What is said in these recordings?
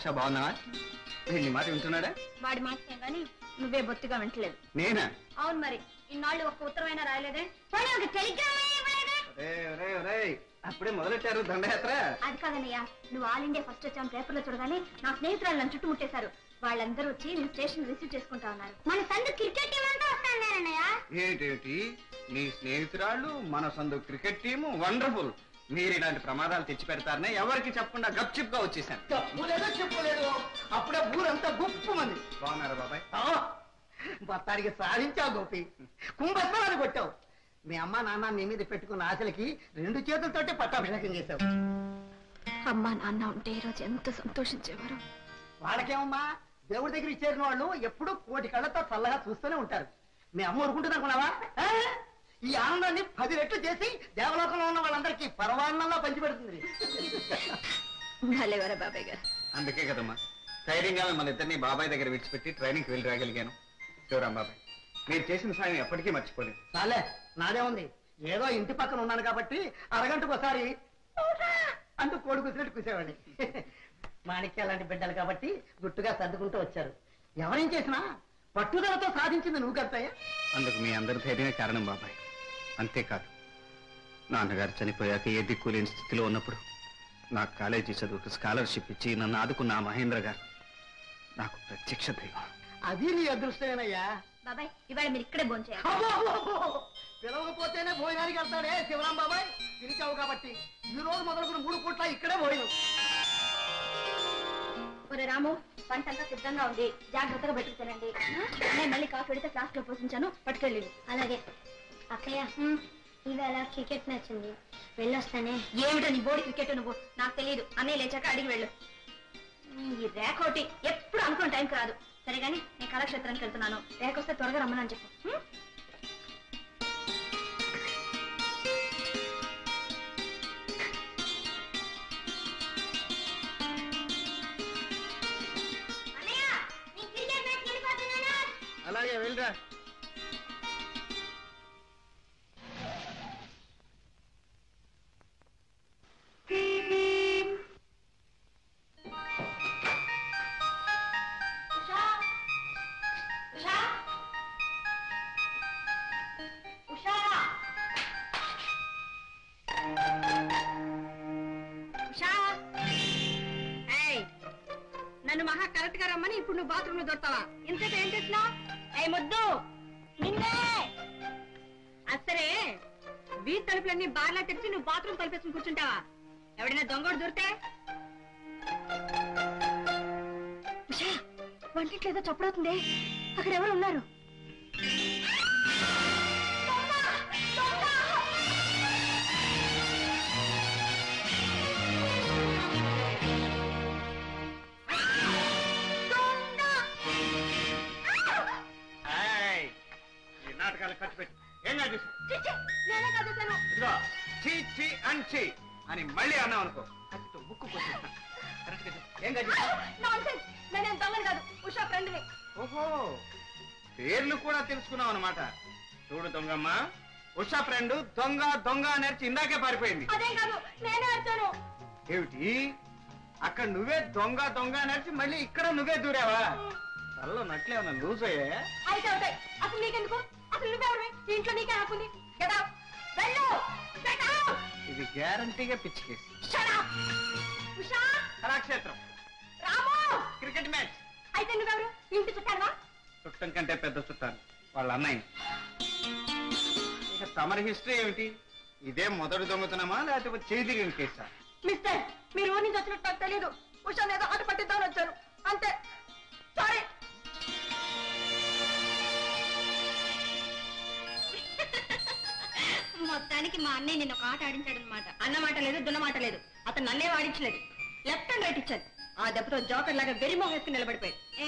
ఉషా బాగున్నావా? నీ మాట వింటున్నాడా? వాడి మాట గాని నువ్వే బొత్తిగా వింటలేదు. నేనా? అవును మరి ఇన్నాళ్ళు ఒక్క ఉత్తరమైనా రాయలేదే? పోనీ ఒక టెలిగ్రామ్ ఇవ్వలేదా? అప్పుడే మొదలెట్టారు దండయాత్ర? అది కాదన్నయ్య నువ్వు ఆల్ ఇండియా ఫస్ట్ వచ్చాను పేపర్లో చూడగానే నా స్నేహితురాలు నన్ను చుట్టుముట్టేశారు. వాళ్ళందరూ వచ్చి నేను స్టేషన్ రిసీవ్ చేసుకుంటా ఉన్నారు. మన సందు క్రికెట్ టీం అంతా వస్తానన్నారన్నయ్య ఏంటేంటి? నీ స్నేహితురాళ్ళు మన సందు క్రికెట్ టీము వండర్ఫుల్ మీరు ఇలాంటి ప్రమాదాలు తెచ్చి పెడతారనే ఎవరికి చెప్పకుండా గప్చిప్గా వచ్చేసాను చెప్పలేదో చెప్పలేదు. అప్పుడే ఊరంతా గుప్పు మంది బాగున్నారా బాబాయ్? మొత్తానికి సాధించావు గోపి. కుంభస్థలాన్ని కొట్టావు. మీ అమ్మ నాన్న నీ మీద పెట్టుకున్న ఆశలకి రెండు చేతులతోటి పట్టాభిషేకం చేశావు. అమ్మా నాన్న ఉంటే ఈ రోజు ఎంత సంతోషించేవారు. వాళ్ళకేమమ్మా? దేవుడి దగ్గర చేరిన వాళ్ళు ఎప్పుడూ కోటి కళ్ళతో చల్లగా చూస్తూనే ఉంటారు. మీ అమ్మ ఊరుకుంటుంది అనుకున్నావా? ఈ ఆనందాన్ని పది రెట్లు చేసి దేవలోకంలో ఉన్న వాళ్ళందరికీ పరమాన్నంగా పంచిపెడుతుంది. భలేవారా బాబాయ్ గారు. అందుకే కదమ్మా ధైర్యంగా మిమ్మల్ని ఇద్దరిని బాబాయ్ దగ్గర విడిచిపెట్టి ట్రైనింగ్కి వెళ్ళి రాగలిగాను. శివరాం బాబాయ్ మీరు చేసిన సాయం ఎప్పటికీ మర్చిపోలేదు. చాలే నాదే ఉంది. ఏదో ఇంటి పక్కన ఉన్నాను కాబట్టి అరగంటకు ఒకసారి! అంటూ కోడి కూసినట్టు కూసేవాడిని. మాణిక్య లాంటి బిడ్డలు కాబట్టి గుట్టుగా సర్దుకుంటూ వచ్చారు. ఎవరేం చేసినా పట్టుదలతో సాధించింది నువ్వు కర్తయ్యా. అందుకు మీ అందరి ధైర్యమే కారణం బాబాయ్. అంతేకాదు. నాన్నగారు చనిపోయాక ఏ దిక్కు లేని స్థితిలో ఉన్నప్పుడు నాకు కాలేజీ చదువుకు స్కాలర్షిప్ ఇచ్చి నన్ను ఆదుకున్న ఆ మహేంద్ర గారు నాకు ప్రత్యక్ష దైవం. అది నీ అదృష్టమేనయ్యా. బాబాయ్ ఇవాళ మీరు ఇక్కడే భోంచేయాలి! పిలవకపోతేనే భోజనానికి వెళ్తాడే శివరాం బాబాయ్. పిలిచావు కాబట్టి ఈ రోజు మొదలుకున్న మూడు పూట్ల ఇక్కడే భోజనం. ఒరే రాము వంట అంతా సిద్ధంగా ఉంది. జాగ్రత్తగా పెట్టుకు తినండి. నేను మళ్ళీ కాఫీ పెడితే ఫ్లాస్క్లో పోసించాను పట్టుకెళ్ళి అలాగే. అక్కయ్య ఇవాళ క్రికెట్ మ్యాచ్ ఉంది. వెళ్ళొస్తానే. ఏమిటో నీ బోడి క్రికెట్ నువ్వు? నాకు తెలియదు అన్నయ్య లేచాక అడిగి వెళ్ళు. ఈ రేఖ ఒకటి ఎప్పుడు అనుకున్న టైంకి రాదు సరే కానీ నేను కళాక్షేత్రానికి వెళ్తున్నాను. రేఖ వస్తే త్వరగా రమ్మని చెప్పు. అలాగే వెళ్ళరా. ఫ్రెండ్ దొంగ దొంగ నేర్చి ఇందాకే పారిపోయింది. అదేం కాదు నేనే అరిచాను. ఏమిటి? అక్కడ నువ్వే దొంగ దొంగ నేర్చి మళ్ళీ ఇక్కడ నువ్వే దూరావా? తలలో నట్లేమన్నా లూజ్ అయ్యా అయితే అవుతాయి అసలు నీకెందుకు? అసలు నువ్వెవరివి ఈ ఇంట్లో నీకే వెళ్ళు. ఇది గ్యారంటీగా పిచ్చి కేసు. ఉషా. కళాక్షేత్రం. రాము. Cricket match. అయితే నువ్వెవరు? ఇంటి చుట్టానువా? చుట్టం కంటే పెద్ద చుట్టాను వాళ్ళ అన్నయ్య. ఇక తమరి హిస్టరీ ఏమిటి? ఇదే మొదటి దొంగతనమా లేకపోతే చేయి తిరిగిన కేసా మిస్టర్ మీరు ఊరి నుంచి వచ్చినట్టు నాకు తెలియదు ఉషా ఏదో ఆట పట్టిద్దామని వచ్చాను. అంతే. సారీ మొత్తానికి మా అన్నయ్య నిన్న ఒక ఆట ఆడించాడు అనమాట అన్నమాట లేదు దున్నమాట లేదు. అతను నన్నే వాడించలేదు లెఫ్ట్ అండ్ రైట్ ఇచ్చాను ఆ దెబ్బతో జోకర్ లాగా వెరిమోహం వేసుకుని నిలబడిపోయాడు. ఏ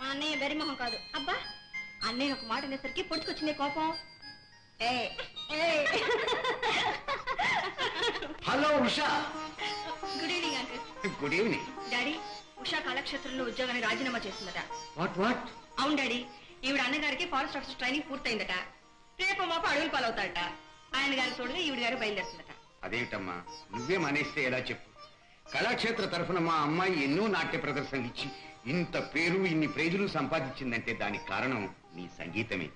మా అన్నయ్య వెరిమొహం కాదు. అబ్బా అన్నయ్య ఒక మాట అనేసరికి పొడుచుకొచ్చింది కోపం. Hello Usha. Good evening uncle. Good evening. Daddy Usha కళాక్షేత్రంలో ఉద్యోగాన్ని రాజీనామా చేస్తుందట వాట్ వాట్? అవును డాడీ. ఈవిడ అన్నగారికి ఫారెస్ట్ ఆఫీసర్ ట్రైనింగ్ పూర్తయిందట. రేపు మాపు అడవులు పాలవుతాడట ఆయన గారి తోడుగా ఈవిడ గారు బయలుదేరుతుందట. అదేమిటమ్మా? నువ్వే మానేస్తే ఎలా చెప్పు? కళాక్షేత్ర తరఫున మా అమ్మాయి ఎన్నో నాట్య ప్రదర్శనలు ఇచ్చి ఇంత పేరు ఇన్ని ప్రైజులు సంపాదించిందంటే దానికి కారణం నీ సంగీతమే.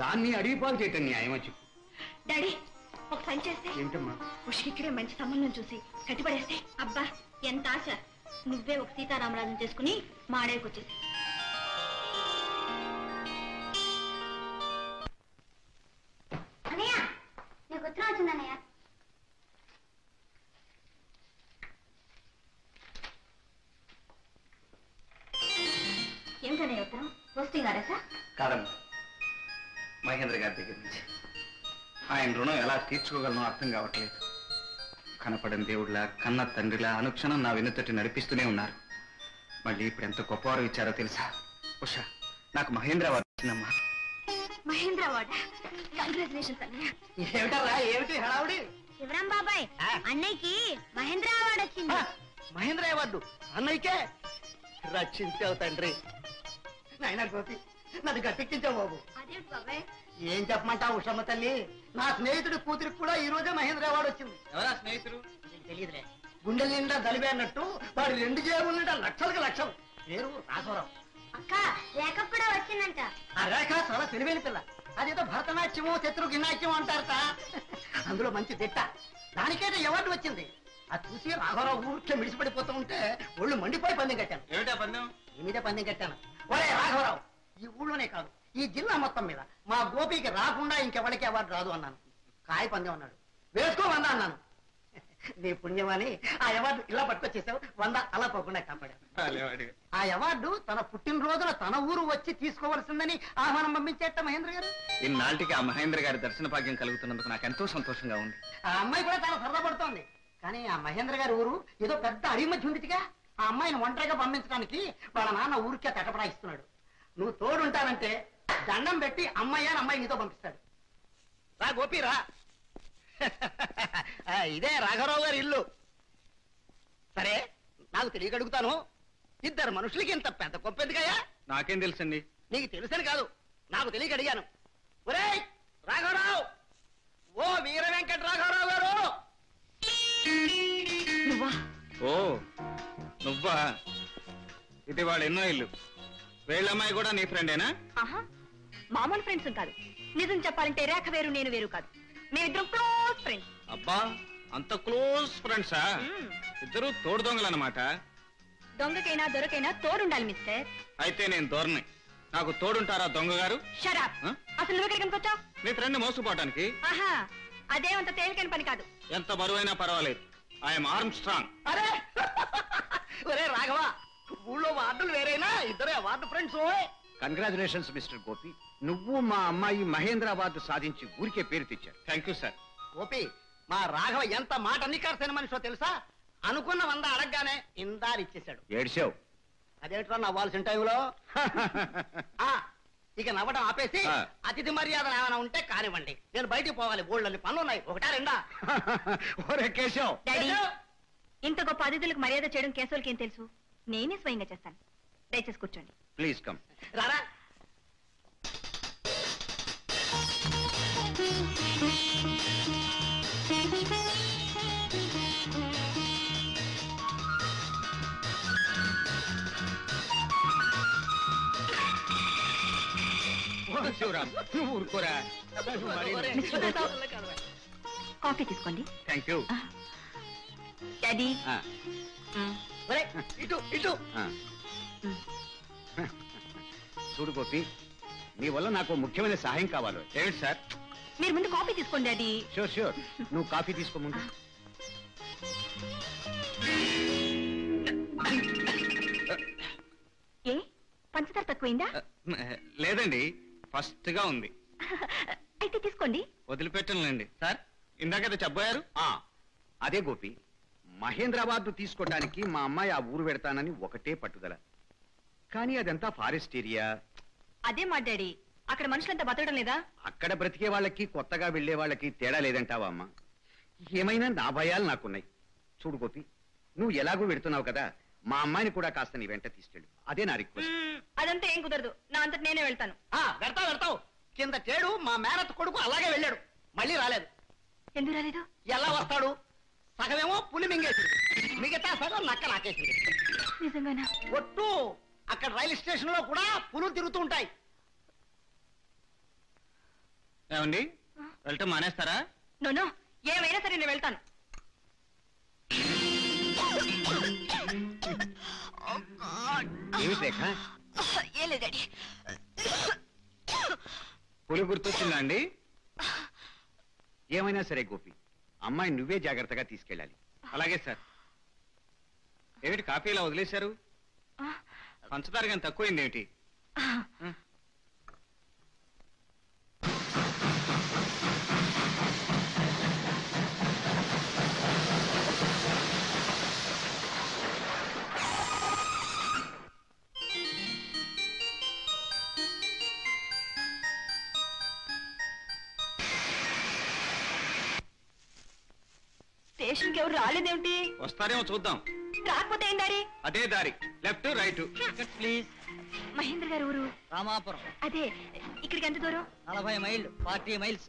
దాన్ని అడిగిపాలు చేయటం న్యాయమా చెప్పు. డాడీ ఒక పని చేస్తే? ఏమిటమ్మా ఉషకి ఇక్కడే మంచి సంబంధం చూసి కట్టిపడేస్తే? అబ్బా ఎంత ఆశ. నువ్వే ఒక సీతారామరాజుని చేసుకుని మా అడవికి వచ్చేసి. అన్నయ్య నీకు ఉత్తరం వచ్చిందన్నయ్య ఉత్తరం? పోస్టింగ్ ఆడేసా కాదమ్మా. మహేంద్ర గారి దగ్గర నుంచి. ఆయన రుణం ఎలా తీర్చుకోగలనో అర్థం కావట్లేదు. కనపడిన దేవుడిలా కన్న తండ్రిలా అనుక్షణం నా వెనుతటి నడిపిస్తూనే ఉన్నారు. మళ్ళీ ఇప్పుడు ఎంత గొప్పవారు ఇచ్చారో తెలుసా? ఉషా నాకు మహేంద్ర వారు వచ్చిందమ్మా. మహేంద్ర వాడ కంగ్రాచులేషన్స్ అన్నయ్య. ఏమిటరా ఏమిటి హడావుడి? శివరాం బాబాయ్ ఆ? అన్నయ్యకి మహేంద్ర అవార్డు వచ్చింది. మహేంద్ర అవార్డు. అన్నయ్యకే? రక్షించావు తండ్రి. నాయనా గోపి నన్ను గట్టెక్కించావు బాబు. అదేంటి బాబాయ్? ఏం చెప్పమంటావు ఉషమ్మ తల్లి? నా స్నేహితుడి కూతురికి కూడా ఈ రోజే మహేంద్ర అవార్డు వచ్చింది. ఎవరా స్నేహితులు నీకు తెలియదులే. గుండెల నిండా దలివే అన్నట్టు వాడి రెండు జేబుల నిండా లక్షలకు లక్షలు. పేరు రాఘవరావు. అక్క రేఖ కూడా వచ్చిందంట. ఆ రేఖ చాలా తెలివైన పిల్ల. అదేదో భరతనాట్యము శత్రు గిన్నాట్యం అంటారట. అందులో మంచి దిట్ట. దానికైతే అవార్డు వచ్చింది? అది చూసి రాఘవరావు ఊరికే మిడిసిపడిపోతూ ఉంటే ఒళ్ళు మండిపోయి పందెం కట్టాను. ఏమిటా పందెం? ఈ మీదే పందెం కట్టాను. ఒరే రాఘవరావు ఈ ఊళ్ళోనే కాదు ఈ జిల్లా మొత్తం మీద. మా గోపికి రాకుండా ఇంకెవరికి అవార్డు రాదు అన్నాను. కాయ పందెం అన్నాడు. వేసుకోమందా అన్నాను. నీ పుణ్యమని ఆ అవార్డు ఇలా పట్టుకొచ్చేసావు వంద అలా పోకుండా కాపాడావు. ఆ అవార్డు తన పుట్టినరోజున తన ఊరు వచ్చి తీసుకోవాల్సిందని ఆహ్వానం పంపించేట మహేంద్ర గారు? ఇన్నాళ్ళకి ఆ మహేంద్ర గారి దర్శన భాగ్యం కలుగుతున్నందుకు నాకు ఎంతో సంతోషంగా ఉంది. ఆ అమ్మాయి కూడా చాలా సరదా పడుతోంది. కానీ ఆ మహేంద్ర గారి ఊరు ఏదో పెద్ద అడవి మధ్య ఉందిగా ఆ అమ్మాయిని ఒంటరిగా పంపించడానికి వాళ్ళ నాన్న ఊరికే తటపడాయిస్తున్నాడు నువ్వు తోడుంటానంటే దండం పెట్టి అమ్మాయి అని అమ్మాయి నీతో పంపిస్తాడు. రా గోపి రా. ఆ, ఇదే రాఘవరావు గారి ఇల్లు. సరే నాకు తెలియక అడుగుతాను ఇద్దరు మనుషులకి ఇంత పెద్ద గొప్పెందుకయ్యా నాకేం తెలుసండి? నీకు తెలుసని కాదు నాకు తెలియక అడిగాను ఒరేయ్ రాఘవరావు! ఓ వీర వెంకట రాఘవరావు గారు! ఓ నువ్వా? ఇది వాడు ఎన్నో ఇల్లు. వీళ్ళమ్మాయి కూడా నీ ఫ్రెండేనా? ఆహా మామూలు ఫ్రెండ్స్ కాదు. నిజం చెప్పాలంటే రేఖ వేరు నేను వేరు కాదు. మేమిద్దరం క్లోజ్ ఫ్రెండ్స్. అబ్బా అంత క్లోజ్ ఫ్రెండ్సా? ఇద్దరు తోడు దొంగలన్నమాట. దొంగకైనా దొరకైనా తోడుండాలి మిస్టర్. అయితే నేను దూరని. నాకు తోడుంటారా దొంగ గారు షరాప్? అసలు నువ్వు ఎక్కడికి వచ్చావు? నీ ఫ్రెండ్ మోసపోవటానికి. ఆహా అదేమంత తేలికైన పని కాదు. ఎంత బరువైనా పర్వాలేదు. ఐఎమ్ ఆర్మ్ స్ట్రాంగ్ అరే! ఒరే రాఘవ! ఊళ్ళో వార్డులు వేరేనా ఇద్దరే వార్డు ఫ్రెండ్స్ ఓయ్. కంగ్రాచులేషన్స్ మిస్టర్ గోపి నువ్వు మా అమ్మాయి మహేంద్రాబాద్ సాధించి ఊరికే పేరు తెచ్చారు. థ్యాంక్ యూ సార్ గోపి మా రాఘవ ఎంత మాట నికార్సైన మనిషో తెలుసా? అనుకున్న వంద అడగగానే ఇందారి ఇచ్చేశాడు. ఏడ్చావు? అదేంట్రా నవ్వాల్సిన టైంలో? ఆ, ఇక నవ్వడం ఆపేసి ఆ. అతిథి మర్యాదలు ఏమైనా ఉంటే కానివ్వండి. నేను బయటికి పోవాలి. బోళ్ళని పనులు ఉన్నాయి ఒకటా రెండా? ఓరే కేశవ్. డాడీ ఇంత గొప్ప అతిథులకు మర్యాద చేయడం కేశవులకి ఏం తెలుసు? నేనే స్వయంగా చేస్తాను. దయచేసి కూర్చోండి. Please come. రారా. శివరామ్ నువ్వు ఊరుకోరా. కాఫీ తీసుకోండి. థ్యాంక్ యూ డాడీ ఇటు ఇటు. చూడు గోపి నీ వల్ల నాకు ముఖ్యమైన సహాయం కావాలి. ఏమిటి సార్? మీరు ముందు కాఫీ తీసుకోండి డాడీ. షూర్ షూర్ నువ్వు కాఫీ తీసుకో ముందు. ఏ? పంచదార తక్కువైందా? లేదండి ఫస్ట్గా ఉంది. అయితే తీసుకోండి. వదిలిపెట్టనులేండి. సార్ ఇందాకైతే చెప్పబోయారు? ఆ, అదే గోపి మహేంద్రాబాద్ తీసుకోవడానికి మా అమ్మాయి ఆ ఊరు పెడతానని ఒకటే పట్టుదల. కానీ అదంతా ఫారెస్ట్ ఏరియా. అదే మా డాడీ. అక్కడ మనుషులంతా బతకడం లేదా? అక్కడ బ్రతికే వాళ్ళకి కొత్తగా వెళ్ళే వాళ్ళకి తేడా లేదంటావా అమ్మా? ఏమైనా నా భయాలు నాకున్నాయి. చూడు గోపి నువ్వు ఎలాగూ పెడుతున్నావు కదా మా అమ్మాయిని కూడా కాస్త నీ వెంట తీసుకెళ్ళు. అదే నా రిక్వెస్ట్. అదంతా ఏం కుదరదు. నా అంతటి నేనే వెళ్తాను. ఆ, వెళ్తావు వెళ్తావు. కింద తేడు మా మేనత్ కొడుకు అలాగే వెళ్ళాడు. మళ్ళీ రాలేదు. ఎందుకు రాలేదు? ఎలా వస్తాడు? సగమేమో పులి మింగేసింది. మిగతా సగం నక్క నాకేసింది. నిజంగానా? ఒట్టు అక్కడ రైలు స్టేషన్లో కూడా పులులు తిరుగుతూ ఉంటాయి. ఏమండి? వెళ్ళటం మానేస్తారా? నోనో ఏమైనా సరే నేను వెళ్తాను. ఏమి రేఖ? ఏం లేదు డాడీ పులి గుర్తొచ్చిందా అండి? ఏమైనా సరే గోపి. అమ్మాయి నువ్వే జాగ్రత్తగా తీసుకెళ్ళాలి. అలాగే సార్. ఏమిటి కాఫీ ఇలా వదిలేశారు పంచదార కానీ తక్కువైంది ఏమిటి స్టేషన్కి ఎవరు రాలేదేమిటి? వస్తారేమో చూద్దాం. రాకపోతే ఏం డాడీ అదే దారి. Left right. ప్లీజ్ మహేంద్ర గారు ఊరు? రామాపురం. అదే ఇక్కడికి ఎంత దూరం? నలభై మైళ్ళు ఫార్టీ మైల్స్.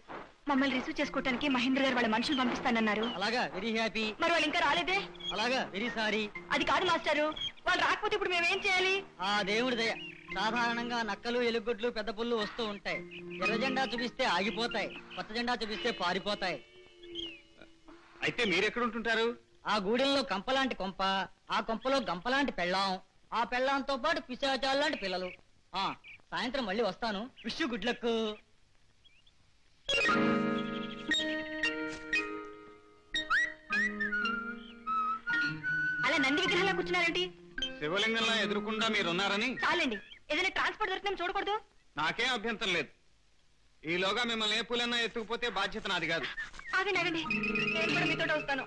మమ్మల్ని రిసీవ్ చేసుకోవడానికి మహేంద్ర గారు వాళ్ళ మనుషులు పంపిస్తానన్నారు. అలాగా వెరీ హ్యాపీ. మరి వాళ్ళు ఇంకా రాలేదే? అలాగా వెరీ సారీ. అది కాదు మాస్టారు వాళ్ళు రాకపోతే ఇప్పుడు మేమేం చేయాలి? ఆ దేవుడి దయ. సాధారణంగా నక్కలు ఎలుగొడ్లు పెద్ద పుల్లు వస్తూ ఉంటాయి. ఎర్ర జెండా చూపిస్తే ఆగిపోతాయి. కొత్త జెండా చూపిస్తే పారిపోతాయి. అయితే మీరెక్కడ ఉంటుంటారు ఆ గూడెంలో కంపలాంటి కొంప ఆ కొంపలో గంపలాంటి పెళ్ళాం ఆ పెళ్ళాంతో పాటు పిశాచాలు లాంటి పిల్లలు. ఆ సాయంత్రం మళ్ళీ వస్తాను. Wish good luck. అలా నంది విగ్రహంలా కూర్చున్నారేంటి? శివలింగంలో ఎదురుకుండా మీరున్నారని? చాలండి. ఏదైనా ట్రాన్స్పోర్ట్ దొరికితే చూడకూడదు? నాకేం అభ్యంతరం లేదు. ఈలోగా మిమ్మల్ని ఏ పూలన్నా ఎత్తుకుపోతే బాధ్యత నాది కాదు. ఆగండి ఆగండి. నేను కూడా మీతో వస్తాను.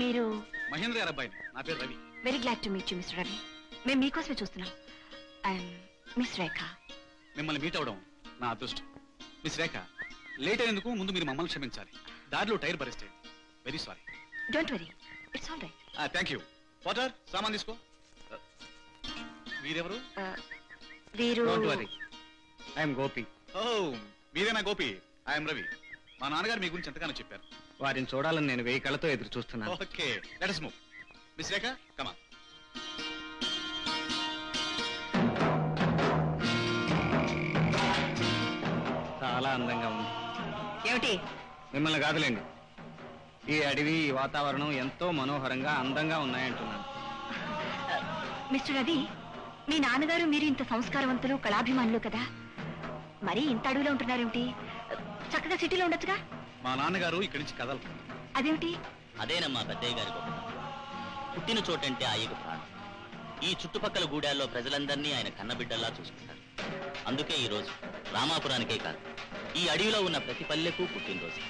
మీరు మహేంద్ర గారు అబ్బాయి నా పేరు Ravi. Very glad to meet you mister Ravi. మేము మీకోసమే చూస్తున్నాం. I'm miss Rekha. మిమ్మల్ని మీట్ అవడం నా అదృష్టం. మిస్ రేఖ లేట్ అయినందుకు ముందు మీరు మమ్మల్ని క్షమించాలి. దారిలో tyre పరిస్తే very sorry. Don't worry it's all right thank you water సామాన్ తీసుకో. Uh, వీరెవరు? వీరు డోంట్ వరీ ఐఎమ్ గోపి ఓ మీరేనా గోపి? ఐఎమ్ రవి మా నాన్నగారు మీ గురించి ఎంతగానో చెప్పారు. వారిని చూడాలని నేను వెయ్యి కళ్ళతో ఎదురు చూస్తున్నాను. Okay let us move miss Rekha కమా చాలా అందంగా ఉంది. ఏమిటి? మిమ్మల్ని కాదులేండి. ఈ అడవి ఈ వాతావరణం ఎంతో మనోహరంగా అందంగా ఉన్నాయంటున్నాను. మిస్టర్ రవి మీ నాన్నగారు మీరు ఇంత సంస్కారవంతులు కళాభిమానులు కదా? మరి ఇంత అడవిలో ఉంటున్నారేమిటి? చక్కగా సిటీలో ఉండొచ్చుగా? మా నాన్నగారు ఇక్కడి నుంచి కదలరు. అదేమిటి? అదేనమ్మా పెద్దయ్య గారి గొప్పతనం పుట్టిన చోటంటే ఆయనకు ప్రాణం. ఈ చుట్టుపక్కల గూడాల్లో ప్రజలందరినీ ఆయన కన్నబిడ్డల్లా చూసుకుంటారు. అందుకే ఈ రోజు రామాపురానికే కాదు ఈ అడవిలో ఉన్న ప్రతి పల్లెకు పుట్టినరోజు.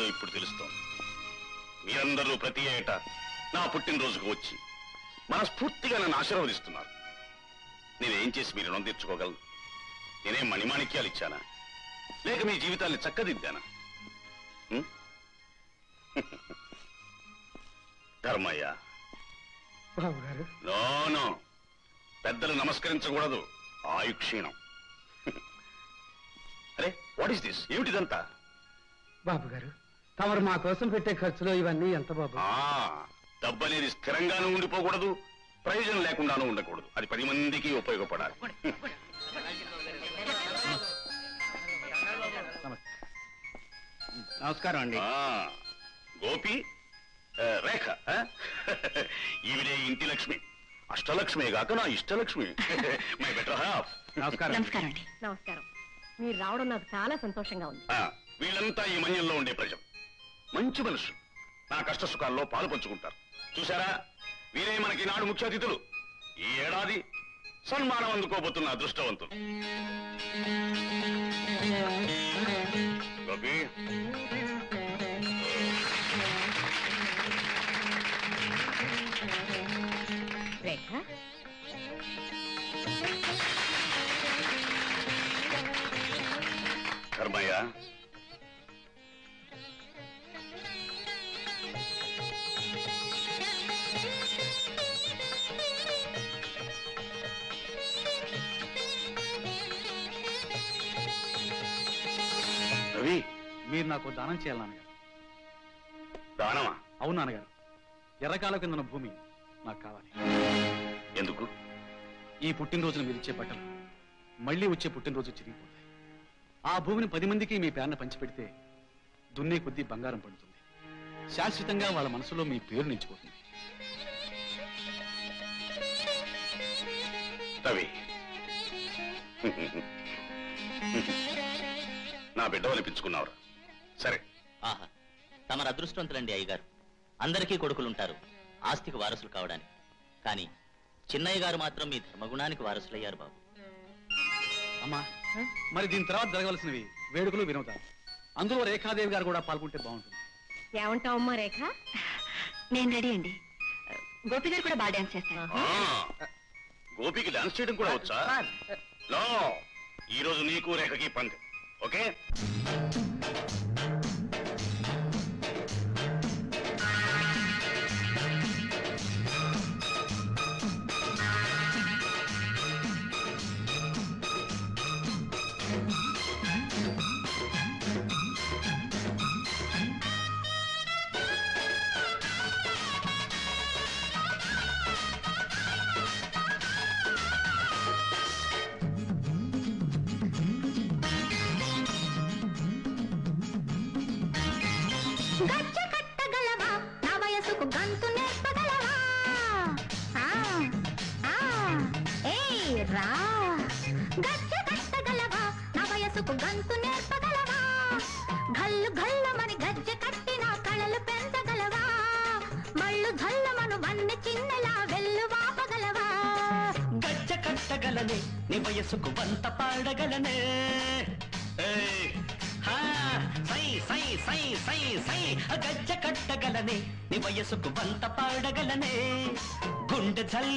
ఏదో ఇప్పుడు తెలుస్తోంది. మీరందరూ ప్రతి ఏటా నా పుట్టినరోజుకు వచ్చి మనస్ఫూర్తిగా నన్ను ఆశీర్వదిస్తున్నారు. నేనేం చేసి మీరు రుణం తీర్చుకోగలను? నేనేం మణిమాణిక్యాలు ఇచ్చానా? లేక మీ జీవితాన్ని చక్కదిద్దానా? ధర్మయ్య. పెద్దలు నమస్కరించకూడదు. ఆయుక్షీణం. అరే వాట్ ఇస్ దిస్ ఏమిటిదంతా? బాబు గారు తమరు మా కోసం పెట్టే ఖర్చులో ఇవన్నీ ఎంత బాబు? ఆ డబ్బు అనేది స్థిరంగానూ ఉండిపోకూడదు ప్రయోజనం లేకుండానూ ఉండకూడదు. అది పది మందికి ఉపయోగపడాలి. నమస్కారం అండి. ఆ, గోపి రేఖ? ఈవిడే ఇంటి లక్ష్మి. అష్టలక్ష్మి కాక నా ఇష్టలక్ష్మి. మై బెటర్ హాఫ్ నమస్కారం. నమస్కారం అండి. నమస్కారం. మీరు రావడం నాకు చాలా సంతోషంగా ఉంది. వీళ్ళంతా ఈ మన్యంలో ఉండే ప్రజలు. మంచి మనుషులు నా కష్ట సుఖాల్లో పాలు పంచుకుంటారు. చూసారా వీరే మనకి నాడు ముఖ్య అతిథులు ఈ ఏడాది సన్మానం అందుకోబోతున్న అదృష్టవంతులు. గోపి. రేఖ. కర్మయ్య దానం చేయాలి నాన్నగారు. దానమా అవును నాన్నగారు. ఎర్రకాల కింద ఉన్న భూమి నాకు కావాలి. ఎందుకు? ఈ పుట్టినరోజున మీరు ఇచ్చే బట్టలు మళ్ళీ వచ్చే పుట్టినరోజు చిరిగిపోతాయి. ఆ భూమిని పది మందికి మీ పేరున పంచిపెడితే దున్నే కొద్దీ బంగారం పడుతుంది. శాశ్వతంగా వాళ్ళ మనసులో మీ పేరు నిలిచిపోతుంది. రవి. నా బిడ్డ అనిపించుకున్నావురా సరే. ఆహా తమరు అదృష్టవంతులండి అయ్యగారు. అందరికీ కొడుకులుంటారు. ఆస్తికి వారసులు కావడానికి. కానీ చిన్నయ్య గారు మాత్రం మీ ధర్మగుణానికి వారసులయ్యారు బాబు. అమ్మా మరి దీని తర్వాత జరగవలసినవి వేడుకలు వినోదాలు అందులో రేఖాదేవి గారు కూడా పాల్గొంటే బాగుంటుంది. ఏమంటావమ్మా రేఖ? నేను రెడీ అండి. గోపి గారు కూడా బాగా డాన్స్ చేస్తారు. ఆ, గోపికి డాన్స్ చేయడం కూడా వచ్చా? ఈ రోజు నీకు రేఖకి పంది ఓకే?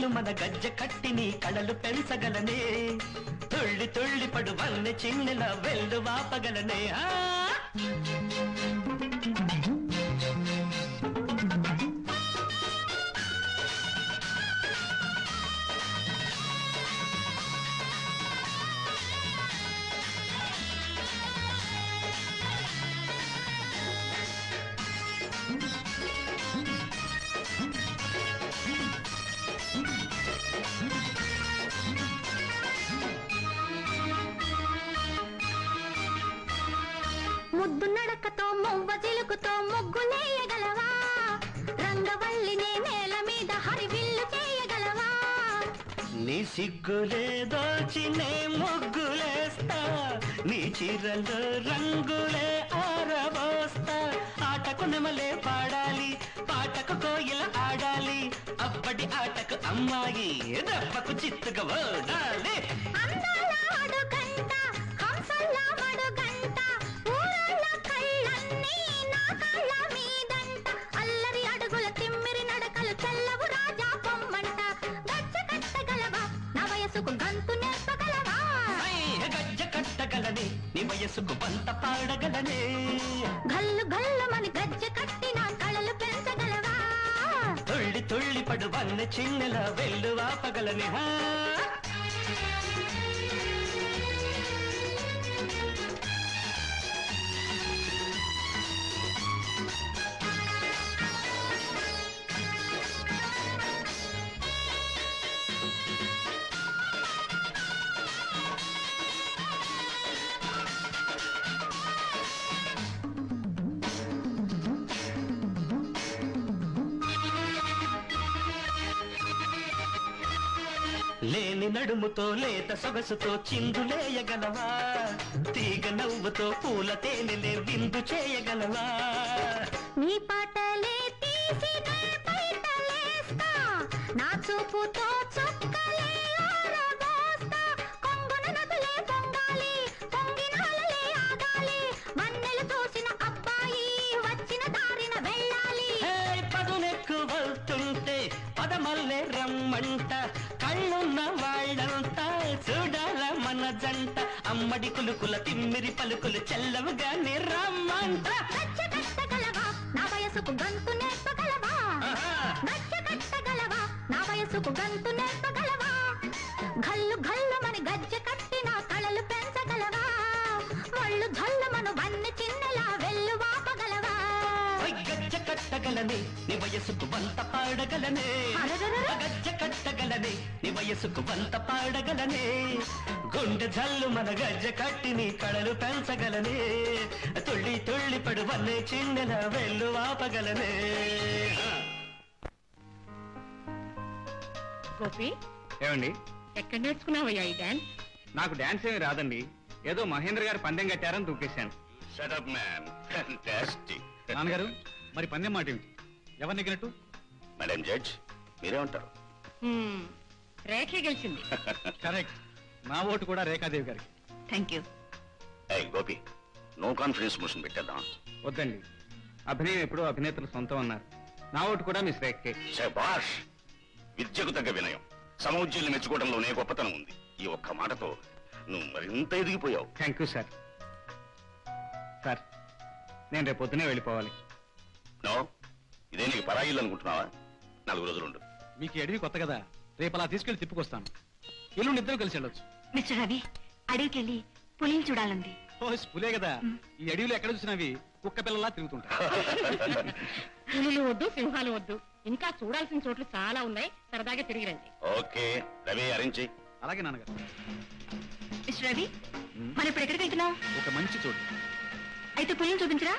గుండె మన గజ్జ కట్టిని కళలు పెంచగలనే. తుళ్ళి తుళ్ళి పడు చిన్న చిన్నెల వెళ్ళు వాపగలనే. ఆ! నీ సిగ్గులే ముగ్గులేస్తా నీ చీరలు రంగులే ఆరబోస్తా. ఆటకు నెమలే పాడాలి పాటకు కోయిల ఆడాలి అప్పటి ఆటకు అమ్మాయి దెబ్బకు చిత్తుగా ఓడాలి అందాల వయసుకు పంట పాడగలనే. గల్లు గల్లుమని గజ్జ కట్టిన కళలు పెంచగలవా? తుళ్ళి తుళ్ళి పడు వన్న చిన్నెల వెళ్ళు వాపగలనే లేని నడుముతో లేత సొగసుతో చిందులేయగలవా తీగ నవ్వుతో పూల తేనెలే విందు చేయగలవా? నీ పాటలే తీసి నా చూపుతో అమ్మడి కులుకుల తిమ్మిరి పలుకులు చెల్లవుగా రమ్మంట గచ్చ కట్టగలవా నా వయసుకు గంతు నేర్పగలవా? ఆహా. గచ్చ కట్టగలవా నా వయసుకు గంతు నేర్పగలవా? గల్లు గల్లుమని గజ్జె కట్టిన కళలు పెంచగలవా? ఒళ్ళు జల్లుమను వన్నె చిన్నెలా వెళ్ళు వాపగలవా? ఓయ్ గజ్జ కట్టగలనే నీ వయసుకు వంత పాడగలనే. గజ్జ కట్టగలనే నీ వయసుకు వంత పాడగలనే. జల్లు మన గజ్జ కట్టి నీ కళలు పెంచగలనే. తుళ్ళి తుళ్ళి పడు వల్లే చిన్నెల వెళ్ళు వాపగలనే గోపి ఏమండి? ఎక్కడ నేర్చుకున్నావయ్యా ఈ డాన్స్? నాకు డాన్స్ ఏమీ రాదండి. ఏదో మహేంద్ర గారు పందెం కట్టారని దూకేశాను. షటప్ మ్యాన్ ఫ్యాంటాస్టిక్ నాన్నగారు మరి పందెం మాట ఏమిటి? ఎవరు నెగ్గినట్టు మేడం జడ్జ్ మీరే ఉంటారు రేఖే గెలిచింది. కరెక్ట్. నా ఓటు కూడా రేఖాదేవి గారికి. Thank you Gopi no confidence motion పెట్టేద్దాం వద్దండి. అభినయం ఎప్పుడూ అభినేతలు సొంతం అన్నారు. నా ఓటు కూడా మిస్ రేక్కే శబాష్ విద్యకు తగ్గ వినయం. సమౌజ్యుల్ని మెచ్చుకోవడంలోనే గొప్పతనం ఉంది. ఈ ఒక్క మాటతో నువ్వు మరింత ఎదిగిపోయావు. థ్యాంక్ యూ సార్ సార్ నేను రేపు పొద్దునే వెళ్ళిపోవాలి. నో ఇదే నీకు పరాయిల్లు అనుకుంటున్నావా? నాలుగు రోజులుండు. మీకు ఈ అడవి కొత్త కదా. రేపు అలా తీసుకెళ్ళి తిప్పుకొస్తాను. ఎల్లుండి ఇద్దరు కలిసి వెళ్ళొచ్చు. మిస్టర్ రవి అడవికెళ్ళి పులిని చూడాలంది. ఓ పులే కదా. ఈ అడవిలో ఎక్కడ చూసినవి? కుక్క పిల్లలా తిరుగుతుంటాయి పులులు వద్దు సింహాలు వద్దు. ఇంకా చూడాల్సిన చోట్లు చాలా ఉన్నాయి. సరదాగా తిరిగి రండి. ఓకే రవి అరించి. అలాగే నాన్నగారు. మిస్టర్ రవి మనం ఇప్పుడు ఎక్కడికి వెళ్తున్నాం? ఒక మంచి చోటు. అయితే పులిని చూపించరా?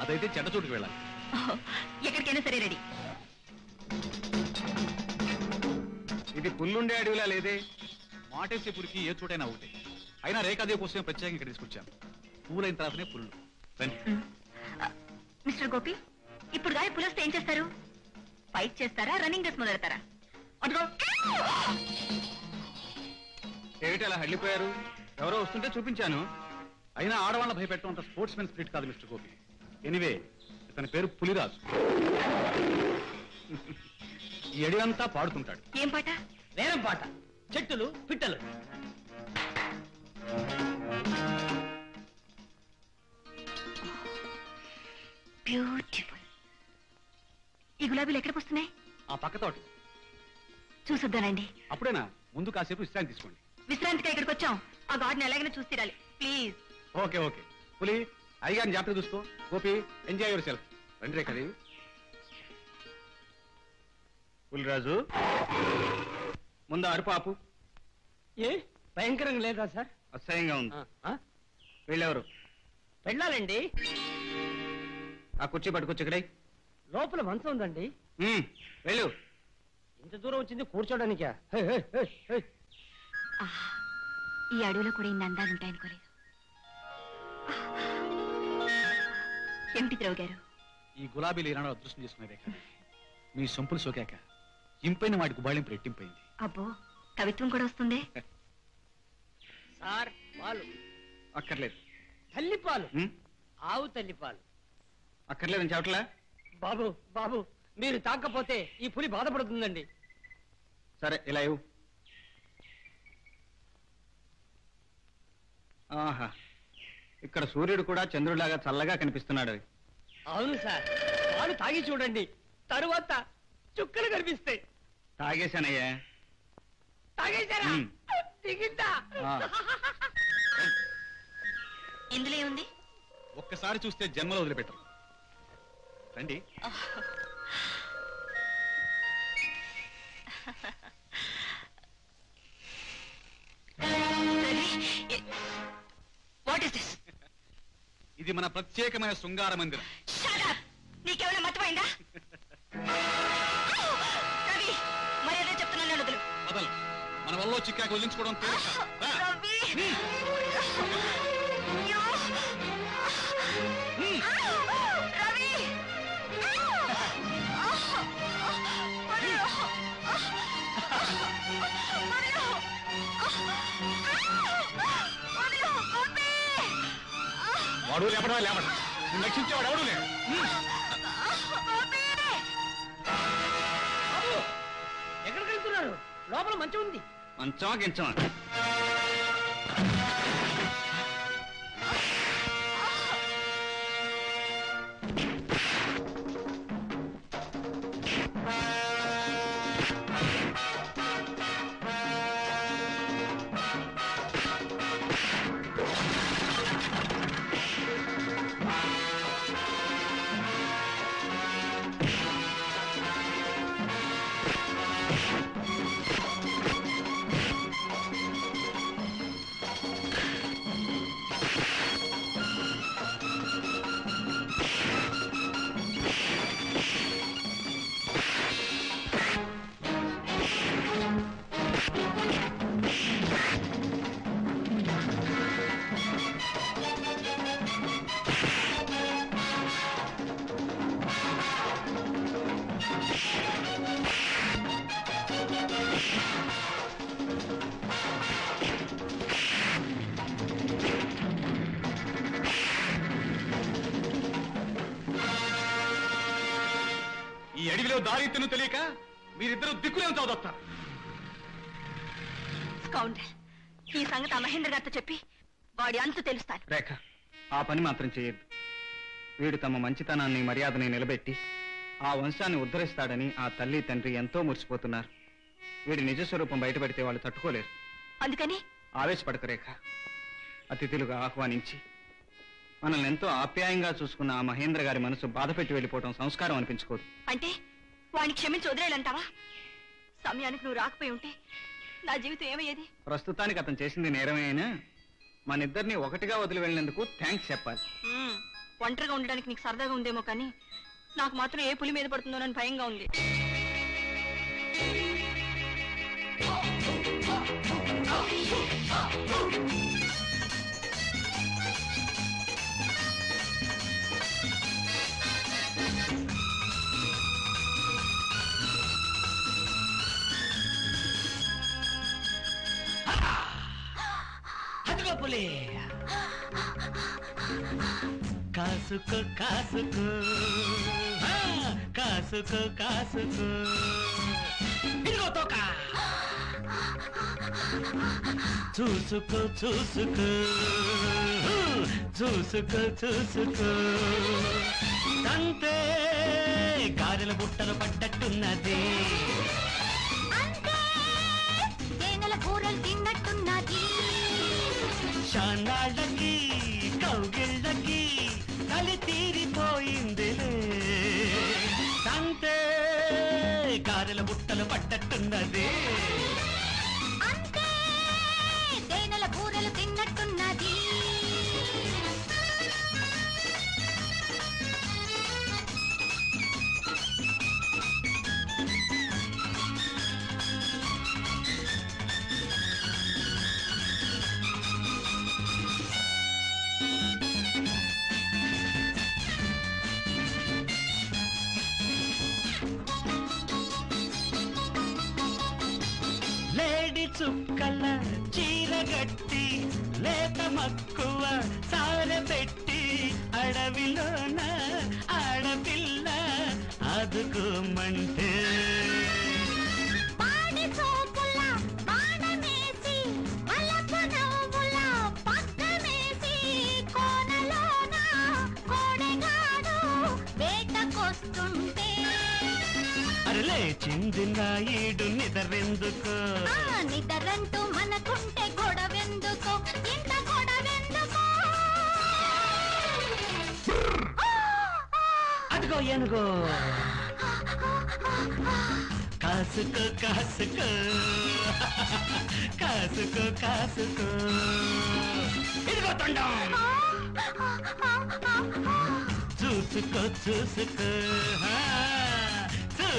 అదైతే చెడ్డ చోటుకు వెళ్ళాలి. ఓహో, ఎక్కడికైనా సరే రెడీ. ఇది పుల్లుండే అడవిలా లేదే? మాటేసే పురికి ఏ చోటైనా ఒకటే. అయినా రేఖాదేవి కోసమే ప్రత్యేకంగా ఇక్కడ తీసుకొచ్చాను. పూలైన తర్వాతనే పుల్లు. రండి. మిస్టర్ గోపి ఇప్పుడు గాలి పులి వస్తే ఏం చేస్తారు? ఫైట్ చేస్తారా రన్నింగ్ రేస్ మొదలెడతారా? అదిగో. ఏమిటి అలా హళ్ళిపోయారు? ఎవరో వస్తుంటే చూపించాను. అయినా ఆడవాళ్ళ భయపెట్టడం అంత స్పోర్ట్స్ మెన్ స్పిరిట్ కాదు మిస్టర్ గోపి. ఎనివే ఇతని పేరు పులిరాజు. ఈ ఎడియంతా పాడుతుంటాడు. ఏం పాట? వేరం పాట. చెట్టులు పిట్టలు. బ్యూటిఫుల్ ఈ గులాబీలు ఎక్కడికి వస్తున్నాయి? ఆ పక్క తోటి. చూసొద్దానండి. అప్పుడేనా? ముందు కాసేపు విశ్రాంతి తీసుకోండి. విశ్రాంతిగా ఇక్కడికి వచ్చాం. ఆ గార్డెన్ ఎలాగైనా చూసి తీరాలి. Please okay okay. పులి అయ్యగారిని జాగ్రత్త చూసుకో. గోపి ఎంజాయ్ యువర్ సెల్ఫ్ రండి రేఖది పులిరాజు. ముందు అరుపు ఆపు ఏ? భయంకరంగా లేదా సార్? అసహ్యంగా ఉంది? వీళ్ళెవరు? వెళ్ళాలండి ఆ కుర్చీ పట్టుకొచ్చి ఇక్కడే లోపల మంచం ఉందండి. ఉమ్, వెళ్ళు. ఇంత దూరం వచ్చింది కూర్చోడానికా? హే, హే, హే, హే. ఈ అడవిలో కూడా ఇన్ని అందాలు ఉంటాయనుకోలేదు. ఏమిటి ద్రవ్ గారు? ఈ గులాబీలు ఈనాడు అదృష్టం చేసుకునే రేఖ మీ సొంపులు సోకాక. ఇంపైన వాటి గుబాళింపు రెట్టింపైంది. అబ్బో కవిత్వం కూడా వస్తుంది? సార్ పాలు. అక్కర్లేదు. తల్లి పాలు ఉమ్, ఆవు తల్లి పాలు అక్కర్లేదని చెప్పట్లా? బాబు బాబు మీరు తాకపోతే ఈ పులి బాధపడుతుందండి. సరే ఇలా ఇవ్వు. ఆహా ఇక్కడ సూర్యుడు కూడా చంద్రుడిలాగా చల్లగా కనిపిస్తున్నాడు. అవును సార్ పాలు తాగి చూడండి. తరువాత చుక్కలు కనిపిస్తాయి. తాగేశానయ్యా. తాగేశారా? ఉమ్. దిగిందా ఆ, ఇందులో ఏముంది? ఒక్కసారి చూస్తే జన్మలో వదిలిపెట్టరు. రండి. వాట్ ఇస్ దిస్ ఇది మన ప్రత్యేకమైన శృంగార మందిరం. షట్ అప్ నీకేమైనా మర్చిపోయిందా? వల్ల చిక్కాక వదిలించుకోవడం తేలిక. రా. రవి అయ్యో. రవి మరియు. మరియు. మరియు. గోపి. వాడు లేపడా లేపడా నిన్ను రక్షించేవాడు ఎవడు లే గోపి. బాబు ఎక్కడికి వెళ్తున్నారు లోపల మంచం ఉంది మంచమా గించమా మాత్రం చేయొద్దు. వీడు తమ మంచితనాన్ని మర్యాదని నిలబెట్టి ఆ వంశాన్ని ఉద్ధరిస్తాడని ఆ తల్లి తండ్రి ఎంతో మురిసిపోతున్నారు. వీడి నిజ స్వరూపం బయటపెడితే వాళ్ళు తట్టుకోలేరు. అందుకని? ఆవేశపడకు రేఖ. అతిథులుగా ఆహ్వానించి మనల్ని ఎంతో ఆప్యాయంగా చూసుకున్న ఆ మహేంద్ర గారి మనసు బాధపెట్టి వెళ్ళిపోవడం సంస్కారం అనిపించుకోదు. అంటే వాడిని క్షమించి వదిలేయాలంటావా? సమయానికి నువ్వు రాకపోయి ఉంటే నా జీవితం ఏమయ్యేది? ప్రస్తుతానికి అతను చేసింది నేరమే అయినా మనిద్దరిని ఒకటిగా వదిలి వెళ్ళినందుకు థ్యాంక్స్ చెప్పాలి మ్మ్. ఒంటరిగా ఉండడానికి నీకు సరదాగా ఉందేమో కానీ నాకు మాత్రం ఏ పులి మీద పడుతుందోనని భయంగా ఉంది మామూలే కాసుకో కాసుకో. ఆ, కాసుకో కాసుకో. ఇదిగో తోక. చూసుకో చూసుకో. చూసుకో చూసుకో. అంతే గారెల బుట్టలు పడ్డట్టున్నది అంతే తేనెల కూరలు తిన్నట్టున్నది. చాన్నాళ్ళకి కౌగిళ్ళకి కలి తీరిపోయిందిలే అంతే గారెల బుట్టలు పడ్డట్టున్నదే చుక్కల చీరగట్టి లేత మక్కువ సారబెట్టి అడవిలోన ఆడపిల్ల ఆదుకోమంటే అరలే చిందిన ఈడు నిదరెందుకు? నిద్రంటూ మనకుంటే గొడవెందుకో? ఇంత గొడవెందుకో? అదిగో ఏనుగో. కాసుకో కాసుకో. కాసుకో కాసుకో. ఇదిగో తొండం. చూసుకో చూసుకో.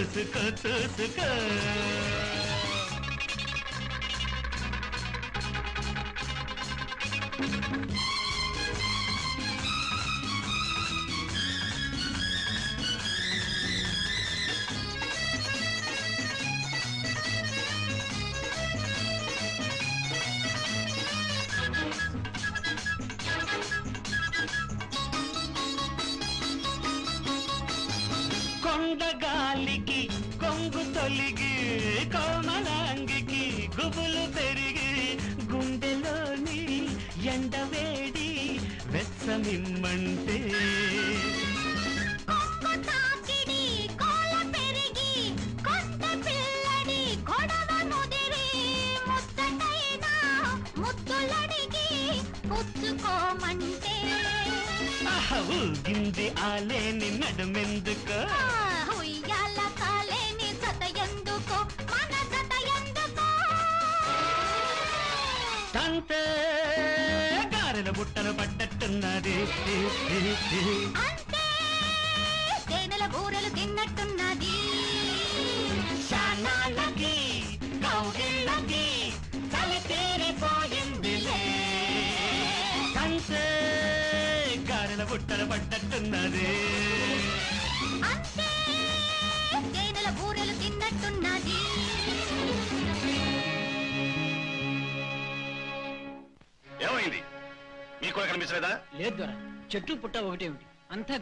ఆ, చూసుకో చూసుకో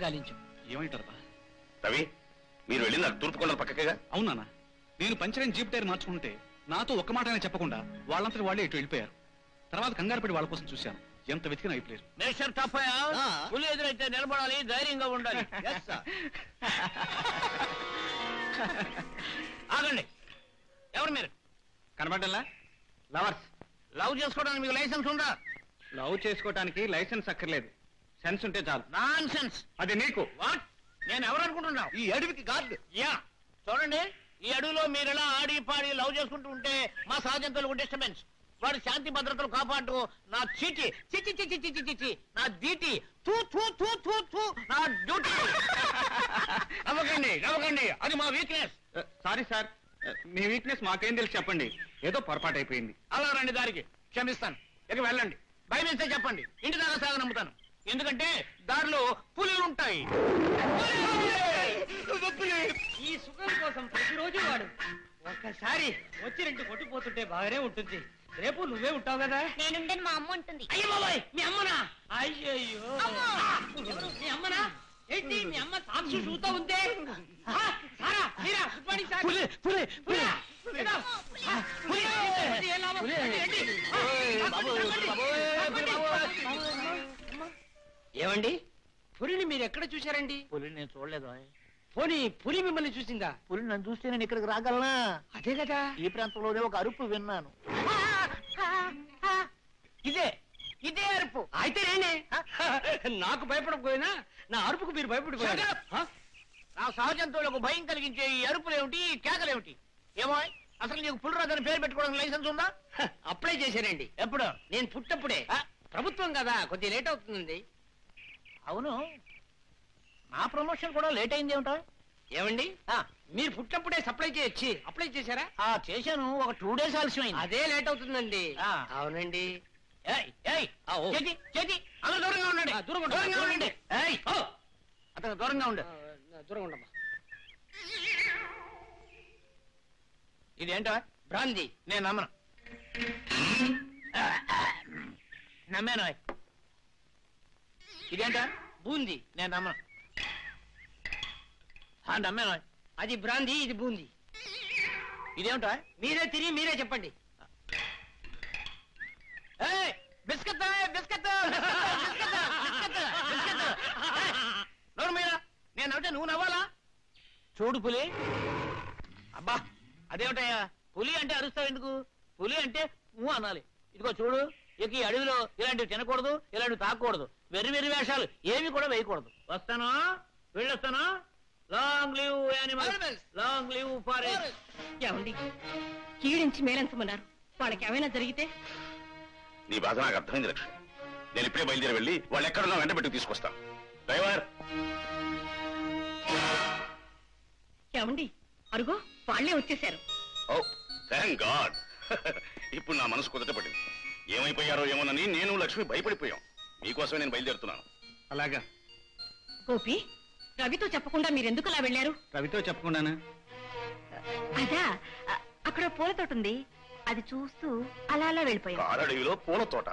గాలించాం. ఏమంటారు బా రవి మీరు వెళ్ళింది నాకు తూర్పు కొండల పక్కకేగా? అవునా నేను పంచరైన జీప్ టైర్ మార్చుకుంటే నాతో ఒక్క మాటనే చెప్పకుండా వాళ్ళంతటి వాళ్ళే ఇటు వెళ్ళిపోయారు. తర్వాత కంగారు పడి వాళ్ళ కోసం చూశాను. ఎంత వెతికినా అయిపోయారు నేషర్ తప్పయా పులి ఎదురైతే నిలబడాలి ధైర్యంగా ఉండాలి. ఆగండి. ఎవరు మీరు? కనబడ్డలా లవర్స్ లవ్ చేసుకోవడానికి మీకు లైసెన్స్ ఉందా? లవ్ చేసుకోవటానికి లైసెన్స్ అక్కర్లేదు. సెన్స్ ఉంటే చాలు. నాన్ సెన్స్ అది నీకు. వాట్? నేను ఎవరు అనుకుంటున్నావు ఈ అడవికి గార్డు. యా. చూడండి ఈ అడవిలో మీరు ఎలా ఆడి పాడి లవ్ చేసుకుంటూ ఉంటే మా సహజంతులకు డిస్టర్బెన్స్. వాడి శాంతి భద్రతలు కాపాడు నా చీటి చిచి చిచి చిచి చిచి నా దీటి తూ తూ తూ తూ తూ నా డ్యూటీ. నవ్వకండి నవ్వకండి. అది మా వీక్నెస్ సారీ సార్ మీ వీక్నెస్ మాకేం తెలిసి చెప్పండి. ఏదో పొరపాటు అయిపోయింది అలా రండి దారికి. క్షమిస్తాను. ఇక వెళ్ళండి. భయం వేస్తే చెప్పండి. ఇంటి దాకా సాగ నమ్ముతాను ఎందుకంటే దారిలో పులులు ఉంటాయి. ఈ సుఖం కోసం ప్రతిరోజు వాడు ఒక్కసారి వచ్చి రెండు కొట్టుపోతుంటే బాగానే ఉంటుంది. రేపు నువ్వే ఉంటావు కదా? నేనుండని మా అమ్మ ఉంటుంది. అయ్యో బాబాయ్ మీ అమ్మనా? అయ్యయ్యో. ఎవరు? మీ అమ్మనా? ఏంటి మీ అమ్మ సాక్షి చూస్తూ ఉందే ఆ, సారా మీరా good morning sir. Puli Puli Puli. ఏదో, ఆ, పులి ఏంటి, ఏం లాభం? ఏంటి, ఏంటి? ఆ, తప్పండి, తప్పండి, తప్పండి. ఏమండి? పులిని మీరు ఎక్కడ చూశారండి? పులి నేను చూడలేదు? పోనీ పులి మిమ్మల్ని చూసిందా? పులి నన్ను చూస్తే నేను ఇక్కడికి రాగలనా? అదే కదా. ఈ ప్రాంతంలోనే ఒక అరుపు విన్నాను. ఇదే ఇదే అరుపు. అయితే నేనే. నాకు భయపడకపోయినా నా అరుపుకు మీరు భయపడిపోయారు? నా సహజంతువులకు భయం కలిగించే ఈ అరుపులేమిటి ఈ కేకలేమిటి ఏమో అసలు నీకు పులి రాదని పేరు పెట్టుకోవడం లైసెన్స్ ఉందా? అప్లై చేశానండి. ఎప్పుడు? నేను పుట్టప్పుడే? ప్రభుత్వం కదా కొద్దిగా లేట్ అవుతుందండి. అవును. నా ప్రమోషన్ కూడా లేట్ అయింది ఏమిటా? ఏమండి? మీరు పుట్టినప్పుడే సప్లై చేయొచ్చి అప్లై చేశారా? ఆ చేశాను. ఒక టూ డేస్ ఆలస్యమైంది. అదే లేట్ అవుతుందండి. ఆ. అవునండి. ఏయ్, ఏయ్, ఆ, ఓ. చేతి, చేతి, అందరూ దూరంగా ఉండండి. ఆ, దూరంగా ఉండు, దూరంగా ఉండండి. ఏయ్, ఓ. అతను దూరంగా ఉండు. దూరంగా ఉండమ్మా. ఇదేంటో బ్రాంది. నేను నమ్మను. నమ్మాను. ఇదేంటా? బూంది. నేను నమ్మను. ఆ, నమ్మాను? అది బ్రాంది ఇది బూంది. ఇదేమిటా? మీరే తిరిగి మీరే చెప్పండి. ఏయ్, biscuit biscuit biscuit biscuit biscuit ఏయ్, నోరు మీరా నేను నవ్వుతే నువ్వు నవ్వాలా? చూడు పులి. అబ్బా అదేమిటయ్యా? పులి అంటే అరుస్తావు ఎందుకు? పులి అంటే నువ్వు అనాలి. ఇదిగో చూడు. ఇక ఈ అడవిలో ఇలాంటివి తినకూడదు ఇలాంటివి తాకూడదు. వెర్రి వెర్రి వేషాలు ఏమి కూడా వేయకూడదు. వస్తాను? వెళ్ళొస్తాను? Long leave long leave forest ఏమండి? కీడించి మేలంచమన్నారు. వాళ్ళకి ఏమైనా జరిగితే? నీ బాధ నాకు అర్థమైంది లక్ష్మి. నేను ఇప్పుడే బయలుదేరి వెళ్ళి వాళ్ళు ఎక్కడున్నా వెంట పెట్టుకు తీసుకొస్తాను డ్రైవర్! ఏమండి? అరుగో వాళ్ళే వచ్చేసారు ఓ థ్యాంక్ గాడ్ ఇప్పుడు నా మనసు కుదట పడింది. ఏమైపోయారో ఏమోనని నేను లక్ష్మి భయపడిపోయాం. మీకోసమే నేను బయలుదేరుతున్నాను. అలాగా. గోపి రవితో చెప్పకుండా మీరెందుకు అలా వెళ్ళారు? రవితో చెప్పకుండానా? అదా అ- అక్కడ పూల తోట ఉంది. అది చూస్తూ అలా అలా వెళ్ళిపోయాం. కారడవిలో పూల తోట.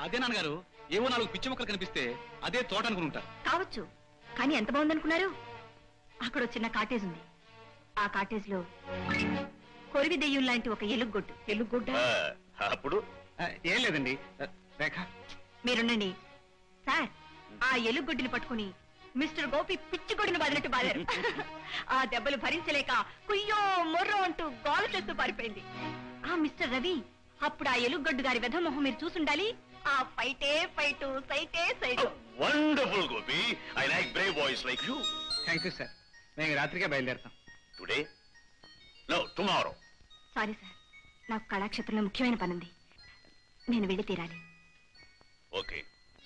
అదే నాన్నగారు ఏవో నాలుగు పిచ్చి మొక్కలు కనిపిస్తే అదే తోట అనుకుని ఉంటారు కావచ్చు కానీ ఎంత బాగుందనుకున్నారు? అక్కడ చిన్న కాటేజ్ ఉంది. ఆ కాటేజ్లో కొరివి దెయ్యం లాంటి ఒక ఎలుగొడ్డ ఆ, అప్పుడు? ఏం లేదండి. ఆ, రేఖ. మీరుండండి. సార్ ఆ ఎలుగొడ్డుని పట్టుకుని మిస్టర్ గోపి పిచ్చిగొడ్డును బాదినట్టు బాదారు. ఆ దెబ్బలు భరించలేక కుయ్యో మొర్రో అంటూ గోల చేస్తూ పారిపోయింది. ఆ మిస్టర్ రవి అప్పుడు ఆ ఎలుగొడ్డు గారి వెధ మొహం మీరు చూసుండాలి. ఆ ఫైటే fight సైటే sight. Wonderful Gopi. I like brave boys like you thank you sir మేము రాత్రికే బయలుదేరుతాం. Today no tomorrow sorry sir నాకు కళాక్షేత్రంలో ముఖ్యమైన పనుంది. నేను వెళ్ళి తీరాలి. ఓకే.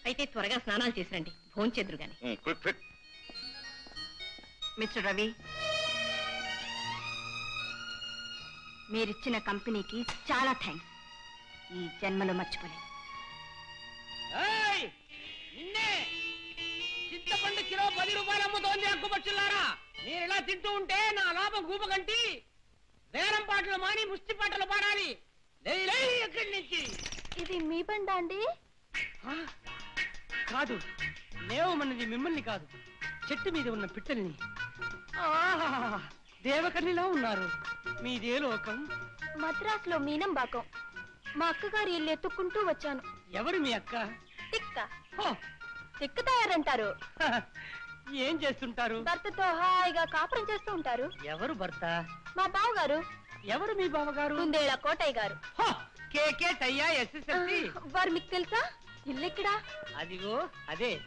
అయితే త్వరగా స్నానాలు చేసిరండి. భోంచెద్దురు గాని. Quick quick. మిస్టర్ రవి మీరిచ్చిన కంపెనీకి చాలా థ్యాంక్స్ ఈ జన్మలో మర్చిపోలేదు ఏయ్! నిన్నే చింతపండు కిలో పది రూపాయలు అమ్ముతోంది అక్కుపచ్చులారా మీరు ఇలా తింటూ ఉంటే నా లాభం గూపకంటి వేలం పాటలు మాని ముష్టి పాటలు పాడాలి. ఎక్కడి నుంచి. ఇది మీ బండా అండి? కాదు. లేవమన్నది మిమ్మల్ని కాదు. చెట్టు మీద ఉన్న పిట్టల్ని. ఆహా! దేవకన్నిలా ఉన్నారు. మీదే లోకం. మద్రాసులో మీనంబాకం. మా అక్కగారి ఇల్లు ఎత్తుక్కుంటూ వచ్చాను. ఎవరు మీ అక్క? తిక్క! తిక్క తయారంటారు! ఏం చేస్తుంటారు? భర్తతో హాయిగా కాపురం చేస్తూ ఉంటారు. ఎవరు భర్త? మా బావగారు. ఎవరు మీ బావగారు? కుందేళ్ళ కోటయ్య గారు. హో! కేకే టయ్యా ఎస్ఎస్ఎల్సి. వారు మీకు తెలుసా? ఇల్లెక్కడా? అదిగో అదే.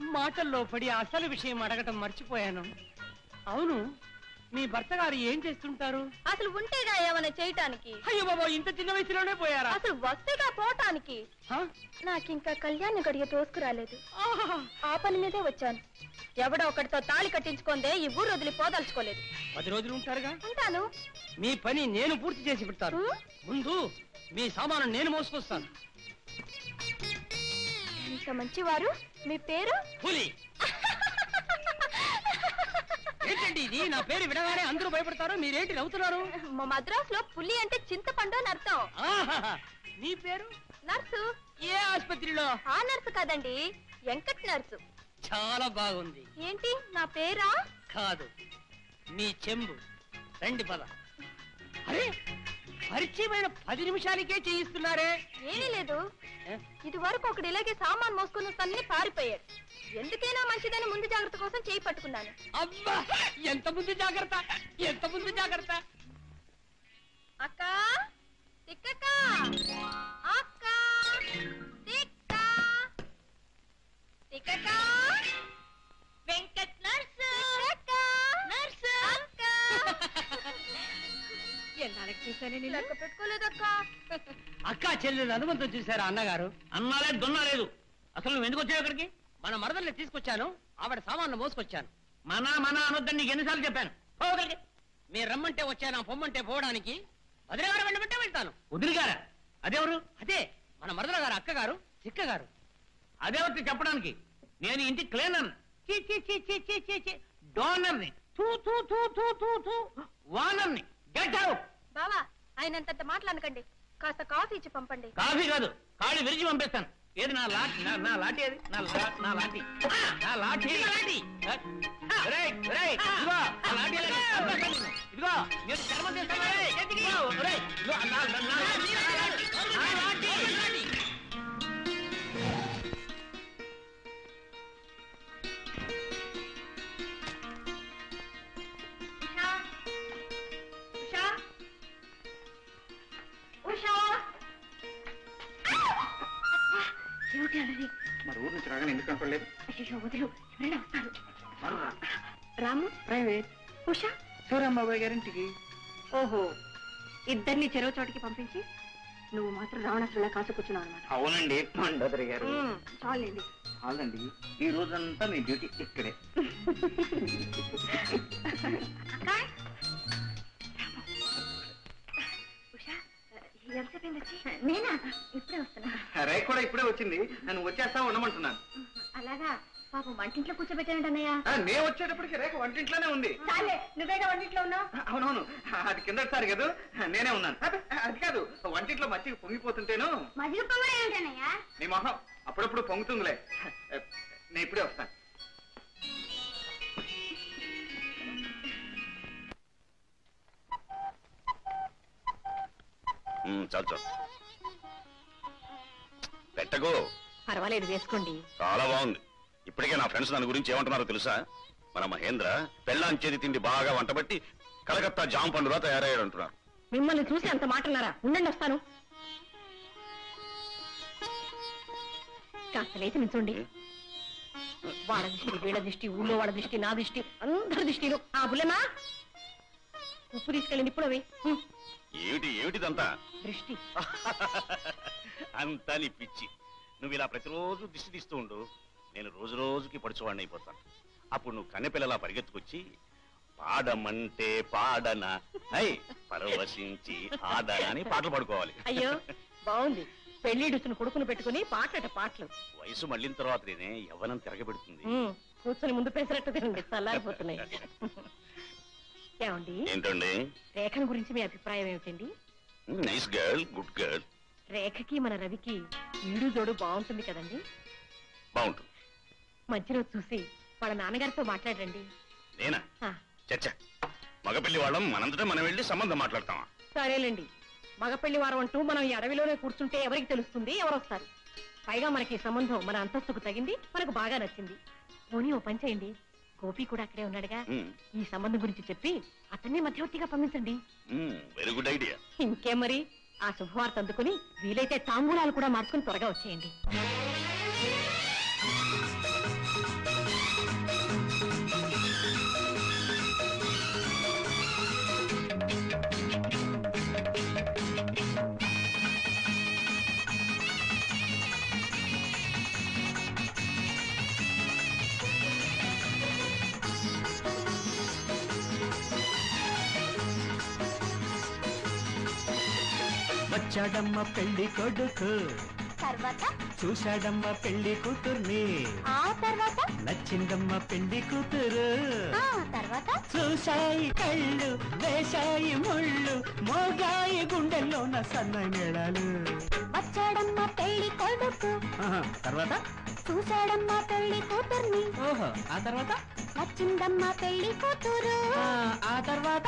మాటల్లో పడి అసలు విషయం అడగటం మర్చిపోయాను. అవును మీ భర్త గారు ఏం చేస్తుంటారు? అసలు ఉంటేగా ఏమైనా చేయటానికి? అయ్యో బాబా ఇంత చిన్న వయసులోనే పోయారా? అసలు వస్తేగా పోవటానికి హ? నాకింకా కళ్యాణ గడియ తోసుకురాలేదు! ఆ పని మీదే వచ్చాను. ఎవడో ఒకటితో తాళి కట్టించుకుందే ఈ ఊరు వదిలి పోదలుచుకోలేదు. పది రోజులు ఉంటారుగా? ఉంటాను. మీ పని నేను పూర్తి చేసి పెడతాను. ఉం? ముందు మీ సామాను నేను మోసుకొస్తాను. ఇంత మంచివారు. మీ పేరు? పులి. ఏంటండి ఇది? నా పేరు వినగానే అందరూ భయపడతారు. మీరేంటి నవ్వుతున్నారు? మా మద్రాసులో పులి అంటే చింతపండు అని అర్థం. ఆహాహా. నీ పేరు? నర్సు. ఏ ఆసుపత్రిలో? ఆ నర్సు కాదండి వెంకట్ నర్సు. చాలా బాగుంది. ఏంటి నా పేరా? కాదు నీ చెంబు. రండి పద. అరే పరిచయమైన పది నిమిషాలకే చేయిస్తున్నారే. ఏమీ లేదు. ఏ? ఇది వరకు ఒకడు ఇలాగే సామాన్ మోసుకుని వస్తానని పారిపోయాడు. ఎందుకైనా మంచిదని ముందు జాగ్రత్త కోసం చేయి పట్టుకున్నాను. అబ్బా ఎంత ముందు జాగ్రత్త ఎంత ముందు జాగ్రత్త. అక్క తిక్కక్క అక్క తిక్క తిక్కక్క వెంకట్ నర్సు నర్సు. అక్క. ఎన్నాళ్ళకి చూసానే లెక్క పెట్టుకోలేదక్క. అక్క చెల్లెలు అనుబంధం చూసారా అన్నగారు? అన్నాలే దున్నాలేదు. అసలు నువ్వు ఎందుకు వచ్చావు ఇక్కడికి? మన మరదల్ని తీసుకొచ్చాను ఆవిడ సామాన్లు మోసుకొచ్చాను. మన మన అనొద్దని నీకు ఎన్నిసార్లు చెప్పాను. మీరు రమ్మంటే వచ్చాను పొమ్మంటే పోవడానికి. వదిలేగారు వెళ్ళమంటే వెళ్తాను. వదిలిగారా అదెవరు? అదే మన మరదల గారు అక్క గారు చిక్క గారు. అదేవరికి చెప్పడానికి? నేను ఇంటి క్లీనర్. చీ చీ చీ చీ చీ చీ చీ డోనర్ని. తూ తూ తూ తూ తూ తూ వానర్ని. Get out. బావా ఆయనంతంత మాట్లాడకండి. కాస్త కాఫీ ఇచ్చి పంపండి. కాఫీ కాదు కాళ్ళు విరిచి పంపిస్తాను. ఏది నా లాఠీ నా లాఠీ ఏది నా నా లాఠీ. నా లాఠీ. లాఠీ. ఇదిగో నేను చర్మం చేస్తాను ఏమిటి మరి ఊరు నుంచి రాగానే ఎందుకు కనపడలేదు అయ్యో వదిలు. ఎవరైనా వస్తారు. రాము? ప్రైవేట్. ఉషా? సూరమ్మాబాయ్ గారింటికి. ఓహో ఇద్దరిని చెరవ చోటికి పంపించి నువ్వు మాత్రం రావణాసులా కాసు కూర్చున్నావు అనమాట అవునండి మండోదరి గారు. చాలండి. అవునండి ఈ రోజంతా మీ డ్యూటీ ఇక్కడే. ఎంతసేపు వచ్చి నేనా? ఇప్పుడే వస్తున్నా. రేఖ కూడా ఇప్పుడే వచ్చింది. నన్ను వచ్చేస్తా ఉండమంటున్నాను. అలాగా? పాపం వంటింట్లో కూర్చోబెట్టానంట అన్నయ్య. ఆ, నేను వచ్చేటప్పటికి రేఖ వంటింట్లోనే ఉంది. చాలే నువ్వేగా వంటింట్లో ఉన్నావు? అవునవును. అది కిందసారి కదా. నేనే ఉన్నాను. అది కాదు వంటింట్లో మచ్చికి పొంగిపోతుంటేను. మజ్జిగ ఏమిటన్నయ్య నీ మొహం అప్పుడప్పుడు పొంగుతుందిలే. నేను ఇప్పుడే వస్తాను. చాలు చాలు. పెట్టకు. పర్వాలేదు వేసుకోండి. చాలా బాగుంది. ఇప్పటికే నా ఫ్రెండ్స్ దాని గురించి ఏమంటున్నారో తెలుసా? మన మహేంద్ర పెళ్ళాంచేది తిండి బాగా వంటబట్టి కలకత్తా జామ పండుగా తయారయ్యాడు అంటున్నారు. మిమ్మల్ని చూసి అంత మాటన్నారా ఉండండి వస్తాను. కాస్త లేచి నిల్చోండి. వాళ్ళ దిష్టి వీళ్ళ దిష్టి ఊళ్ళో వాళ్ళ దిష్టి నా దిష్టి అందరి దిష్టిలు. ఆ బుల్లనా? ఉప్పు తీసుకెళ్ళండి ఇప్పుడు అవి. ఏమిటి ఏమిటిదంతా? దృష్టి. అంతా నీ పిచ్చి. నువ్వు ఇలా ప్రతిరోజు దిష్టి తీస్తూ ఉండు. నేను రోజు రోజుకి పడుచువాడిని అయిపోతాను. అప్పుడు నువ్వు కన్నెపిల్లలా పరిగెత్తుకొచ్చి పాడమంటే పాడన హై పరవశించి ఆడన అని పాటలు పాడుకోవాలి. అయ్యో బాగుంది. పెళ్ళిడుచును కొడుకును పెట్టుకుని పాటట పాటలు. వయసు మళ్ళిన తర్వాత నేనే యవ్వనం తిరగబెడుతుంది. కూర్చొని ముందు పెసరట్టు తినండి చల్లారిపోతున్నాయి. ఏమండి? ఏంటండి? రేఖను గురించి మీ అభిప్రాయం ఏమిటండి? నైస్ గర్ల్ గుడ్ గర్ల్ రేఖకి మన రవికి ఈడు జోడు బాగుంటుంది కదండి? బాగుంటుంది. మధ్యలో చూసి వాళ్ళ నాన్నగారితో మాట్లాడండి. నేనా? చచ్చ. మగపిల్లి వాళ్ళం మనంతటా మనం వెళ్ళి సంబంధం మాట్లాడతామా? సరేలేండి. మగ పెళ్ళి వారం అంటూ మనం ఈ అడవిలోనే కూర్చుంటే ఎవరికి తెలుస్తుంది? ఎవరు వస్తారు? పైగా మనకి సంబంధం మన అంతస్తుకు తగింది మనకు బాగా నచ్చింది. పోనీ ఓ పని చేయండి. గోపి కూడా అక్కడే ఉన్నాడుగా. ఈ సంబంధం గురించి చెప్పి అతన్ని మధ్యవర్తిగా పంపించండి. వెరీ గుడ్ ఐడియా ఇంకేం మరి ఆ శుభవార్త అందుకుని వీలైతే తాంబూలాలు కూడా మార్చుకుని త్వరగా వచ్చేయండి. వచ్చాడమ్మ పెళ్ళి కొడుకు. తర్వాత? చూశాడమ్మ పెళ్ళి కూతుర్ని. ఆ తర్వాత? నచ్చిందమ్మ పెళ్ళి కూతురు. ఆ తర్వాత? చూశాయి కళ్ళు వేశాయి ముళ్ళు మోగాయి గుండెల్లోన సన్న మేళాలు. వచ్చాడమ్మ పెళ్ళి కొడుకు. ఆహా, తర్వాత? చూశాడమ్మ పెళ్ళి కూతుర్ని. ఓహో ఆ తర్వాత? నచ్చిందమ్మ పెళ్ళి కూతురు. ఆ, ఆ తర్వాత?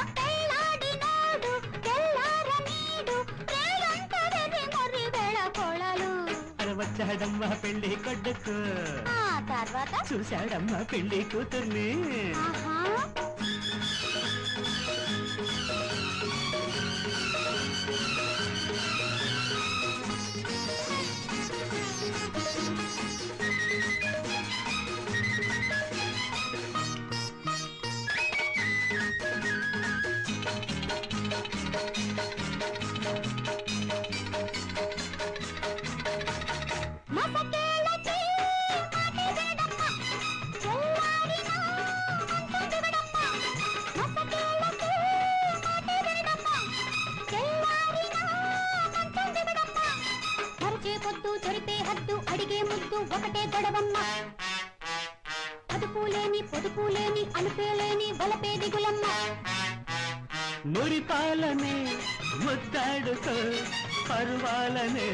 అరే వచ్చాడమ్మ పెళ్ళి కొడుకు. ఆ తర్వాత? చూశాడమ్మ పెళ్ళి కూతుర్ని. ఆహా. ఒకటే గొడవమ్మ. పదుపులేని పొదుపులేని పొదుపు లేని అలుపే లేని వలపే దిగులమ్మ. మురిపాలనే ముద్దాడుకో. పరువాలనే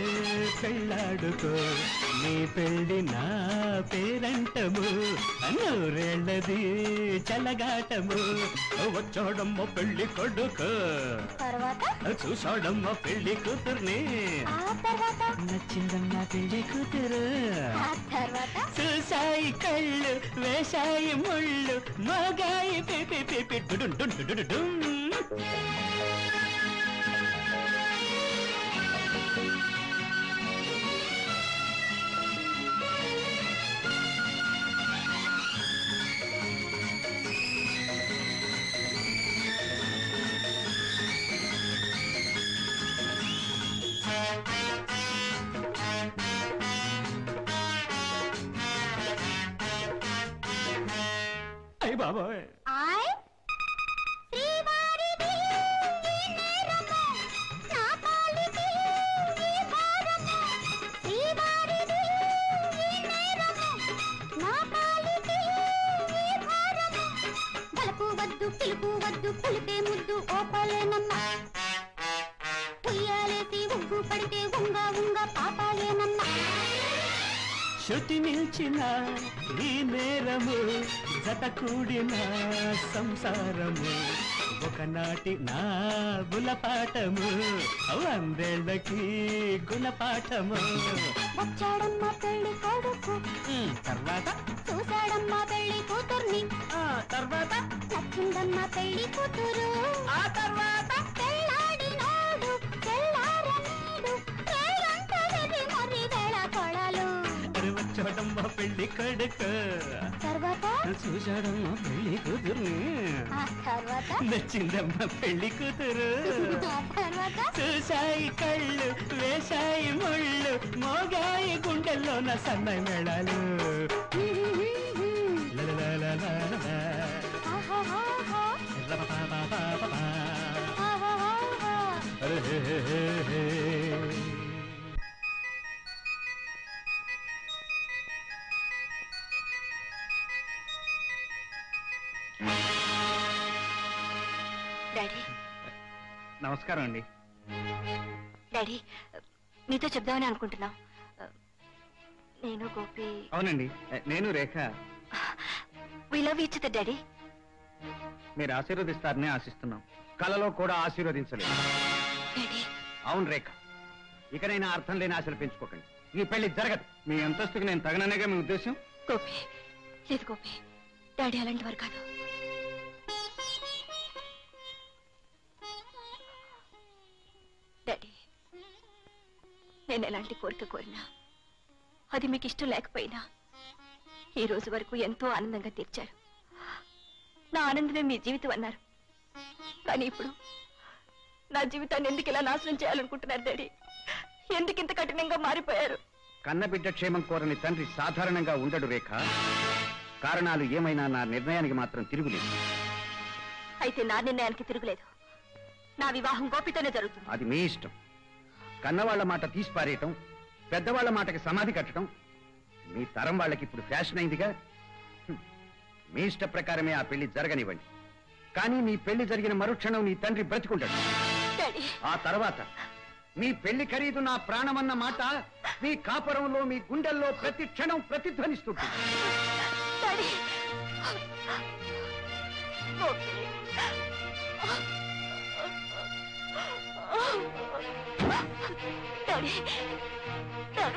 పెళ్ళాడుకో. నీ పెళ్ళి నా పేరంటము. నూరేళ్ళది చలగాటము. వచ్చాడమ్మ పెళ్ళి కొడుకు. తర్వాత? చూసాడమ్మ పెళ్ళి కూతుర్ని. నచ్చిందమ్మ పెళ్ళి కూతురు. చూసాయి కళ్ళు వేశాయి ముళ్ళు మగాయి పిపి పిపి డుడుం వద్దు పిలుపు వద్దు పులిపే ముద్దు ఓపలేనమ్మ. ఉయ్యాలేసి ఉగ్గు పడితే ఉంగ ఉంగ పాప శృతి నిల్చిన ఈ నేరము జత కూడిన సంసారము. ఒకనాటి నా గులపాఠము వందేళ్ళకి గుణపాఠము. వచ్చాడమ్మ పెళ్ళి కొడుకు. తర్వాత? చూశాడమ్మ పెళ్ళి కూతుర్ని. ఆ తర్వాత? నచ్చిందమ్మ పెళ్ళి కూతురు. ఆ తర్వాత? పెళ్ళి కొడుకు. తర్వాత? చూశాడమ్మ పెళ్ళి కూతుర్ని. ఆ తర్వాత? నచ్చిందమ్మ పెళ్ళి కూతురు. తర్వాత? చూశాయి కళ్ళు వేశాయి ముళ్ళు మోగాయి గుండెల్లోన సన్నాయి మేళాలు. లలలలలలల. ఆహాహాహా, రపపపపపప. నమస్కారం అండి. డాడీ మీతో చెప్దామని అనుకుంటున్నాం. నేను గోపి. అవునండి. నేను Rekha. We love each the daddy. మీరు ఆశీర్వదిస్తారని ఆశిస్తున్నాం. కలలో కూడా ఆశీర్వదించలేదు. డాడీ. అవును రేఖ. ఇకనైనా అర్థం లేని ఆశలు పెంచుకోకండి. ఈ పెళ్ళి జరగదు. మీ అంతస్తుకు నేను తగననేగా మీ ఉద్దేశం గోపి. లేదు గోపి. డాడీ అలాంటి వారు కాదు. నేను ఎలాంటి కోరిక కోరినా అది మీకు ఇష్టం లేకపోయినా ఈ రోజు వరకు ఎంతో ఆనందంగా తీర్చారు. నా ఆనందమే మీ జీవితం అన్నారు. కానీ ఇప్పుడు నా జీవితాన్ని ఎందుకు ఇలా నాశనం చేయాలనుకుంటున్నారు డాడీ? ఎందుకు ఇంత కఠినంగా మారిపోయారు? కన్నబిడ్డ క్షేమం కోరని తండ్రి సాధారణంగా ఉండడు రేఖ. కారణాలు ఏమైనా నా నిర్ణయానికి మాత్రం తిరుగులేదు. అయితే నా నిర్ణయానికి తిరుగులేదు. నా వివాహం గోపితోనే జరుగుతుంది. అది మీ ఇష్టం. కన్నవాళ్ళ మాట తీసి పారేయటం పెద్దవాళ్ళ మాటకి సమాధి కట్టడం మీ తరం వాళ్ళకి ఇప్పుడు ఫ్యాషన్ అయిందిగా. మీ ఇష్ట ప్రకారమే ఆ పెళ్ళి జరగనివ్వండి. కానీ మీ పెళ్ళి జరిగిన మరుక్షణం నీ తండ్రి బ్రతికుంటాడు. ఆ తర్వాత మీ పెళ్ళి ఖరీదు నా ప్రాణమన్న మాట మీ కాపురంలో మీ గుండెల్లో ప్రతి క్షణం 老弟老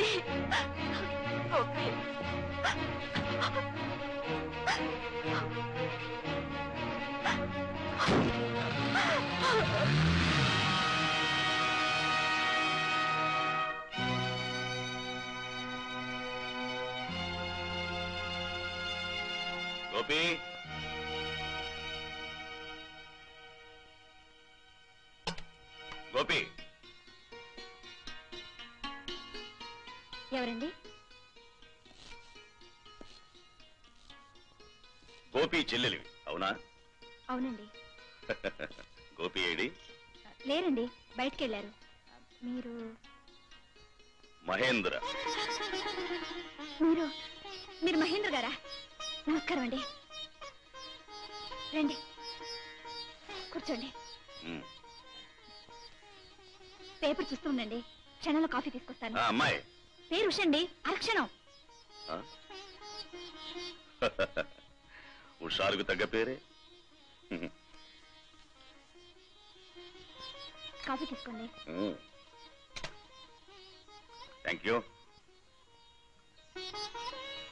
弟老弟啊啊啊啊啊 ఎవరండి? గోపి చెల్లెలివి అవునా? అవునండి. గోపి ఏడి? లేరండి బయటికి వెళ్ళారు మీరు? మహేంద్ర. మీరు? మీరు మహేంద్ర గారా? నమస్కారం అండి. రండి. కూర్చోండి. పేపర్ చూస్తూ ఉండండి. క్షణంలో కాఫీ తీసుకొస్తాను. అమ్మాయి. పేరు ఉషండి అరక్షణం ఆ? హుషారుకు తగ్గ పేరే? కాఫీ తీసుకోండి. థ్యాంక్ యూ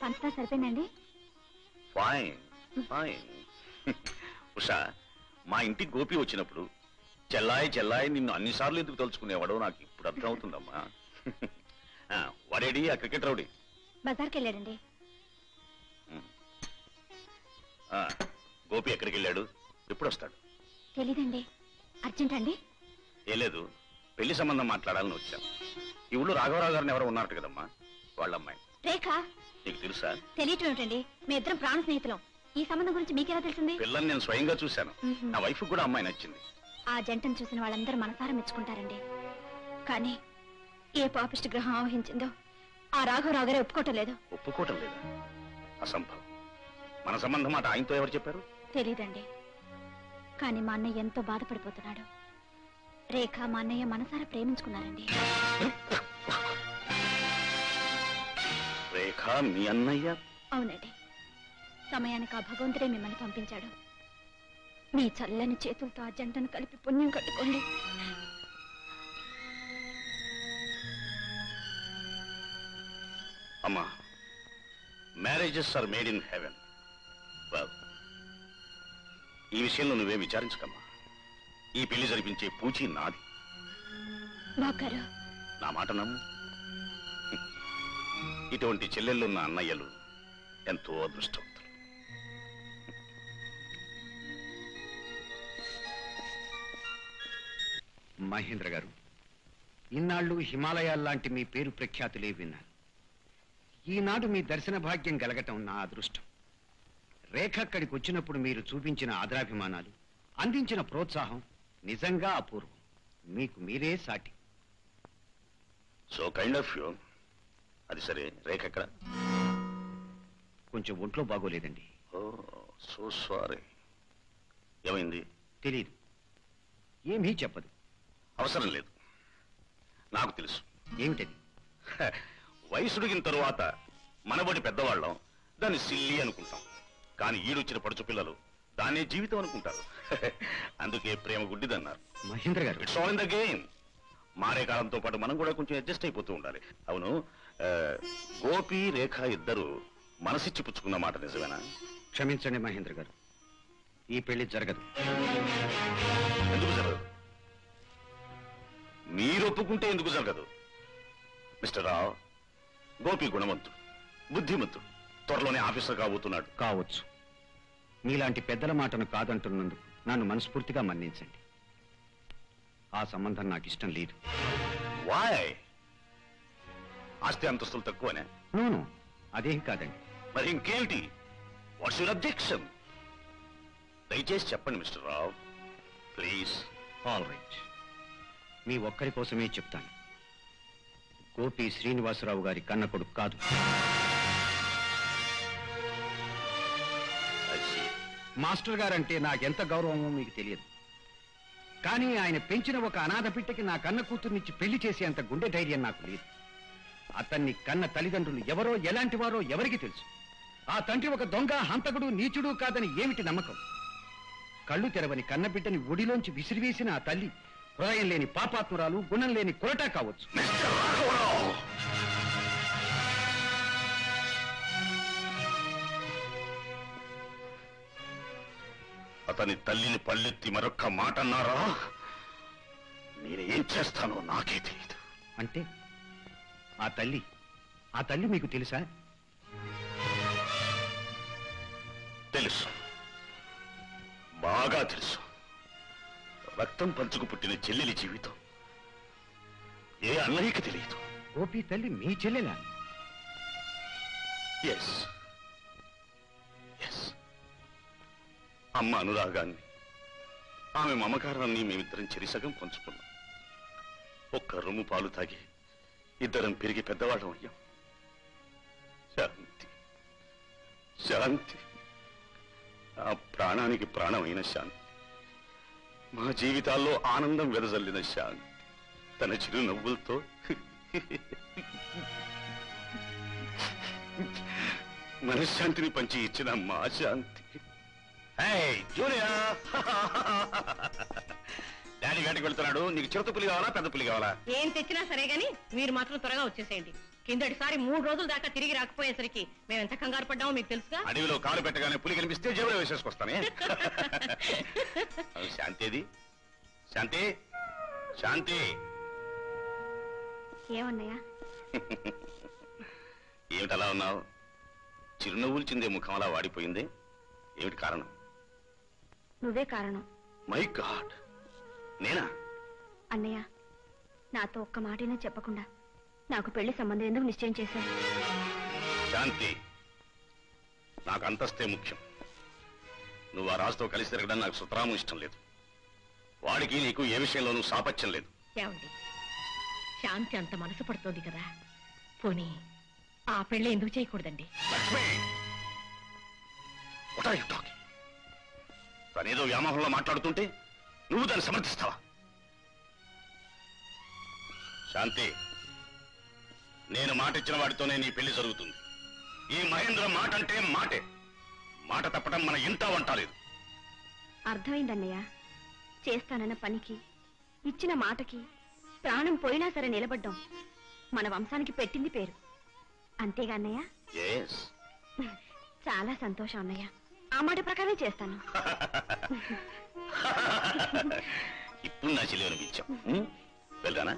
పంచదార సరిపోయిందండి? ఫైన్ ఫైన్ ఉషా మా ఇంటికి గోపి వచ్చినప్పుడు చెల్లాయి చెల్లాయి నిన్ను అన్నిసార్లు ఎందుకు తలుచుకునేవాడో నాకు ఇప్పుడు అర్థం అవుతుందమ్మా ఆ, క్రికెట్ రౌడీ? బజార్కి వెళ్ళాడండి ఆ, గోపి ఎక్కడికి వెళ్ళాడు ఎప్పుడు వస్తాడు తెలీదండి. అర్జెంట్ అండి? ఏ లేదు. పెళ్ళి సంబంధం మాట్లాడాలని వచ్చాం. ఈ ఊళ్ళో రాఘవరావు గారిని ఎవరో ఉన్నారట కదమ్మా వాళ్ళ అమ్మాయి రేఖ? నీకు తెలుసా? తెలియటం ఏమిటండి? మీ ఇద్దరం ప్రాణ స్నేహితులం. ఈ సంబంధం గురించి మీకెలా తెలిసింది? పిల్లని నేను స్వయంగా చూశాను. నా వైఫ్ కూడా అమ్మాయి నచ్చింది. ఆ జంటను చూసిన వాళ్ళందరూ మనసారా మెచ్చుకుంటారండి. కానీ ఏ పాపిష్టి గ్రహం ఆవహించిందో ఆ రాఘవరావు గారే ఒప్పుకోవటం లేదు. ఒప్పుకోవటం లేదా. అసంభవం. మన సంబంధం మాట ఆయనతో ఎవరు చెప్పారు? తెలీదండి. కానీ మా అన్నయ్య ఎంతో బాధపడిపోతున్నాడు. రేఖ మా అన్నయ్య మనసారా ప్రేమించుకున్నారండి. రేఖ మీ అన్నయ్య? అవునండి. సమయానికి ఆ భగవంతుడే మిమ్మల్ని పంపించాడు. మీ చల్లని చేతులతో ఆ జంటను కలిపి పుణ్యం కట్టుకోండి. అమ్మా marriages are made in heaven ఈ విషయంలో నువ్వే విచారించకమ్మా. ఈ పెళ్ళి జరిపించే పూచి నాది. నా మాట నమ్ము. ఇటువంటి చెల్లెళ్ళున్న అన్నయ్యలు ఎంతో అదృష్టవంతులు. మహేంద్ర గారు ఇన్నాళ్ళు హిమాలయాల్లాంటి మీ పేరు ప్రఖ్యాతులే విన్నాను. ఈనాడు మీ దర్శన భాగ్యం కలగటం నా అదృష్టం. రేఖ అక్కడికి వచ్చినప్పుడు మీరు చూపించిన ఆదరాభిమానాలు అందించిన ప్రోత్సాహం నిజంగా అపూర్వం. మీకు మీరే సాటి. సో కైండ్ ఆఫ్ యూ అది సరే రేఖ ఎక్కడ కొంచెం ఒంట్లో బాగోలేదండి. ఓ సో సారీ ఏమైంది? తెలీదు. ఏమీ చెప్పదు. అవసరం లేదు. నాకు తెలుసు. ఏమిటది? వయసుడిగిన తరువాత మనబడి పెద్దవాళ్ళం దాన్ని సిల్లి అనుకుంటాం. కానీ ఈడొచ్చిన పడుచు పిల్లలు దాన్నే జీవితం అనుకుంటారు. అందుకే ప్రేమ గుడ్డిదన్నారు. మహేంద్ర గారు. It's all in the game మారే కాలంతో పాటు మనం కూడా కొంచెం అడ్జస్ట్ అయిపోతూ ఉండాలి. అవును గోపి రేఖ ఇద్దరు మనసిచ్చి పుచ్చుకున్న మాట నిజమేనా? క్షమించండి మహేంద్ర గారు. ఈ పెళ్ళి జరగదు. ఎందుకు జరగదు? మీరు ఒప్పుకుంటే ఎందుకు జరగదు? మిస్టర్ రావు గోపి గుణవంతుడు బుద్ధిమంతుడు త్వరలోనే ఆఫీసర్ కాబోతున్నాడు. కావచ్చు. మీలాంటి పెద్దల మాటను కాదంటున్నందుకు నన్ను మనస్ఫూర్తిగా మన్నించండి. ఆ సంబంధం నాకు ఇష్టం లేదు. వాయ్ ఆస్తి అంతస్తులు తక్కువనే? నూను అదేం కాదండి. మరి ఇంకేమిటి? వాట్స్ యువర్ అబ్జెక్షన్ దయచేసి చెప్పండి mister Rao. Please all right మీ ఒక్కరి కోసమే చెప్తాను. గోపి శ్రీనివాసరావు గారి కన్న కొడుకు కాదు. మాస్టర్ గారంటే నాకెంత గౌరవమో మీకు తెలియదు. కానీ ఆయన పెంచిన ఒక అనాథ పిట్టకి నా కన్న కూతుర్నిచ్చి పెళ్ళి చేసేంత గుండె ధైర్యం నాకు లేదు. అతన్ని కన్న తల్లిదండ్రులు ఎవరో ఎలాంటి వారో ఎవరికి తెలుసు. ఆ తండ్రి ఒక దొంగ హంతకుడు నీచుడు కాదని ఏమిటి నమ్మకం? కళ్ళు తెరవని కన్నబిడ్డని ఒడిలోంచి విసిరివేసిన ఆ తల్లి హృదయం లేని పాపాత్మురాలు గుణం లేని కొరట కావచ్చు. అతని తల్లిని పల్లెత్తి మరొక్క మాట అన్నారా? నేను ఏం చేస్తానో నాకే తెలియదు అంటే ఆ తల్లి ఆ తల్లి మీకు తెలుసా? తెలుసు. బాగా తెలుసు. రక్తం పంచుకు పుట్టిన చెల్లెలి జీవితం. ఏ అన్నయ్యకి తెలియదు. గోపి తల్లి మీ చెల్లెలా? ఎస్ ఎస్ అమ్మ అనురాగాన్ని ఆమె మమకారాన్ని మేమిద్దరం చెరిసగం పంచుకున్నాం. ఒక్క రొమ్ము పాలు తాగి ఇద్దరం పెరిగి పెద్దవాళ్ళం అయ్యాం. శాంతి. శాంతి. ఆ ప్రాణానికి ప్రాణమైన శాంతి. మా జీవితాల్లో ఆనందం వెదజల్లిన శాంతి తన చిరునవ్వులతో మనశ్శాంతిని పంచి ఇచ్చిన మా శాంతి. డాడీ వేటకు వెళ్తున్నాడు. నీకు చిరుత పులి కావాలా పెద్ద పులి కావాలా? ఏం తెచ్చినా సరే గాని మీరు మాత్రం త్వరగా వచ్చేసేయండి. కిందటిసారి మూడు రోజుల దాకా తిరిగి రాకపోయేసరికి మేము ఎంత కంగారు పడ్డామో మీకు తెలుసుగా అడవిలో కాలు పెట్టగానే పులి కనిపిస్తే జేబులో వేసేసుకొస్తానే. అవును, శాంతి? ఏది శాంతి? శాంతి ఏమన్నయ్యా? ఏమిటి అలా ఉన్నావు? చిరునవ్వులు చిందే ముఖం అలా వాడిపోయింది? ఏమిటి కారణం? నువ్వే కారణం. My god! నేనా? అన్నయ్య నాతో ఒక్క మాటైనా చెప్పకుండా నాకు పెళ్ళి సంబంధం ఎందుకు నిశ్చయం చేశావు? శాంతి. నాకు అంతస్తే ముఖ్యం. నువ్వు ఆ రాజుతో కలిసి తిరగడం నాకు సుతరాము ఇష్టం లేదు. వాడికి నీకు ఏ విషయంలోనూ సాపత్యం లేదు. ఏమండి? శాంతి అంత మనసు పడుతోంది కదా. పోనీ ఆ పెళ్ళి ఎందుకు చేయకూడదండి? Lakshmi! What are you talking? తనేదో వ్యామోహంలో మాట్లాడుతుంటే నువ్వు దాన్ని సమర్థిస్తావా? శాంతి! నేను మాట ఇచ్చిన వాడితోనే నీ పెళ్ళి జరుగుతుంది. ఈ మహేంద్ర మాట అంటే మాటే. మాట తప్పడం మన ఇంత వంటలేదు అర్థమైందన్నయ్య. చేస్తానన్న పనికి ఇచ్చిన మాటకి ప్రాణం పోయినా సరే నిలబడ్డాం. మన వంశానికి పెట్టింది పేరు. అంతేగా అన్నయ్య? చాలా సంతోషం అన్నయ్య. ఆ మాట ప్రకారం చేస్తాను. ఇప్పుడు నా చెల్లి అనిపించాం. వెళ్ళానా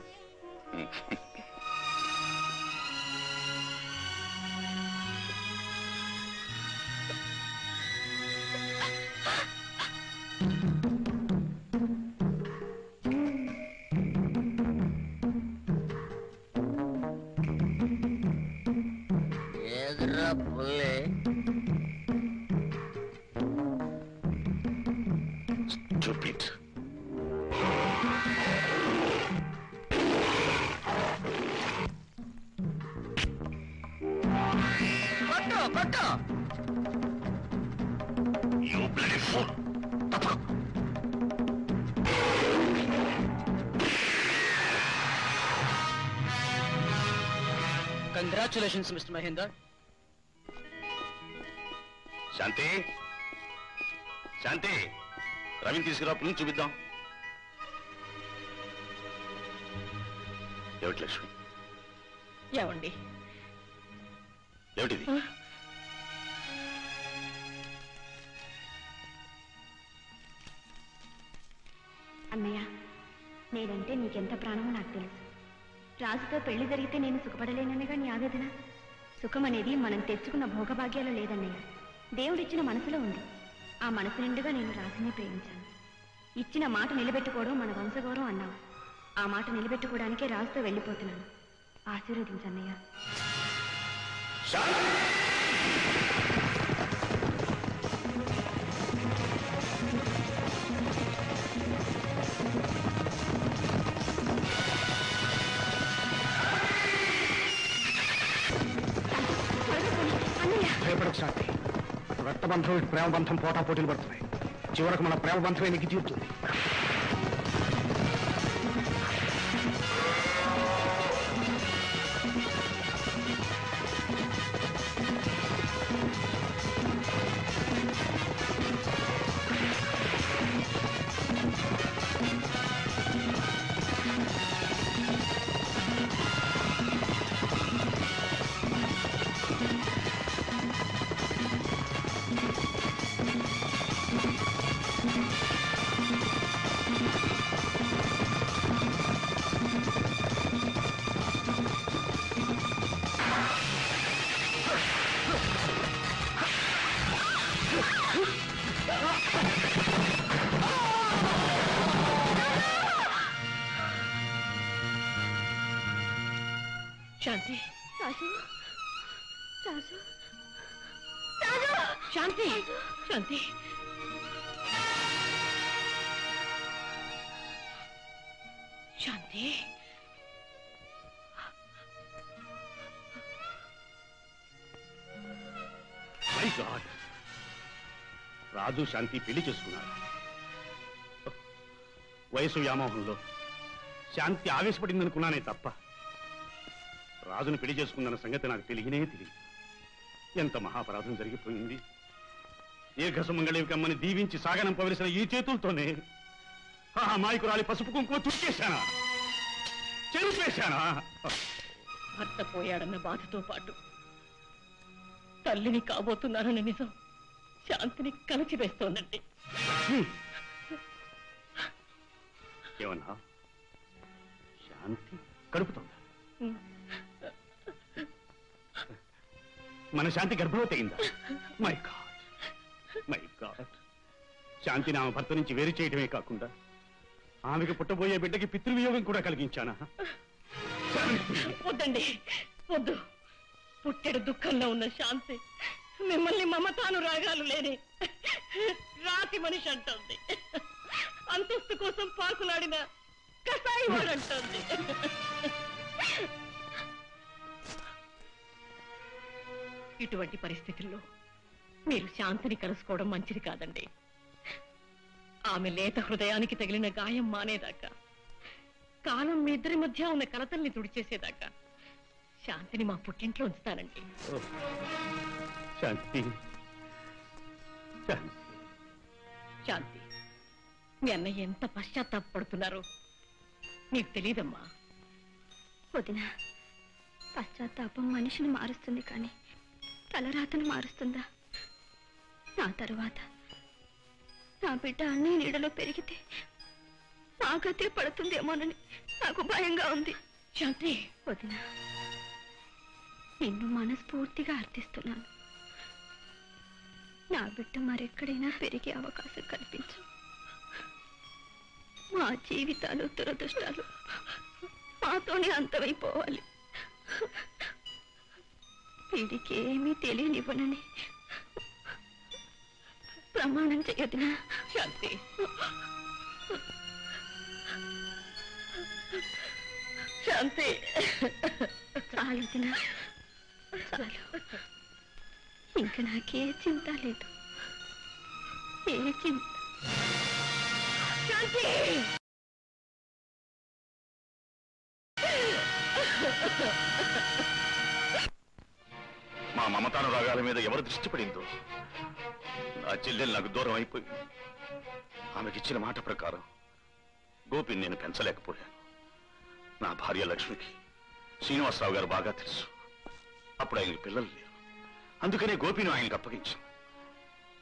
కంగ్రాచులేషన్స్ మిస్టర్ మహేందర్ శాంతి శాంతి రవిని తీసుకురా పుల్ని చూపిద్దాం. ఏమిటి లక్ష్మి? ఏమండి? ఏమిటిది? అన్నయ్య నేనంటే నీకెంత ప్రాణమో నాకు తెలుసు. రాజుతో పెళ్ళి జరిగితే నేను సుఖపడలేననిగా నీ ఆవేదన? సుఖం అనేది మనం తెచ్చుకున్న భోగభాగ్యాలు లేదన్నయ్య. దేవుడిచ్చిన మనసులో ఉంది. ఆ మనసు నిండుగా నేను రాజుని ప్రేమించాను. ఇచ్చిన మాట నిలబెట్టుకోవడం మన వంశగౌరవం అన్నావు. ఆ మాట నిలబెట్టుకోవడానికే రాజుతో వెళ్ళిపోతున్నాను. ఆశీర్వదించన్నయ్య. రక్తబంధం ఇటు ప్రేమ బంధం పోటా పోటీలు పడుతున్నాయి. చివరకు మన ప్రేమ బంధమే నీకు తీరుతుంది. రాజు శాంతి పెళ్ళి చేసుకున్నారు వయసు వ్యామోహంలో శాంతి ఆవేశపడిందనుకున్నానే తప్ప రాజును పెళ్ళి చేసుకుందన్న సంగతి నాకు తెలియనే తెలియదు. ఎంత మహాపరాధం జరిగిపోయింది. దీర్ఘ సుమంగళి కమ్మని దీవించి సాగనంపవలసిన ఈ చేతులతోనే ఆ మాయకురాలి పసుపు కుంకుమ తుడిచేశానా? చెరిపేశానా? భర్త పోయాడన్న బాధతో పాటు తల్లిని కాబోతున్నానన్న నిజం శాంతిని కలచివేస్తోందండి. ఏమన్నా? శాంతి కడుపుతోందా? మన శాంతి గర్భవతి అయిందా మై గాడ్. My God. శాంతిని ఆమె భర్త నుంచి వేరు చేయడమే కాకుండా ఆమెకు పుట్టబోయే బిడ్డకి పితృవియోగం కూడా కలిగించానా? వద్దండి. వద్దు. పుట్టెడు దుఃఖంలో ఉన్న శాంతి మిమ్మల్ని మమతాను రాగాలు లేని రాతి మనిషి అంటోంది. అంతస్తు కోసం పాకులాడిన కసాయి వాడంటోంది ఇటువంటి పరిస్థితుల్లో మీరు శాంతిని కలుసుకోవడం మంచిది కాదండి. ఆమె లేత హృదయానికి తగిలిన గాయం మానేదాకా కాలం మీ ఇద్దరి మధ్య ఉన్న కలతల్ని తుడిచేసేదాకా శాంతిని మా పుట్టింట్లో ఉంచుతానండి. శాంతి. శాంతి. శాంతి. మీ అన్నయ్య ఎంత పశ్చాత్తాపడుతున్నారో నీకు తెలియదమ్మా వదిన పశ్చాత్తాపం మనిషిని మారుస్తుంది కానీ తలరాతను మారుస్తుందా? నా తరువాత నా బిడ్డ అన్నయ్య నీడలో పెరిగితే నా గతే పడుతుందేమోనని నాకు భయంగా ఉంది. శాంతి. వదిన నిన్ను మనస్ఫూర్తిగా అర్థిస్తున్నాను. నా బిడ్డ మరెక్కడైనా పెరిగే అవకాశం కల్పించు. మా జీవితాలు దురదృష్టాలు. మాతోనే అంతమైపోవాలి. వీడికి ఏమీ తెలియనివ్వనని. ప్రమాణం చేయదునా శాంతి. శాంతి. చాలు దినా చాలు. ఇంకా నాకే చింత లేదు. ఏ చింత? శాంతి! మా మమతాను రాగాల మీద ఎవరు దృష్టి పడిందో? నా చెల్లెలు నాకు దూరం అయిపోయి ఆమెకిచ్చిన మాట ప్రకారం గోపిని నేను పెంచలేకపోయాను. నా భార్య లక్ష్మికి శ్రీనివాసరావు గారు బాగా తెలుసు. అప్పుడు ఆయన పిల్లలు అందుకనే గోపిని ఆయనకు అప్పగించాం.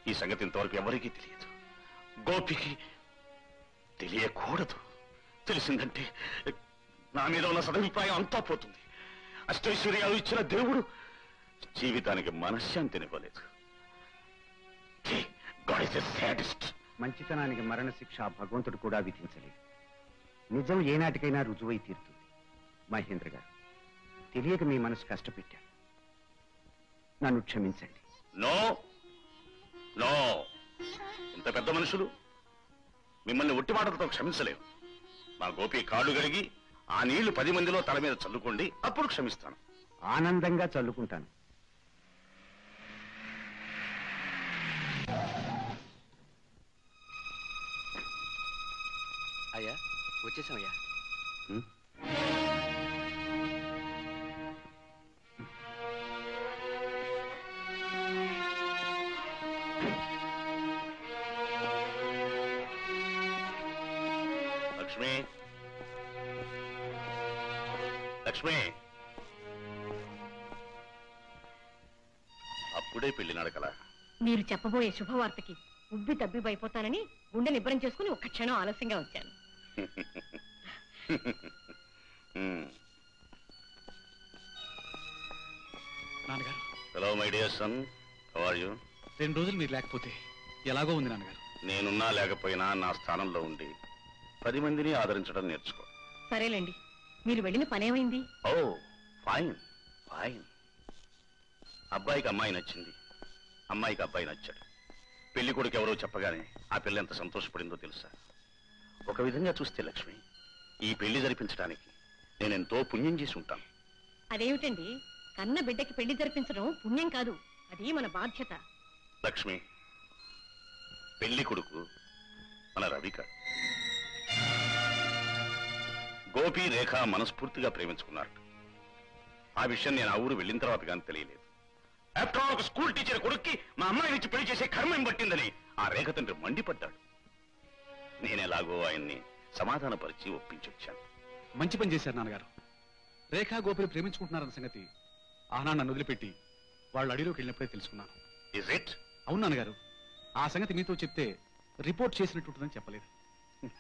ఈ సంగతి ఇంతవరకు ఎవరికీ తెలియదు. గోపికి తెలియకూడదు. తెలిసిందంటే నా మీద ఉన్న సదభిప్రాయం అంతా పోతుంది. అష్టైశ్వర్యాలు ఇచ్చిన దేవుడు జీవితానికి మనశ్శాంతినివ్వలేదు మంచితనానికి మరణశిక్ష భగవంతుడు కూడా విధించలేదు. నిజం ఏనాటికైనా రుజువై తీరుతుంది. మహేంద్ర గారు తెలియక మీ మనసు కష్టపెట్టాను నన్ను క్షమించండి. నో. నో. ఇంత పెద్ద మనుషులు మిమ్మల్ని ఒట్టి మాటలతో క్షమించలేవు మా గోపి కాళ్ళు గడిగి ఆ నీళ్ళు పది మందిలో తల మీద చల్లుకోండి అప్పుడు క్షమిస్తాను. ఆనందంగా చల్లుకుంటాను. అయ్యా వచ్చేసామయ్యా. లక్ష్మి. అప్పుడే పెళ్ళి నడకల. మీరు చెప్పబోయే శుభవార్తకి ఉబ్బి తబ్బిబైపోతానని గుండె నిబ్బరం చేసుకుని ఒక్క క్షణం ఆలస్యంగా వచ్చాను. నాన్నగారు. Hello my dear son how are you రెండు రోజులు మీరు లేకపోతే ఎలాగో ఉంది నాన్నగారు? నేనున్నా లేకపోయినా నా స్థానంలో ఉండి పది మందిని ఆదరించడం నేర్చుకో. సరేలేండి. మీరు వెళ్ళిన పనేమైంది? ఓ ఫైన్ ఫైన్. అబ్బాయికి అమ్మాయి నచ్చింది. అమ్మాయికి అబ్బాయి నచ్చాడు. పెళ్ళి కొడుకు ఎవరో చెప్పగానే ఆ పిల్ల ఎంత సంతోషపడిందో తెలుసా? ఒక విధంగా చూస్తే లక్ష్మి ఈ పెళ్ళి జరిపించడానికి నేనెంతో పుణ్యం చేసి ఉంటాను. అదేమిటండి? కన్న బిడ్డకి పెళ్ళి జరిపించడం పుణ్యం కాదు. అది మన బాధ్యత. లక్ష్మి పెళ్ళి కొడుకు మన రవిక గోపి రేఖ మనస్ఫూర్తిగా ప్రేమించుకున్నారు ఆ విషయం నేను ఆ ఊరు వెళ్ళిన తర్వాత కానీ తెలియలేదు. ఆఫ్టర్ ఆల్ ఒక స్కూల్ టీచర్ కొడుక్కి మా అమ్మాయి నుంచి పెళ్ళి చేసే కర్మం పట్టిందని ఆ రేఖ తండ్రి మండిపడ్డాడు. నేను ఎలాగో ఆయన్ని సమాధానపరిచి ఒప్పించొచ్చాను. మంచి పని చేశారు నాన్నగారు. రేఖా గోపిని ప్రేమించుకుంటున్నారన్న సంగతి ఆనా నన్ను వదిలిపెట్టి వాళ్ళు అడిలోకి వెళ్ళినప్పుడే తెలుసుకున్నాను. ఇస్ ఇట్ అవును నాన్నగారు. ఆ సంగతి మీతో చెప్తే రిపోర్ట్ చేసినట్టుంటుందని చెప్పలేదు.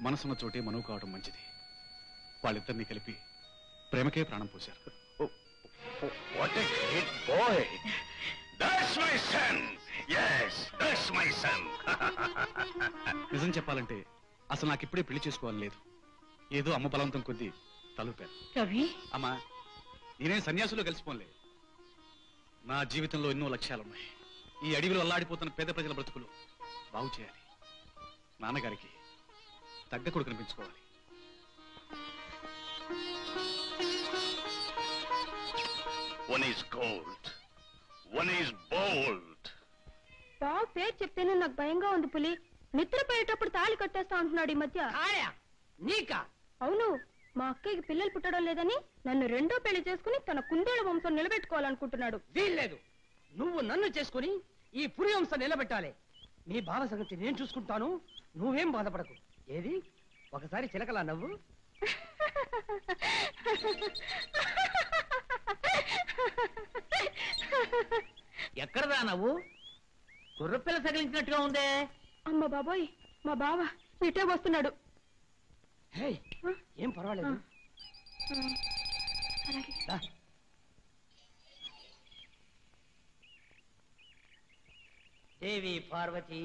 మనసున్న చోటే మనవు కావడం మంచిది. వాళ్ళిద్దరినీ కలిపి ప్రేమకే ప్రాణం పోశారు. What a great boy that's my son yes that's my son నిజం చెప్పాలంటే అసలు నాకు ఇప్పుడే పెళ్ళి చేసుకోవాలని లేదు. ఏదో అమ్మ బలవంతం కొద్దీ తలుపారు. రవి? అమ్మా నేనే సన్యాసులో కలిసిపోలే నా జీవితంలో ఎన్నో లక్ష్యాలున్నాయి. ఈ అడవిలో అల్లాడిపోతున్న పేద ప్రజల బ్రతుకులు బాగు చేయాలి. నాన్నగారికి తగ్గ కొడుకు కనిపించుకోవాలి one is gold one is bold బావ పేరు చెప్తేనే నాకు భయంగా ఉంది పులి. నిద్రపోయేటప్పుడు తాళి కట్టేస్తా అంటున్నాడు ఈ మధ్య. నీకా? అవును మా అక్కయ్యకి పిల్లలు పుట్టడం లేదని నన్ను రెండో పెళ్ళి చేసుకుని తన కుందేళ్ళ వంశం నిలబెట్టుకోవాలనుకుంటున్నాడు. వీల్లేదు. నువ్వు నన్ను చేసుకుని ఈ పురి వంశ నిలబెట్టాలి. నీ బావ సంగతి నేను చూసుకుంటాను. నువ్వేం బాధపడకు. ఏది? ఒకసారి చిలకలా నవ్వు. ఎక్కడదా నవ్వు? గుర్రపిల్ల తగిలించినట్టుగా ఉందే. అమ్మ బాబోయ్ మా బావ ఇటే వస్తున్నాడు. ఏం పర్వాలేదు. దా. దేవి పార్వతి.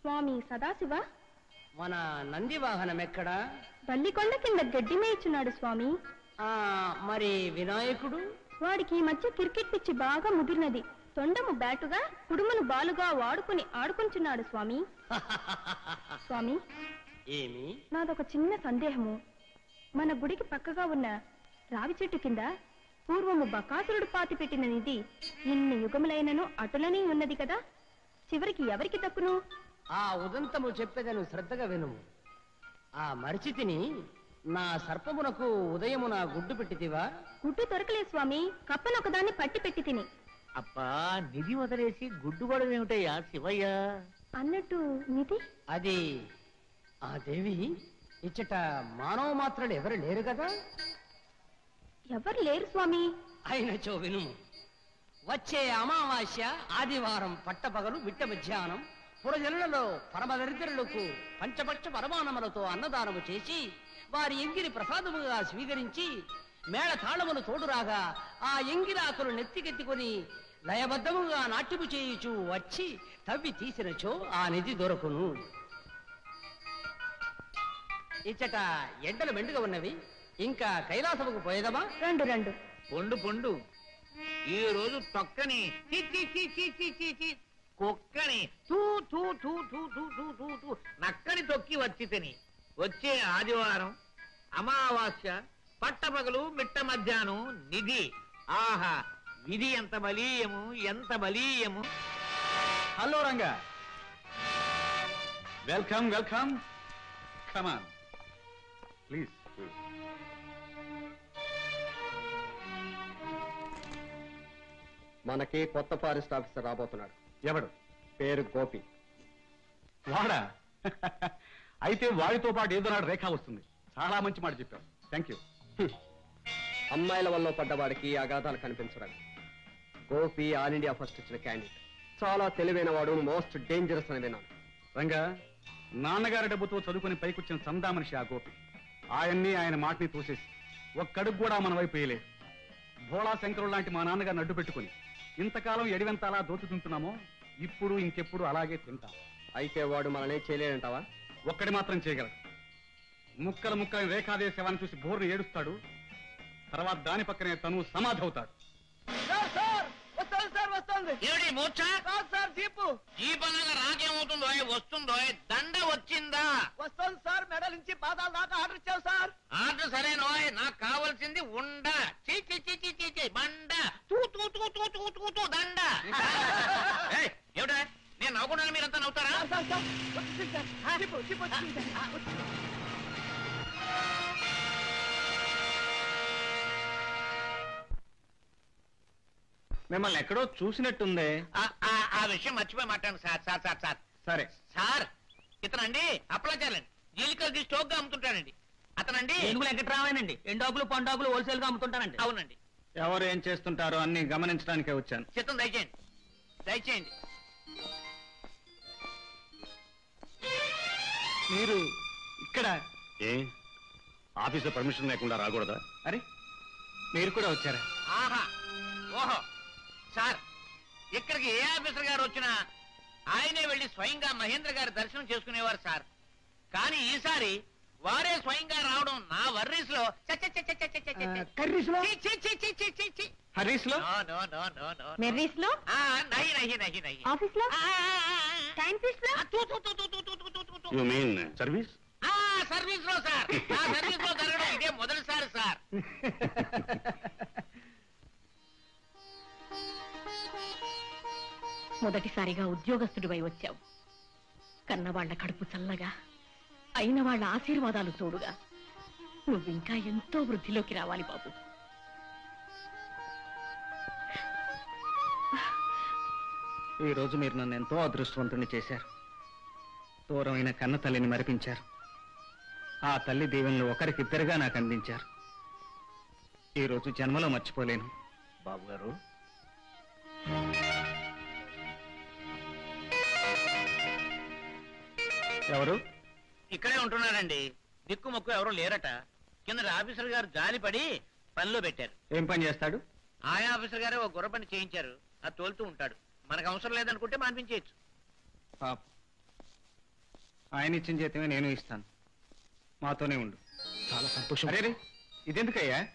స్వామి సదాశివ. మన నంది వాహనం ఎక్కడా? బల్లికొండ కింద గడ్డి మేయిచున్నాడు స్వామి. ఆ మరి వినాయకుడు? వాడికి ఈ మధ్య క్రికెట్ పిచ్చి బాగా ముదిరినది. తొండము బ్యాటుగా కుడుమును బాలుగా వాడుకుని ఆడుకుంటున్నాడు స్వామి. స్వామి? ఏమి? నాదొక చిన్న సందేహము. మన గుడికి పక్కగా ఉన్న రావి చెట్టు కింద పూర్వము బకాసురుడు పాతి పెట్టిన నిధి ఇన్ని యుగములైనను అటులనే ఉన్నది కదా. చివరికి ఎవరికి దక్కును? ఆ ఉదంతము చెప్పేదను శ్రద్ధగా వినుము ఆ మరిచితిని నా సర్పమునకు ఉదయమున గుడ్డు పెట్టితివా గుడ్డు దొరకలేదు స్వామి. కప్పనొకదాన్ని పట్టి పెట్టి తిని. అబ్బా నిధి వదిలేసి గుడ్డు కూడా ఏమిటయ్యా శివయ్య? అన్నట్టు నిధి? అది ఆ దేవి ఇచ్చట మానవ మాత్రలు ఎవరు లేరు కదా? ఎవరు లేరు స్వామి? అయినచో వినుము వచ్చే అమావాస్య ఆదివారం పట్టపగలు మిట్ట మధ్యాహ్నం పురజనులలో పరమదరిద్రులకు పంచపక్ష పరమానములతో అన్నదానము చేసి వారి ఎంగిరి ప్రసాదముగా స్వీకరించి మేళ తాళములు తోడురాగా ఆ ఎంగిరాకులు నెత్తికెత్తుకొని లయబద్ధముగా నాట్యము చేయుచు వచ్చి తవ్వి తీసినచో ఆ నిధి దొరకును. ఇచ్చట ఎండలు మెండుగా ఉన్నవి. ఇంకా కైలాసముకు పోయేదమా రెండు రెండు. పొండు పొండు. ఈ రోజు తొక్కని చి, చి, చి, చి, చి, చి, చి, కుక్కని తూ తూ తూ తూ తూ తూ తూ తూ నక్కని తొక్కి వచ్చి తిని వచ్చే ఆదివారం అమావాస్య పట్టపగలు మిట్ట మధ్యాహ్నం నిధి. ఆహా విధి ఎంత బలీయము ఎంత బలీయము. Hello Ranga. Welcome welcome. Come on please మనకి కొత్త ఫారెస్ట్ ఆఫీసర్ రాబోతున్నాడు. ఎవడు? పేరు గోపి. వాడా? అయితే వాడితో పాటు ఏదో నాడు రేఖ వస్తుంది. చాలా మంచి మాట చెప్పావు. Thank you. అమ్మాయిల వల్ల పడ్డవాడికి అగాధాలు కనిపించడం గోపి ఆల్ ఇండియా ఫస్ట్ ఇచ్చిన క్యాండిడేట్. చాలా తెలివైన వాడు మోస్ట్ డేంజరస్ అని విన్నాను. రంగా నాన్నగారి డబ్బుతో చదువుకుని పైకొచ్చిన సందా మనిషి ఆ గోపి. ఆయన్ని ఆయన మాటని తోసేసి ఒక్కడుగు కూడా మన వైపు వేయలేదు. భోళా శంకరుడు లాంటి మా నాన్నగారిని అడ్డు పెట్టుకుని ఇంతకాలం ఎడివెంత అలా దోచుతుంటున్నామో ఇప్పుడు ఇంకెప్పుడు అలాగే తింటాం. అయితే వాడు మనల్ని చేయలేడంటావా? ఒక్కడి మాత్రం చేయగలడు. ముక్కల ముక్కల రేఖాదే శవాన్ని చూసి బోర్ని ఏడుస్తాడు. తర్వాత దాని పక్కనే తను సమాధి అవుతాడు. సార్. వస్తుంది. ఏమిటి మూర్ఛ? కాదు సార్ జీపు. జీప్ అనగా రాకేమవుతుందో వస్తుందో దండ వచ్చిందా? వస్తుంది సార్ మెడ నుంచి పాదాల దాకా ఆర్డర్ ఇచ్చావు సార్. ఆర్డర్ సరేనో నాకు కావాల్సింది ఉండ. చీ చీ చీ చీ చీ చీ బండ. తూ తూ తూ తూ తూ తూ తూ దండ. ఏయ్, ఏమిటా? నేను నవ్వకుండా మీరంతా నవ్వుతారా? సార్ సార్ వచ్చింది సార్. జీపు జీపు వచ్చింది సార్. ఆ, వచ్చింది. మిమ్మల్ని ఎక్కడో చూసినట్టుందే. ఆ, ఆ, ఆ విషయం మర్చిపోయి మాట్లాడు సార్ సార్ సార్ సార్. సరే. సార్ ఇతనండి అప్లాచాలండి జీలికలకి స్టోక్గా అమ్ముతుంటాడండి. అతనండి ఏనుగులు వెంకట్రామేనండి ఎండాకులు పండాకులు హోల్సేల్గా అమ్ముతుంటానండి. అవునండి. ఎవరు ఏం చేస్తుంటారో అన్ని గమనించడానికే వచ్చాను. చిత్తం దయచేయండి. దయచేయండి. మీరు ఇక్కడ? ఏ? ఆఫీసర్ పర్మిషన్ లేకుండా రాకూడదా? అరే మీరు కూడా వచ్చారా? ఆహా ఓహో. సార్ ఇక్కడికి ఏ ఆఫీసర్ గారు వచ్చినా ఆయనే వెళ్ళి స్వయంగా మహేంద్ర గారి దర్శనం చేసుకునేవారు సార్. కానీ ఈసారి వారే స్వయంగా రావడం నా వర్రీస్లో కర్రీస్లో హరీష్లో మెర్రీస్లో ఆఫీస్లో టైం ఫిష్లో యు మీన్ సర్వీస్ సర్వీస్లో సార్. నా సర్వీస్లో జరగడం ఇదే మొదటిసారి సార్. మొదటిసారిగా ఉద్యోగస్తుడివై వచ్చావు. కన్నవాళ్ళ కడుపు చల్లగా అయిన వాళ్ళ ఆశీర్వాదాలు తోడుగా. నువ్వింకా ఎంతో వృద్ధిలోకి రావాలి బాబు. ఈ రోజు మీరు నన్ను ఎంతో అదృష్టవంతుని చేశారు. దూరమైన కన్న తల్లిని మరిపించారు. ఆ తల్లి దీవెనలు ఒకరికిద్దరుగా నాకు అందించారు. ఈ రోజు జన్మలో మర్చిపోలేను. బాబు ఎవరు? ఇక్కడే ఉంటున్నారండి. దిక్కు మొక్కు ఎవరూ లేరట. కింద ఆఫీసర్ గారు జాలిపడి పనిలో పెట్టారు. ఏం పని చేస్తాడు? ఆయా ఆఫీసర్ గారే ఒక గుర్ర పని చేయించారు. అది తోలుతూ ఉంటాడు. మనకు అవసరం లేదనుకుంటే మానిపించేయచ్చు. పాప. ఆయన ఇచ్చిన జీతమే నేను ఇస్తాను. మాతోనే ఉండు. చాలా సంతోషం. అరే ఇదెందుకయ్యా?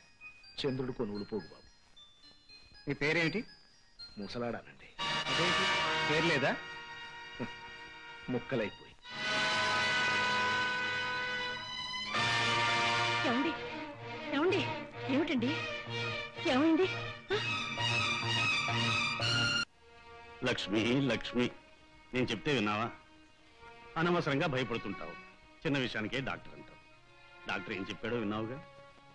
చంద్రుడు కొనుగోలు పోగు బాబు. నీ పేరేంటి ముసలాడానండి అదేంటి? పేరు లేదా? ముక్కలైపోయి. ఏమిటండి? ఏమైంది? లక్ష్మి లక్ష్మి నేను చెప్తే విన్నావా? అనవసరంగా భయపడుతుంటావు. చిన్న విషయానికే డాక్టర్ అంటావు. డాక్టర్ ఏం చెప్పాడో విన్నావుగా?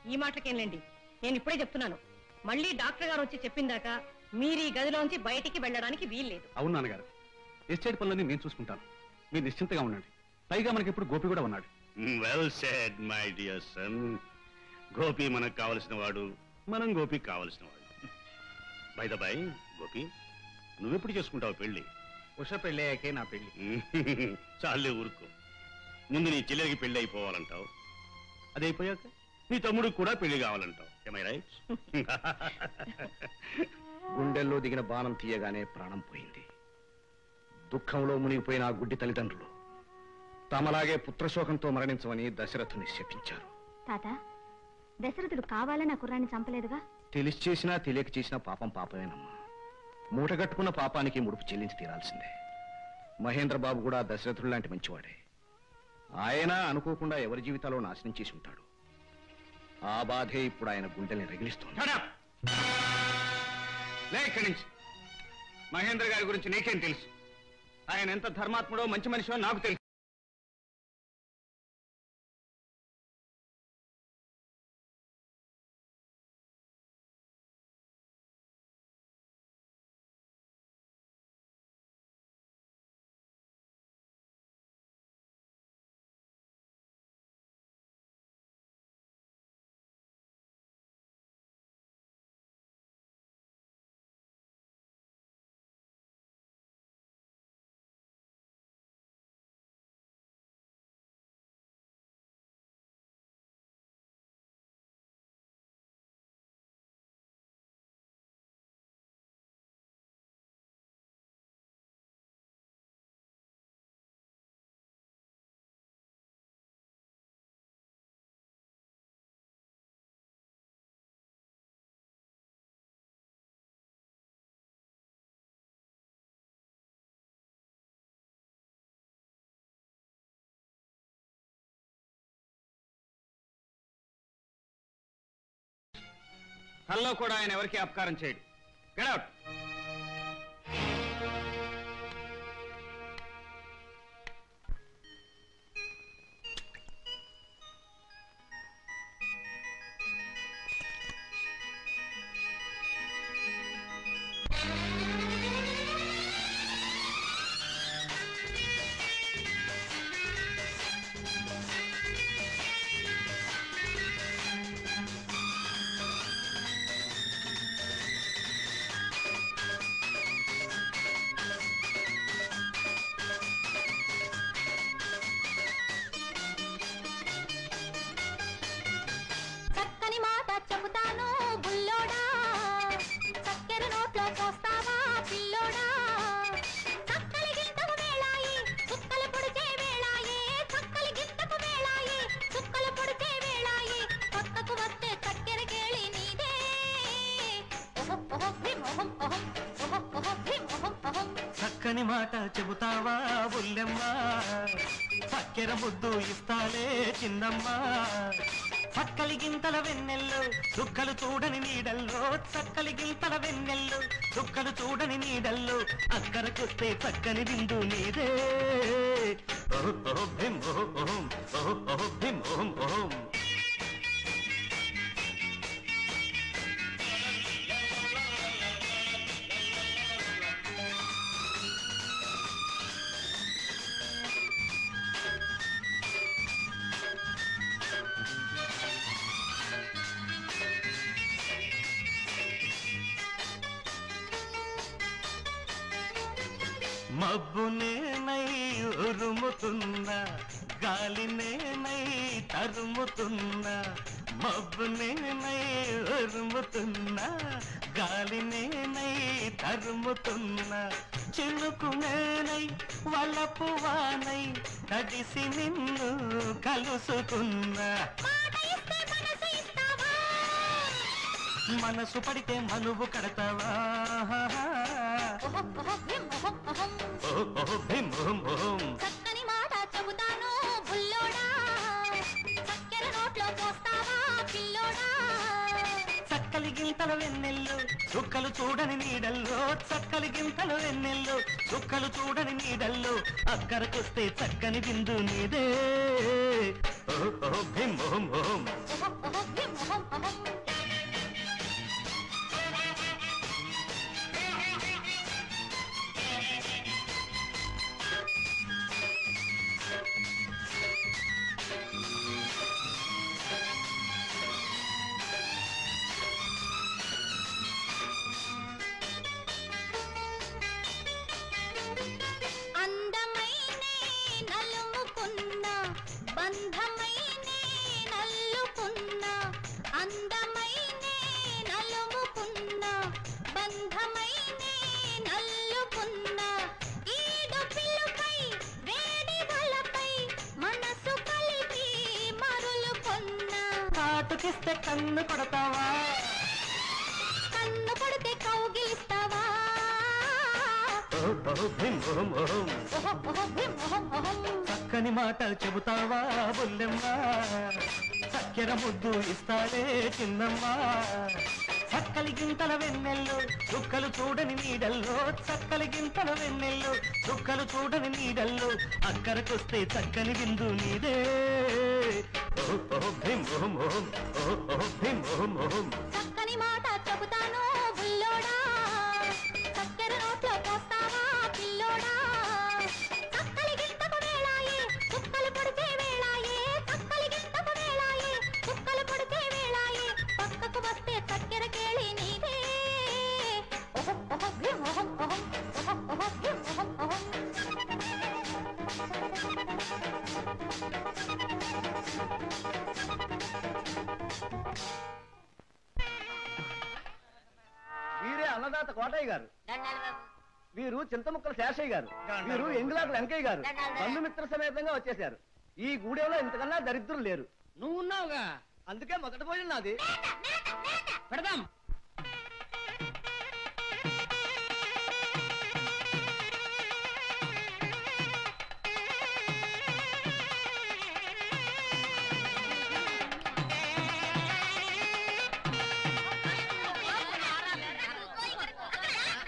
ఈ మాటకేంలేండి నేను ఇప్పుడే చెప్తున్నాను. మళ్ళీ డాక్టర్ గారు వచ్చి చెప్పిందాక మీరు ఈ గదిలోంచి బయటికి వెళ్ళడానికి వీల్లేదు. అవును నాన్నగారు. ఎస్టేట్ పనులన్నీ నేను చూసుకుంటాను. మీరు నిశ్చింతగా ఉండండి. పైగా మనకి ఇప్పుడు గోపి కూడా ఉన్నాడు. Well said my dear son Gopi మనకు కావలసిన వాడు మనం గోపికి కావలసిన వాడు. బై ద బై గోపి నువ్వెప్పుడు చేసుకుంటావు పెళ్ళి ఉష పెళ్ళయ్యాకే నా పెళ్ళి చాలే ఊరుకో. ముందు నీ చెల్లెలికి పెళ్ళి అయిపోవాలంటావు. అది అయిపోయాక నీ తమ్ముడికి కూడా పెళ్ళి కావాలంటావు. ఏమై రైట్ గుండెల్లో దిగిన బాణం తీయగానే ప్రాణం పోయింది. దుఃఖంలో మునిగిపోయిన ఆ గుడ్డి తల్లిదండ్రులు తమలాగే పుత్రశోకంతో మరణించమని దశరథుని శపించారు. తాత దశరథుడు కావాలని ఆ కుర్రాన్ని చంపలేదుగా? తెలిసి చేసినా తెలియక చేసినా పాపం పాపమేనమ్మా. మూటగట్టుకున్న పాపానికి ముడుపు చెల్లించి తీరాల్సిందే. మహేంద్ర బాబు కూడా దశరథుడు లాంటి మంచివాడే. ఆయన అనుకోకుండా ఎవరి జీవితాల్లో నాశనం చేసి ఉంటాడు. ఆ బాధే ఇప్పుడు ఆయన గుండెల్ని రగిలిస్తోంది. Shut up! లే ఇక్కడి నుంచి. మహేంద్ర గారి గురించి నీకేం తెలుసు? ఆయన ఎంత ధర్మాత్ముడో మంచి మనిషో నాకు తెలుసు. కల్లో కూడా ఆయన ఎవరికి అపకారం చేయడు. గడౌట్ చిన్నమ్మా చక్కలి గింతల వెన్నెల్లో చుక్కలు చూడని నీడల్లో చక్కలి గింతల వెన్నెల్లో చుక్కలు చూడని నీడల్లో అక్కరకొస్తే చక్కని బిందు నీదే ఓ ఓ భీమ్ ఓ ఓహం ఓ ఓహో భీమ్ ఓం ఓం చుక్కలు చూడని నీడల్లో చక్కలు గింతలు వెన్నెల్లు చుక్కలు చూడని నీడల్లో అక్కరకొస్తే చక్కని బిందు నీదే. కాటుకిస్తే కన్ను కొడతావా? కన్ను కొడితే కౌగిలిస్తావా? ఓహం చక్కని మాట చెబుతావా బుల్లెమ్మా? చక్కెర ముద్దు ఇస్తాలే చిన్నమ్మా? చక్కలి గింతల వెన్నెల్లో చుక్కలు చూడని నీడల్లో. చక్కలి గింతల వెన్నెల్లో చుక్కలు చూడని నీడల్లో. అక్కరకొస్తే చక్కని విందు నీదే. ఓ ఓ భీమ్ ఓం ఓం ఓ ఓ భీమ్ చింతముక్కల శేషయ్య గారు వీరు ఎంగులాక వెంకయ్య గారు బంధుమిత్ర సమేతంగా వచ్చేశారు. ఈ గూడెంలో ఇంతకన్నా దరిద్రులు లేరు. నువ్వు ఉన్నావుగా? అందుకే మొదటి భోజనం నాది. పెడదాం.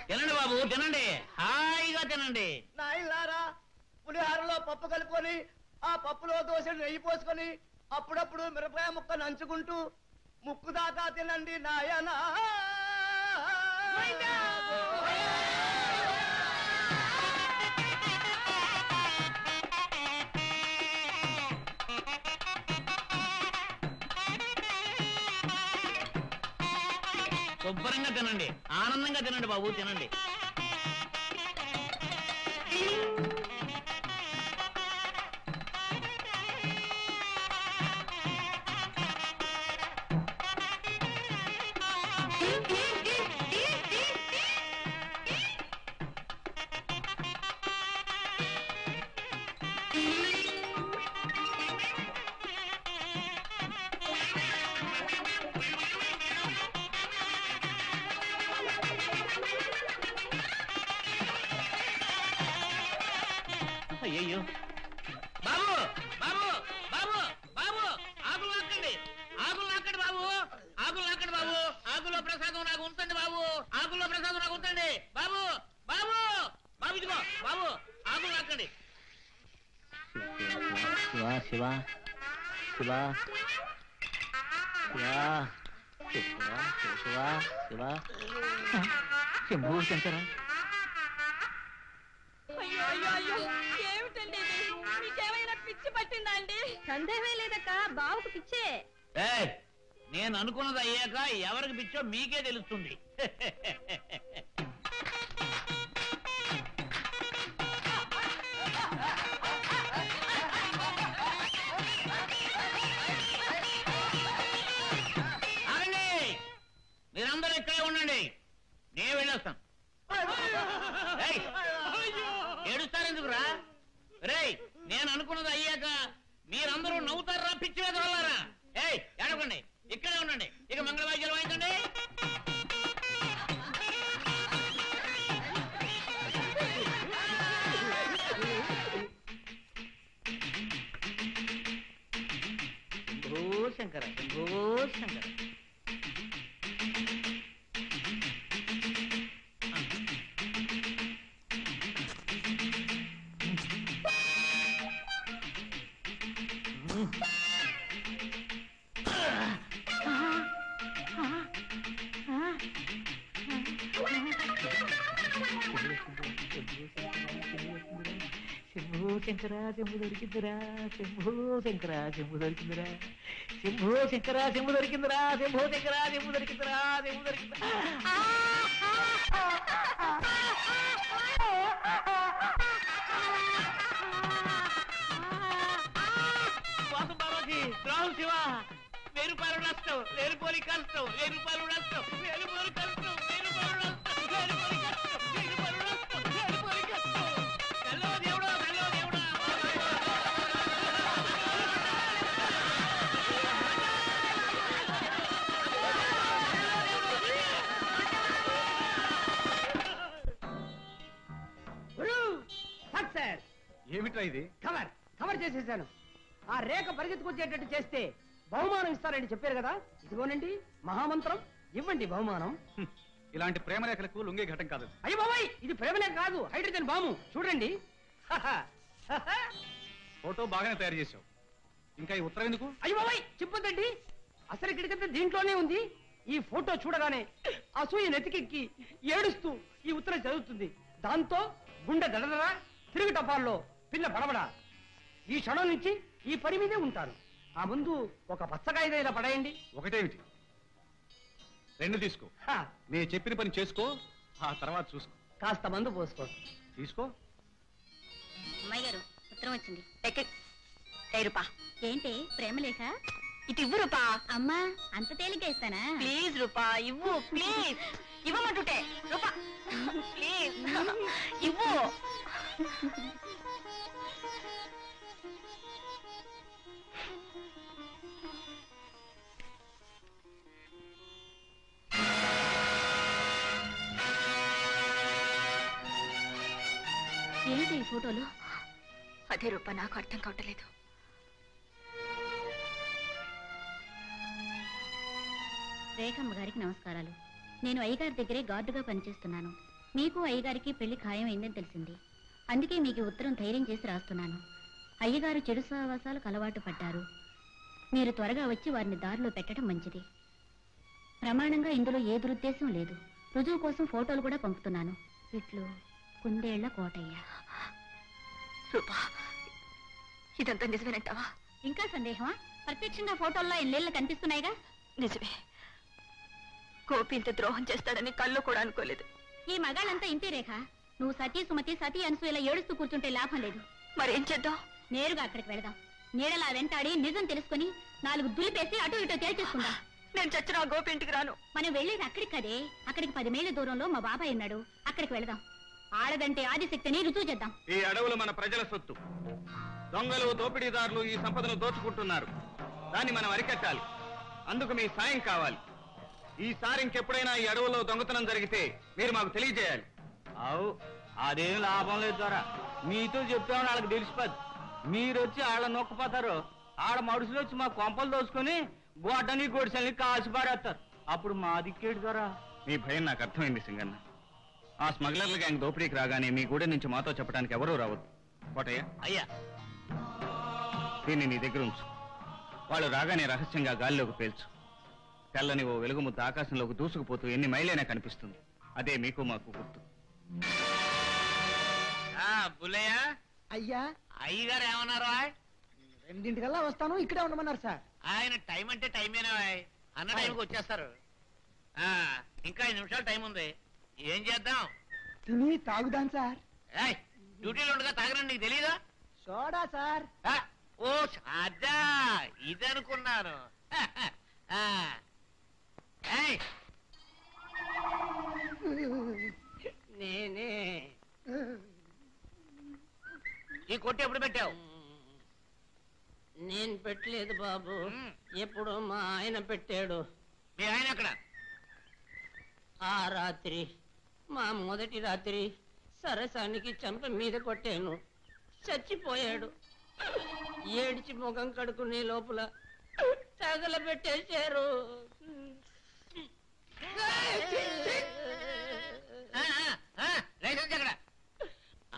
తినండి బాబు తినండి. తినండి నాయనలారా పులిహారలో పప్పు కలుపుకొని ఆ పప్పులో దోశ నెయ్యి పోసుకొని అప్పుడప్పుడు మిరపకాయ ముక్క నంచుకుంటూ ముక్కు దాకా తినండి నాయనా. శుభ్రంగా తినండి. ఆనందంగా తినండి బాబు తినండి. అయ్యయ్యో. బాబు బాబు బాబు బాబు ఆకులు లాక్కండి. ఆకులు లాక్కండి బాబు. ఆకులు లాక్కండి బాబు. ఆకుల్లో ప్రసాదం నాకు ఉంచండి బాబు. ఆకుల్లో ప్రసాదం నాకు ఉంచండి. బాబు బాబు బాబు ఇదిగో బాబు ఆకులు నాకండి శివా శివా శివా శివా శివా శివా శివా. శంభూ శంకర అయ్యో అయ్యో అయ్యో ఏమిటండి ఇది మీకేమైనా పిచ్చి పట్టిందా అండి సందేహమే లేదక్క బావుకు పిచ్చే ఏయ్, నేను అనుకున్నది అయ్యాక ఎవరికి పిచ్చో మీకే తెలుస్తుంది. చెంబు దొరికిందిరా శంభూ శంకర చెంబు దొరికిందిరా. శంభూ శంకర చెంబు దొరికిందిరా శంభూ శంకర చెంబు దొరికిందిరా చెంబు దొరికిందిరా వాసు బాబాజీ రాహుల్ శివ. వెయ్యి రూపాయలు నష్టం వెయ్యి రూపాయలు కష్టం వెయ్యి రూపాయలు నష్టం ఏమిట్రా ఇది? కవర్ కవర్ చేసేసాను. ఆ రేఖ పరిగెత్తుకొచ్చేటట్టు చేస్తే బహుమానం ఇస్తారని చెప్పారు కదా? ఇదిగోనండి మహామంత్రం. ఇవ్వండి బహుమానం. హ్మ్. ఇలాంటి ప్రేమరేఖలకు లొంగే ఘటం కాదు. అయ్యో బాబాయ్ ఇది ప్రేమలే కాదు హైడ్రోజన్ బాము చూడండి. ఫోటో బాగానే తయారు చేసావు ఇంకా ఈ ఉత్తరం ఎందుకు? అయ్యో బాబాయ్ చెప్పొద్దండి. అసలు ఇక్కడికంతా దీంట్లోనే ఉంది. ఈ ఫోటో చూడగానే అసూయ నెతికెక్కి ఏడుస్తూ ఈ ఉత్తరం చదువుతుంది. దాంతో గుండె దడదరా తిరుగు టపాల్లో పిల్ల పడబడ ఈ క్షణం నుంచి ఈ పని మీదే ఉంటాను. ఆ ముందు ఒక పచ్చకాయ ఇలా పడేయండి. ఒకటేమిటి రెండు తీసుకో. హా, నేను చెప్పిన పని చేసుకో ఆ తర్వాత చూసుకో. కాస్త మందు పోసుకో. తీసుకో. అమ్మాయి గారు ఉత్తరం వచ్చింది. రూపా. ఏంటి ప్రేమలేఖ ఇటు ఇవ్వు రూపా. అమ్మా అంత తేలిక ఇస్తానా? ప్లీజ్ రూపా ఇవ్వు ప్లీజ్. ఇవ్వమంటుంటే రూపా. ప్లీజ్. ఇవ్వు. ఏంటి ఈ ఫోటోలు? అదే రూప నాకు అర్థం కావట్లేదు. రేఖమ్మ గారికి నమస్కారాలు. నేను అయ్యగారి దగ్గరే గార్డుగా పనిచేస్తున్నాను. మీకు అయ్యగారికి పెళ్ళి ఖాయమైందని తెలిసింది. అందుకే మీకు ఉత్తరం ధైర్యం చేసి రాస్తున్నాను. అయ్యగారు చెడు సహవాసాలకు అలవాటు పడ్డారు. మీరు త్వరగా వచ్చి వారిని దారిలో పెట్టడం మంచిది. ప్రమాణంగా ఇందులో ఏ దురుద్దేశం లేదు. రుజువు కోసం ఫోటోలు కూడా పంపుతున్నాను. ఇట్లు కుందేళ్ళ కోటయ్య. రూపా ఇదంతా నిజమేనంటావా? ఇంకా సందేహమా? ప్రత్యక్షంగా ఫోటోల్లో ఎన్నేళ్ళు కనిపిస్తున్నాయిగా? నిజమే. గోపి ఇంత ద్రోహం చేస్తాడని కళ్ళు కూడా అనుకోలేదు. ఈ మగాళ్ళంతా ఇంతే రేఖ. నువ్వు సతీ సుమతి సతీ అనసూయలా ఏడుస్తూ కూర్చుంటే లాభం లేదు. మరేం చేద్దాం? నేరుగా అక్కడికి వెళదాం. నీడలా వెంటాడి నిజం తెలుసుకుని నాలుగు దులిపేసి అటు ఇటు తేల్చేసుకుందాం. నేను చచ్చిన ఆ గోపి ఇంటికి రాను. మనం వెళ్ళేది అక్కడికి కదే. అక్కడికి పది మైళ్ళ దూరంలో మా బాబాయ్ ఉన్నాడు. అక్కడికి వెళదాం. ఆడదంటే ఆదిశక్తిని రుజువు చేద్దాం. ఈ అడవులు మన ప్రజల సొత్తు. దొంగలు దోపిడీదారులు ఈ సంపదను దోచుకుంటున్నారు. దాన్ని మనం అరికట్టాలి. అందుకు మీ సాయం కావాలి. ఈసారి ఇంకెప్పుడైనా ఈ అడవుల్లో దొంగతనం జరిగితే మీరు మాకు తెలియజేయాలి. అవు. అదేం లాభం లేదు ద్వారా మీతో చెప్తామని వాళ్ళకి తెలిసిపోద్ది. మీరు వచ్చి వాళ్ళ నొక్కపోతారు. ఆడ మనుషులు వచ్చి మా కొంపలు దోసుకొని గొడ్డని గొడిసెల్ని కాసి పారేస్తారు. అప్పుడు మా దిక్కేడు ద్వారా మీ భయం నాకు అర్థమైంది సింగన్న. ఆ స్మగ్లర్ల గ్యాంగ్ దోపిడీకి రాగానే మీ గూడె నుంచి మాతో చెప్పడానికి ఎవరూ రావద్దు. కోటయ్య అయ్యా. దీన్ని నీ దగ్గర ఉంచు. వాళ్ళు రాగానే రహస్యంగా గాలిలోకి పేల్చు. తెల్లని ఓ వెలుగు ముద్ద ఆకాశంలోకి దూసుకుపోతూ ఎన్ని మైలైనా కనిపిస్తుంది. అదే మీకు మాకు గుర్తు. బుల్లయ్య అయ్యా? అయ్యగారు ఏమన్నారు? రెండింటికల్లా వస్తాను ఇక్కడే ఉండమన్నారు సార్. ఆయన టైం అంటే టైమేనా? అన్న టైంకి వచ్చేస్తారు. ఆ, ఇంకా ఐదు నిమిషాలు టైం ఉంది. ఏం చేద్దాం? తిని తాగుదాం సార్. ఏయ్, డ్యూటీలో ఉండగా తాగరని నీకు తెలీదా? Soda sir. ఆ, ఓ అదా ఇది అనుకున్నాను. ఆ, ఏయ్, నేనే. ఈ కొట్టు ఎప్పుడు పెట్టావు? నేను పెట్టలేదు బాబు. ఎప్పుడు మా ఆయన పెట్టాడు. మీ ఆయన అక్కడ ఆ రాత్రి మా మొదటి రాత్రి సరసానికి చంప మీద కొట్టాను. చచ్చిపోయాడు. ఏడిచి ముఖం కడుకునే లోపల తగలబెట్టేశారు. లైసెన్స్ ఎక్కడ?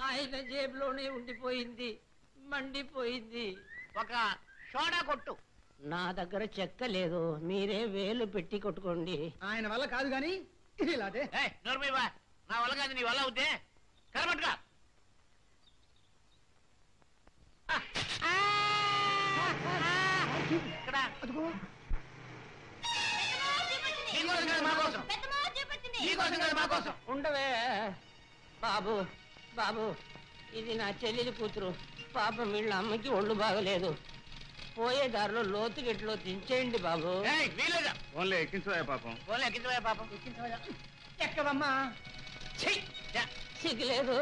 ఆయన జేబులోనే ఉండిపోయింది. మండిపోయింది. ఒక సోడా కొట్టు. నా దగ్గర చెక్క లేదు. మీరే వేలు పెట్టి కొట్టుకోండి. ఆయన వల్ల కాదు గాని. నా వల్ల కాదు నీ వల్ల అవుతే కరబట్టుగా ఉండవే బాబు. బాబు ఇది నా చెల్లెలి కూతురు. పాపం వీళ్ళ అమ్మకి ఒళ్ళు బాగలేదు. పోయే దారిలో లోతు గెట్లో దించేయండి బాబు. ఏయ్, వీలేదా? ఓన్లీ ఎక్కించవా పాపం. ఫోన్లో ఎక్కించవా పాపం. ఎక్కవమ్మా. ఛీ, ఛా. సిగ్గులేదు.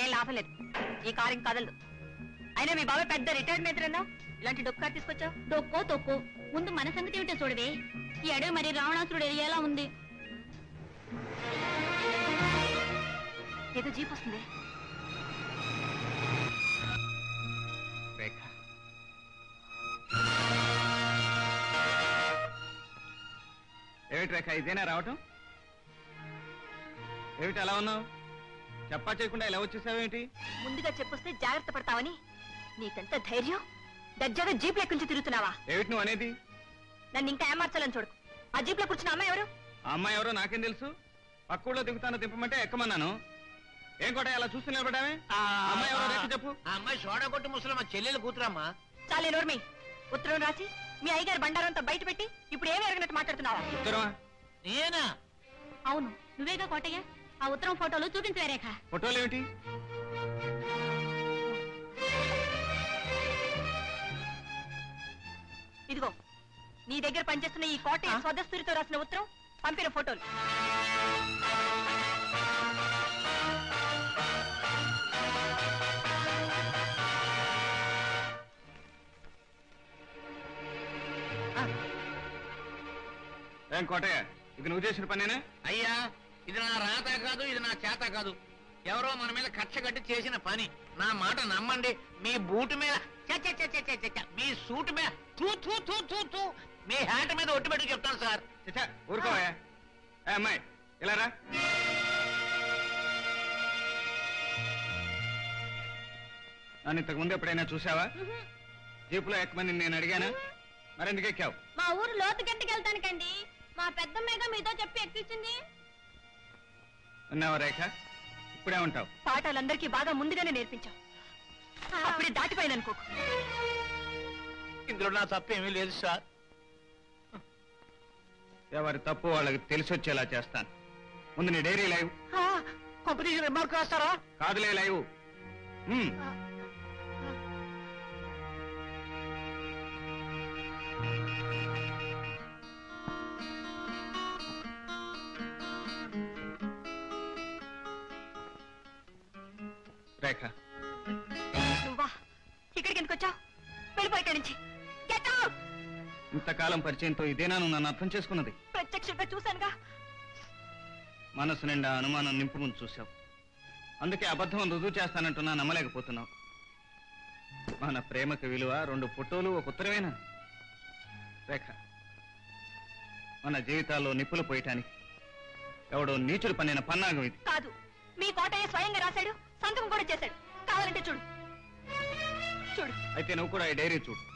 ఏం లాభం లేదు. ఈ కారు ఇంక కదలదు. అయినా మీ బాబాయ్ పెద్ద రిటైర్డ్ మేత్రన్నా ఇలాంటి డొక్కు తీసుకొచ్చావు? డొక్కో తొక్కో. ముందు మన సంగతి ఏమిటో చూడవే. ఈ అడవి మరి రావణాసురుడు ఎలా ఉంది? ఏదో జీప్ వస్తుంది. ఏమిటి రేఖ ఇదేనా రావటం? ఏమిటి అలా ఉన్నావు? చెప్పా చేయకుండా ఇలా వచ్చేసావేమిటి? ముందుగా చెప్పొస్తే జాగ్రత్త పడతావని. నీకెంత ధైర్యం? దర్జాగా జీప్ లెక్కించి తిరుగుతున్నావా? ఏమిటి నువ్వు అనేది? నన్ను ఇంకా ఏమార్చాలని చూడకు. ఆ జీప్లో కూర్చున్న అమ్మాయి ఎవరు? ఆ అమ్మాయి ఎవరో నాకేం తెలుసు? పక్కూళ్ళో దిగుతాను దింపమంటే ఎక్కమన్నాను. ఏం కూడా అలా చూస్తూ నిలబడ్డామే ఆ, అమ్మాయి ఎవరో రేఖ చెప్పు. ఆ అమ్మాయి సోడా కొట్టు ముసలి మా చెల్లెలు కూతురమ్మా. చాలే నోర్మి. ఉత్తరం రాసి మీ అయ్యగారి బండారంతా బయట పెట్టి ఇప్పుడు ఏమి ఎరగనట్టు మాట్లాడుతున్నావా? ఉత్తరమా? నేనా? అవును. నువ్వేగా కోటయ్య? ఆ ఉత్తరం ఫోటోలు చూపించవే రేఖ ఫోటోలు ఏమిటి? ఇదిగో నీ దగ్గర పనిచేస్తున్న ఈ కోట స్వదస్తూరితో రాసిన ఉత్తరం పంపిన ఫోటోలు. ఏం కోటయ్య ఇది నువ్వు చేసిన పనేనా? అయ్యా ఇది నా రాత కాదు ఇది నా చేత కాదు. ఎవరో మన మీద కక్ష కట్టి చేసిన పని. నా మాట నమ్మండి మీ బూటు మీద మీ సూట్ మీద తూ తూ తూ తూ తూ. మీ హ్యాట్ మీద ఒట్టు పెట్టి చెప్తాను సార్. ఊరుకోవా అమ్మాయి ఇలా రా. నన్ను ఇంతకు ముందు ఎప్పుడైనా చూసావా? జీపులో ఎక్కమని నేను అడిగానా? మరెందుకు ఎక్కావు? మా ఊరు లోతు గట్టికెళ్తానికండి మా పెద్దమ్మేగా మీతో చెప్పి ఎక్కించింది. ఉన్నావా రేఖ? ఇప్పుడే ఉంటావు. పాఠాలందరికీ బాగా ముందుగానే నేర్పించాం అప్పుడే దాటిపోయాను అనుకోకు. ఇందులో నా తప్పేమీ లేదు సార్. ఎవరి తప్పు వాళ్ళకి తెలిసి వచ్చేలా చేస్తాను. ముందు నీ డైరీ లైవ్. కాంపిటీషన్ రిమార్క్ రాస్తారా? కాదులే లైవ్. ఉమ్. రేఖ. నువ్వా? ఇక్కడికి ఎందుకు వచ్చావు? వెళ్ళిపోయి ఇక్కడి నుంచి! ఇంతకాలం పరిచయంతో ఇదేనా నువ్వు నన్ను అర్థం చేసుకున్నది? ప్రత్యక్షంగా చూశానుగా. మనసు నిండా అనుమానం నింపు ముందు చూశావు. అందుకే అబద్ధం రుజువు చేస్తానంటున్నా నమ్మలేకపోతున్నావు. మన ప్రేమకి విలువ రెండు ఫోటోలు ఒక ఉత్తరమేనా? రేఖ మన జీవితాల్లో నిప్పులు పోయటానికి ఎవడో నీచుడు పన్నిన పన్నాగం ఇది. కాదు మీ కోటయ్య స్వయంగా రాశాడు సంతకం కూడా చేశాడు. కావాలంటే చూడు. చూడు. అయితే నువ్వు కూడా ఈ డైరీ చూడు.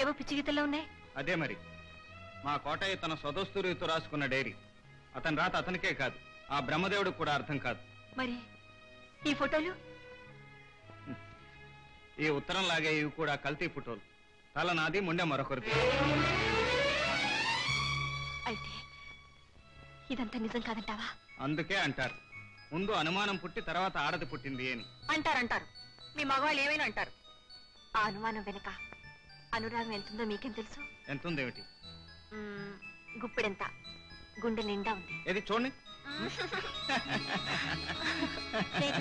ఏవో పిచ్చి గీతల్లో ఉన్నాయి? అదే మరి. మా కోటయ్య తన స్వదస్తురితో రాసుకున్న డైరీ. అతని రాత అతనికే కాదు. ఆ బ్రహ్మదేవుడికి కూడా అర్థం కాదు. మరి ఈ ఫోటోలు? ఈ ఉత్తరం లాగే ఇవి కూడా కల్తీ ఫోటోలు. తల నాది ముండె మరొకరిది. అయితే ఇదంతా నిజం కాదంటావా? అందుకే అంటారు. ముందు అనుమానం పుట్టి తర్వాత ఆడది పుట్టింది అని. అంటారంటారు. మీ మగవాళ్ళు ఏమైనా అంటారు? ఆ అనుమానం వెనుక అనురాగం ఎంతుందో మీకేం తెలుసు? ఎంతుందేమిటి? మ్మ్, గుప్పెడంత. గుండె నిండా ఉంది. ఏది చూడండి. రేఖ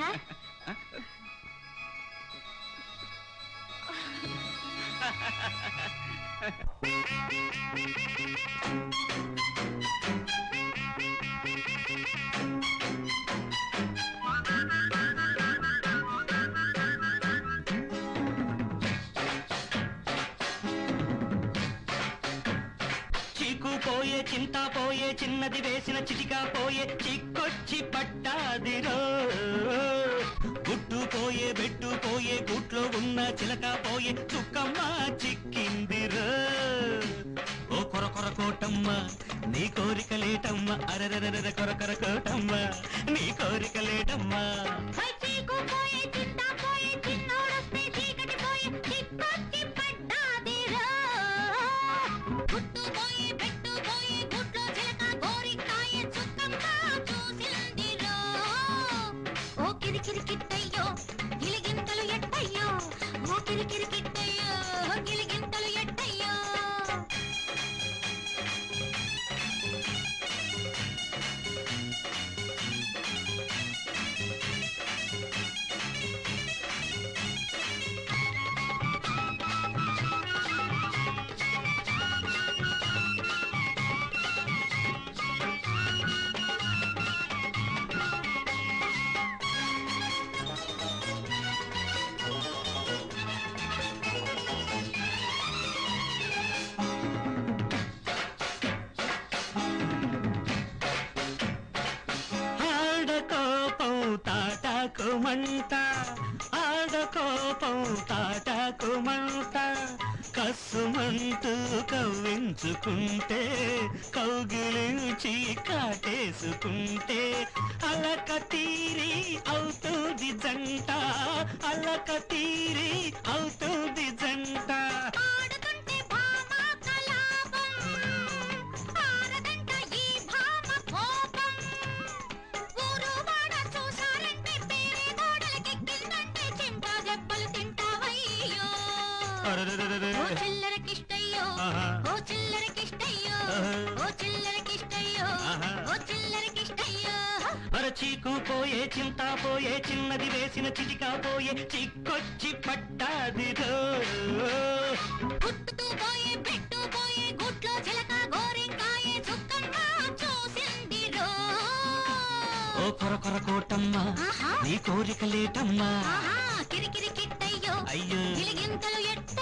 పోయే పోయే చిన్నది వేసిన చిటికా పోయే చిక్కొచ్చి పట్టాదిరో గుట్టు పోయే బెట్టు పోయే గుట్లో ఉన్న చిలక పోయే చుక్కమ్మ చిక్కిందిరో ఓ కొర కొర కోటమ్మ నీ కోరిక లేటమ్మ అరరరర కొర కొర కోటమ్మ నీ కోరిక లేటమ్మ. మంట ఆడకోపం తాటాకు మంట కస్సుమంటూ కవ్వించుకుంటే కౌగిలించి కాటేసుకుంటే. అలక తీరి అవుతుంది జంట అలక తీరి అవుతుంది జంట. ఓ ఆహా. ఓ ఆహా. ఓ అరచీకు పోయే చింత పోయే చిన్నది వేసిన చిటికా పోయే చిక్కొచ్చి పట్టాదిరో పుట్టుతూ పోయే పెట్టు పోయే గుట్లో చిలక గోరింకాయే చుక్కమ్మ చూసిందిరో ఓ కొర కొర కోటమ్మ నీ కోరిక లేటమ్మా. ఆహా కిరికిరి కిట్టయ్యో అయ్యో. గిలిగింతలు ఎట్టయ్యో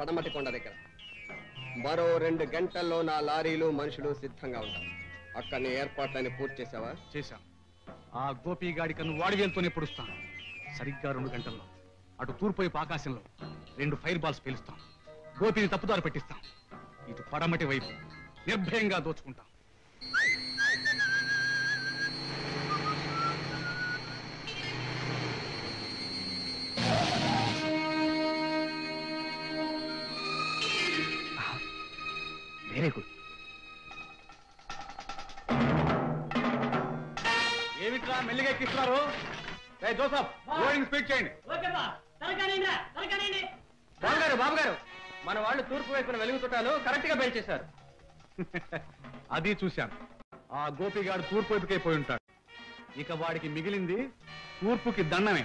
పడమటి కొండ దగ్గర. మరో రెండు గంటల్లో నా లారీలు మనుషులు సిద్ధంగా ఉంటారు. అక్కడిని ఏర్పాట్లని పూర్తి చేసావా చేశాం. ఆ గోపి గాడి కన్ను వాడి పొడుస్తాను. సరిగ్గా రెండు గంటల్లో. అటు తూర్పు ఆకాశంలో రెండు ఫైర్ బాల్స్ పేలుస్తాం. గోపిని తప్పుదారు పెట్టిస్తాం. ఇటు పడమటి వైపు నిర్భయంగా దోచుకుంటాం. Very good. ఏమిట్రా మెల్లిగా ఎక్కిస్తున్నారు? జోసఫ్ స్పీడ్ చేయండి. బాబు గారు బాబు గారు మన వాళ్ళు తూర్పు వైపున వెలుగు చుట్టాలు కరెక్ట్గా పెంచేశారు అది చూశాను. ఆ గోపిగాడు తూర్పు వైపుకే పోయి ఉంటాడు. ఇక వాడికి మిగిలింది తూర్పుకి దండమే.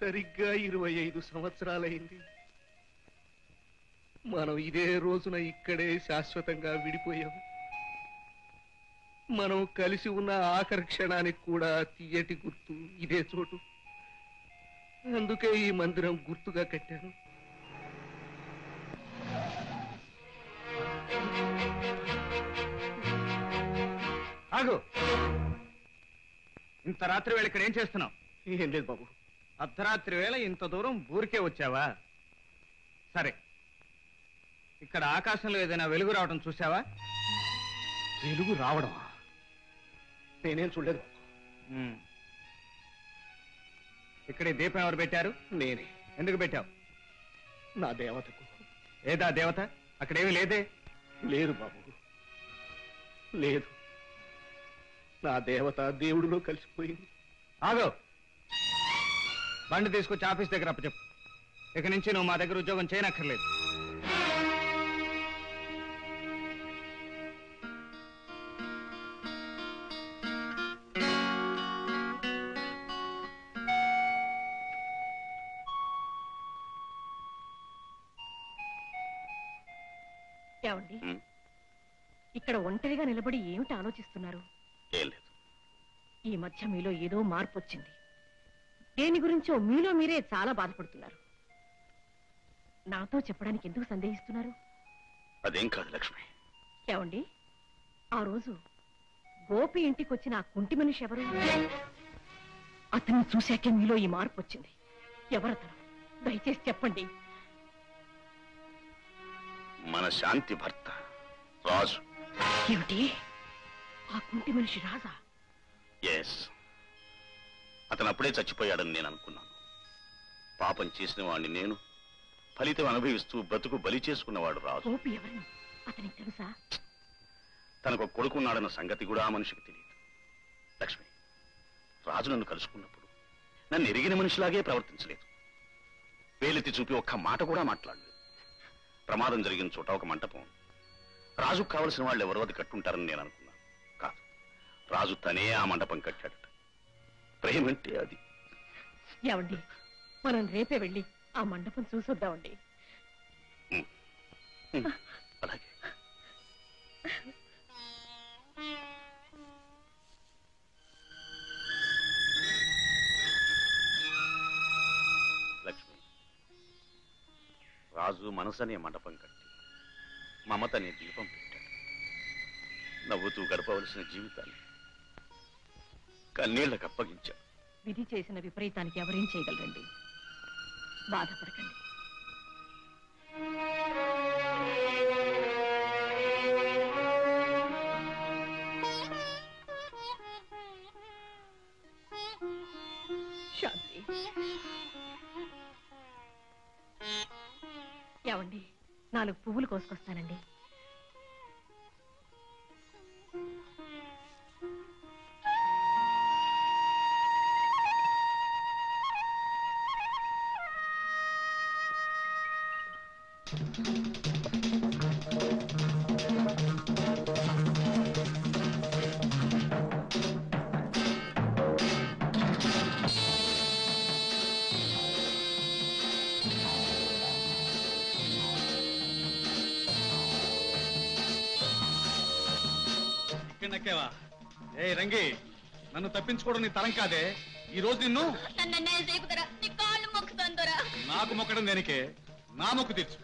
సరిగ్గా ఇరవై ఐదు సంవత్సరాలైంది. మనం ఇదే రోజున ఇక్కడే శాశ్వతంగా విడిపోయాం మనం కలిసి ఉన్న ఆఖరి క్షణానికి కూడా తీయటి గుర్తు ఇదే చోటు. అందుకే ఈ మందిరం గుర్తుగా కట్టాను. ఆగు. ఇంత రాత్రి వేళ ఇక్కడ ఏం చేస్తున్నావు? ఏం లేదు బాబు. అర్ధరాత్రి వేళ ఇంత దూరం ఊరికే వచ్చావా? సరే. ఇక్కడ ఆకాశంలో ఏదైనా వెలుగు రావడం చూసావా వెలుగు రావడం నేనేం చూడలేదు. ఉమ్. ఇక్కడ ఈ దీపం ఎవరు పెట్టారు? నేనే. ఎందుకు పెట్టావు? నా దేవతకు. ఏదా దేవత? అక్కడేమీ లేదే? లేదు బాబు. లేదు. నా దేవత దేవుడిలో కలిసిపోయింది. ఆగో. బండి తీసుకొచ్చి ఆఫీస్ దగ్గర అప్పచెప్పు. ఇక నుంచి నువ్వు మా దగ్గర ఉద్యోగం చేయనక్కర్లేదు. ఏమిటి ఆలోచిస్తున్నారు? ఏం లేదు. ఈ మధ్య మీలో ఏదో మార్పు వచ్చింది దేని గురించో మీలో మీరే చాలా బాధపడుతున్నారు. నాతో చెప్పడానికి ఎందుకు సందేహిస్తున్నారు? అదేం కాదు లక్ష్మి. ఏమండి? ఆ రోజు గోపి ఇంటికి వచ్చిన ఆ కుంటి మనిషి ఎవరు? అతన్ని చూశాకే మీలో ఈ మార్పు వచ్చింది ఎవరతను? దయచేసి చెప్పండి. మన శాంతి భర్త రాజు. ఏమిటి? ఆ కుంటి మనిషి రాజా? ఎస్ అతను అప్పుడే చచ్చిపోయాడని నేను అనుకున్నాను. పాపం చేసిన వాడిని నేను ఫలితం అనుభవిస్తూ బ్రతుకు బలి చేసుకున్నవాడు రాజు. గోపి ఎవరిని? అతనికి తెలుసా? తనకు కొడుకున్నాడన్న సంగతి కూడా ఆ మనిషికి తెలియదు. లక్ష్మి రాజు నన్ను కలుసుకున్నప్పుడు నన్ను ఎరిగిన మనిషిలాగే ప్రవర్తించలేదు. వేలెత్తి చూపి ఒక్క మాట కూడా మాట్లాడలేదు. ప్రమాదం జరిగిన చోట ఒక మంటపం రాజుకు కావలసిన వాళ్ళు ఎవరో అది కట్టుంటారని నేను అనుకున్నాను. రాజు తనే ఆ మండపం కట్టాడట. ప్రేమంటే అది. ఏమండి మనం రేపే వెళ్ళి ఆ మండపం చూసొద్దామండి. అలాగే. లక్ష్మి రాజు మనసనే మండపం కట్టి మమతనే దీపం పెట్టాడు. నవ్వుతూ గడపవలసిన జీవితాన్ని కన్నీళ్ళకు అప్పగించా విధి చేసిన విపరీతానికి ఎవరేం చేయగలరండి? బాధపడకండి. శాంతి. ఏమండి? నాలుగు పువ్వులు కోసుకొస్తానండి. తప్పించుకోవడం నీ తరం కాదే. ఈ రోజు నిన్ను నన్ను అన్యాయం చేయకుదరా నీ కాళ్ళు మొక్కుతాను దొరా. నాకు మొక్కడం దేనికే? నా మొక్కు తీర్చు.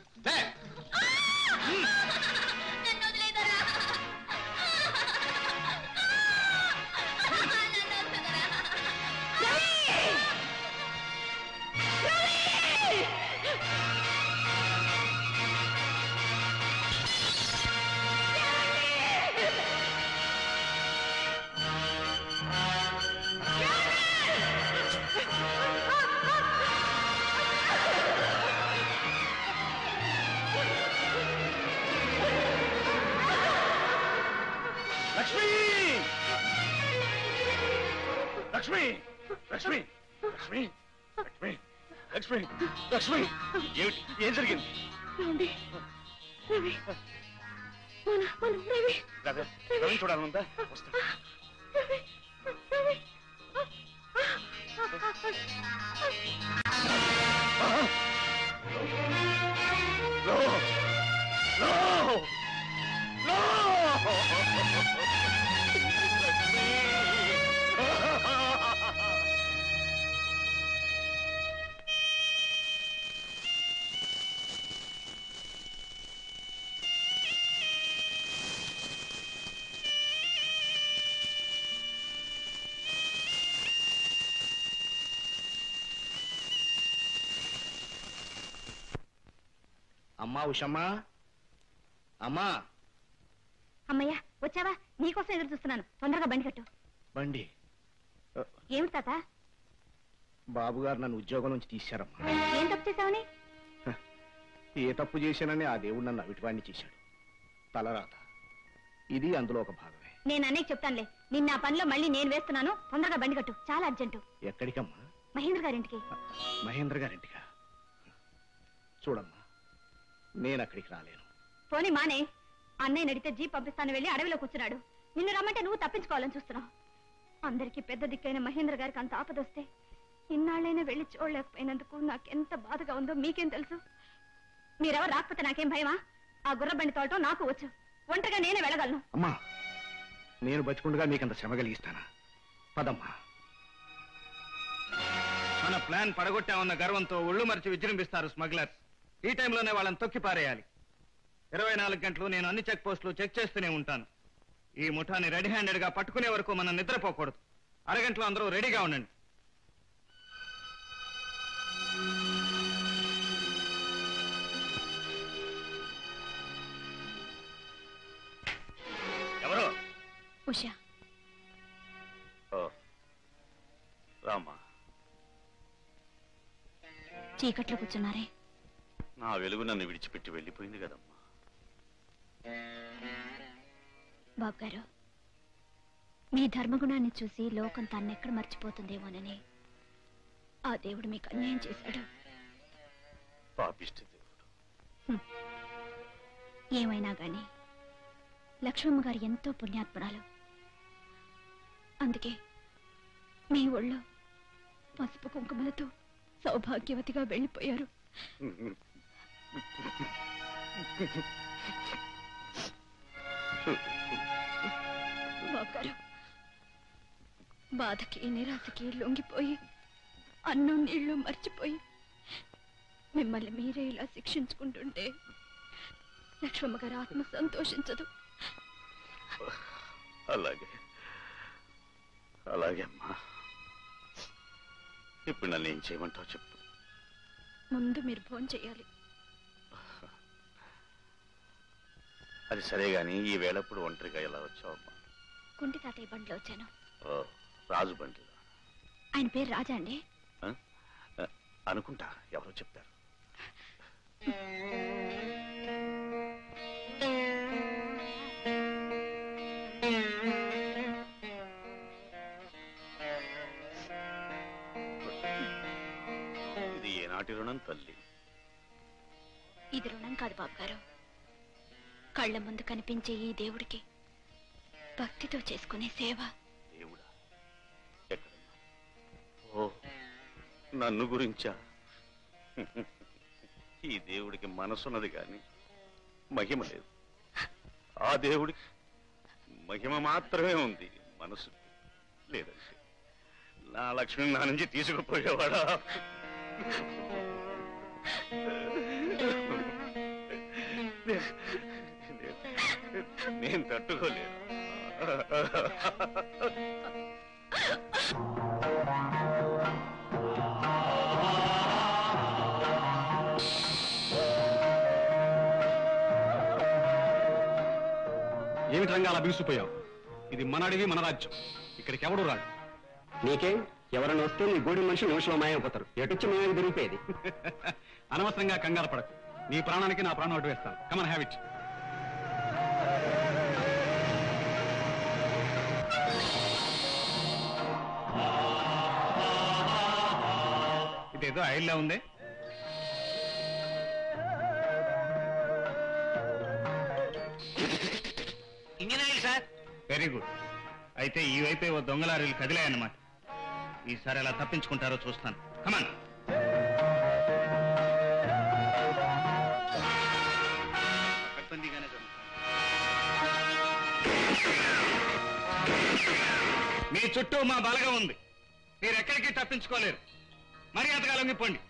అమ్మా ఉషమ్మా. అమ్మా. అమ్మయ్య వచ్చావా? నీకోసం ఎదురు చూస్తున్నాను. తొందరగా బండి కట్టు. బండి. ఏమిటి తాత? బాబు గారు నన్ను ఉద్యోగం నుంచి తీశారమ్మా. ఏం తప్పు చేశావని? ఏ తప్పు చేశానని ఆ దేవుడు నన్ను అవిటివాణ్ణి చేశాడు. తలరాత. ఇది అందులో ఒక భాగమే. నేను అన్నయ్య చెప్తానులే. నిన్న ఆ పనిలో మళ్ళీ నేను వేస్తున్నాను. తొందరగా బండి కట్టు. చాలా అర్జెంటు. ఎక్కడికమ్మా? మహేంద్ర గారింటికి. మహేంద్ర గారింటిగా చూడమ్మా. నేను అక్కడికి రాలేను. పోనీ మానే అన్నయ్య నడితే జీప్ పంపిస్తాను వెళ్ళి అడవిలో కూర్చున్నాడు. నిన్ను రమ్మంటే నువ్వు తప్పించుకోవాలని చూస్తున్నావు. అందరికీ పెద్ద దిక్కైన మహేంద్ర గారికి అంత ఆపదొస్తే ఇన్నాళ్ళైనా వెళ్ళి చూడలేకపోయినందుకు నాకెంత బాధగా ఉందో మీకేం తెలుసు? మీరెవరు రాకపోతే నాకేం భయమా? ఆ గుర్ర బండి తోలటం నాకు వచ్చు. ఒంటరిగా నేనే వెళ్ళగలను. అమ్మా నేను బతికుండగా మీకంత శ్రమ కలిగిస్తానా? పదమ్మా. మన ప్లాన్ పడగొట్టామన్న గర్వంతో ఒళ్ళు మరిచి విజృంభిస్తారు స్మగ్లర్స్. ఈ టైంలోనే వాళ్ళని తొక్కి పారేయాలి. ఇరవై నాలుగు గంటలు నేను అన్ని చెక్ పోస్టులు చెక్ చేస్తూనే ఉంటాను. ఈ ముఠాని రెడీ హ్యాండెడ్గా పట్టుకునే వరకు మనం నిద్రపోకూడదు. అరగంటలో అందరూ రెడీగా ఉండండి. ఎవరు? ఉషా. చీకట్లో కూర్చున్నారే? నా వెలుగు నన్ను విడిచిపెట్టి వెళ్ళిపోయింది కదమ్మా. బాబు గారు మీ ధర్మగుణాన్ని చూసి లోకం తన్నెక్కడ మర్చిపోతుందేమోనని ఆ దేవుడు మీకు అన్యాయం చేశాడు. పాపిష్టి ఏమైనా గాని లక్ష్మమ్మ గారు ఎంతో పుణ్యాత్మరాలు. అందుకే మీ ఒళ్ళో పసుపు కుంకుమలతో సౌభాగ్యవతిగా వెళ్ళిపోయారు. బాధకి నిరాశకి లొంగిపోయి అన్నం నీళ్ళు మర్చిపోయి మిమ్మల్ని మీరే ఇలా శిక్షించుకుంటుంటే లక్ష్మమ్మ గారి ఆత్మ సంతోషించదు. అలాగే. అలాగే అమ్మా. ఇప్పుడు నన్ను ఏం చేయమంటావు చెప్పు. ముందు మీరు ఫోన్ చేయాలి. అది సరే గాని ఈ వేళప్పుడు ఒంటరిగా ఎలా వచ్చావమ్మా? కుంటి తాతయ్య బండిలో వచ్చాను. ఓ రాజు బండి ఆయన పేరు రాజా అండి. అనుకుంటా ఎవరో చెప్పారు ఇది ఏనాటి రుణం తల్లి? ఇది రుణం కాదు బాబు గారు కళ్ళ ముందు కనిపించే ఈ దేవుడికి భక్తితో చేసుకునే సేవ. దేవుడా ఓ నన్ను గురించా? ఈ దేవుడికి మనసున్నది కానీ మహిమ లేదు. ఆ దేవుడికి మహిమ మాత్రమే ఉంది మనసు లేదంటే. నా లక్ష్మి నా నుంచి తీసుకుపోయేవాడా? నేను తట్టుకోలేను. ఏమిటి రంగా అలా బిగుసిపోయావు? ఇది మన అడవి మన రాజ్యం. ఇక్కడికి ఎవడు రాడు. నీకేం? ఎవరైనా వస్తే నీ గూడి మనిషి నిమిషంలో మాయమైపోతారు. ఎటొచ్చి మేము దొరికిపోయేది అనవసరంగా కంగారు పడకు. నీ ప్రాణానికి నా ప్రాణం అడ్డు వేస్తాను. కమన్ హ్యావ్ ఇదేదో ఆయిల్లా ఉంది. Engine oil sir. Very good అయితే ఈ వైపే ఓ దొంగలారీలు కదిలాయన్నమాట. ఈసారి ఎలా తప్పించుకుంటారో చూస్తాను. కమాన్. మీ చుట్టూ మా బలగం ఉంది. మీరు ఎక్కడికి తప్పించుకోలేరు. మర్యాదగా లొంగిపోండి.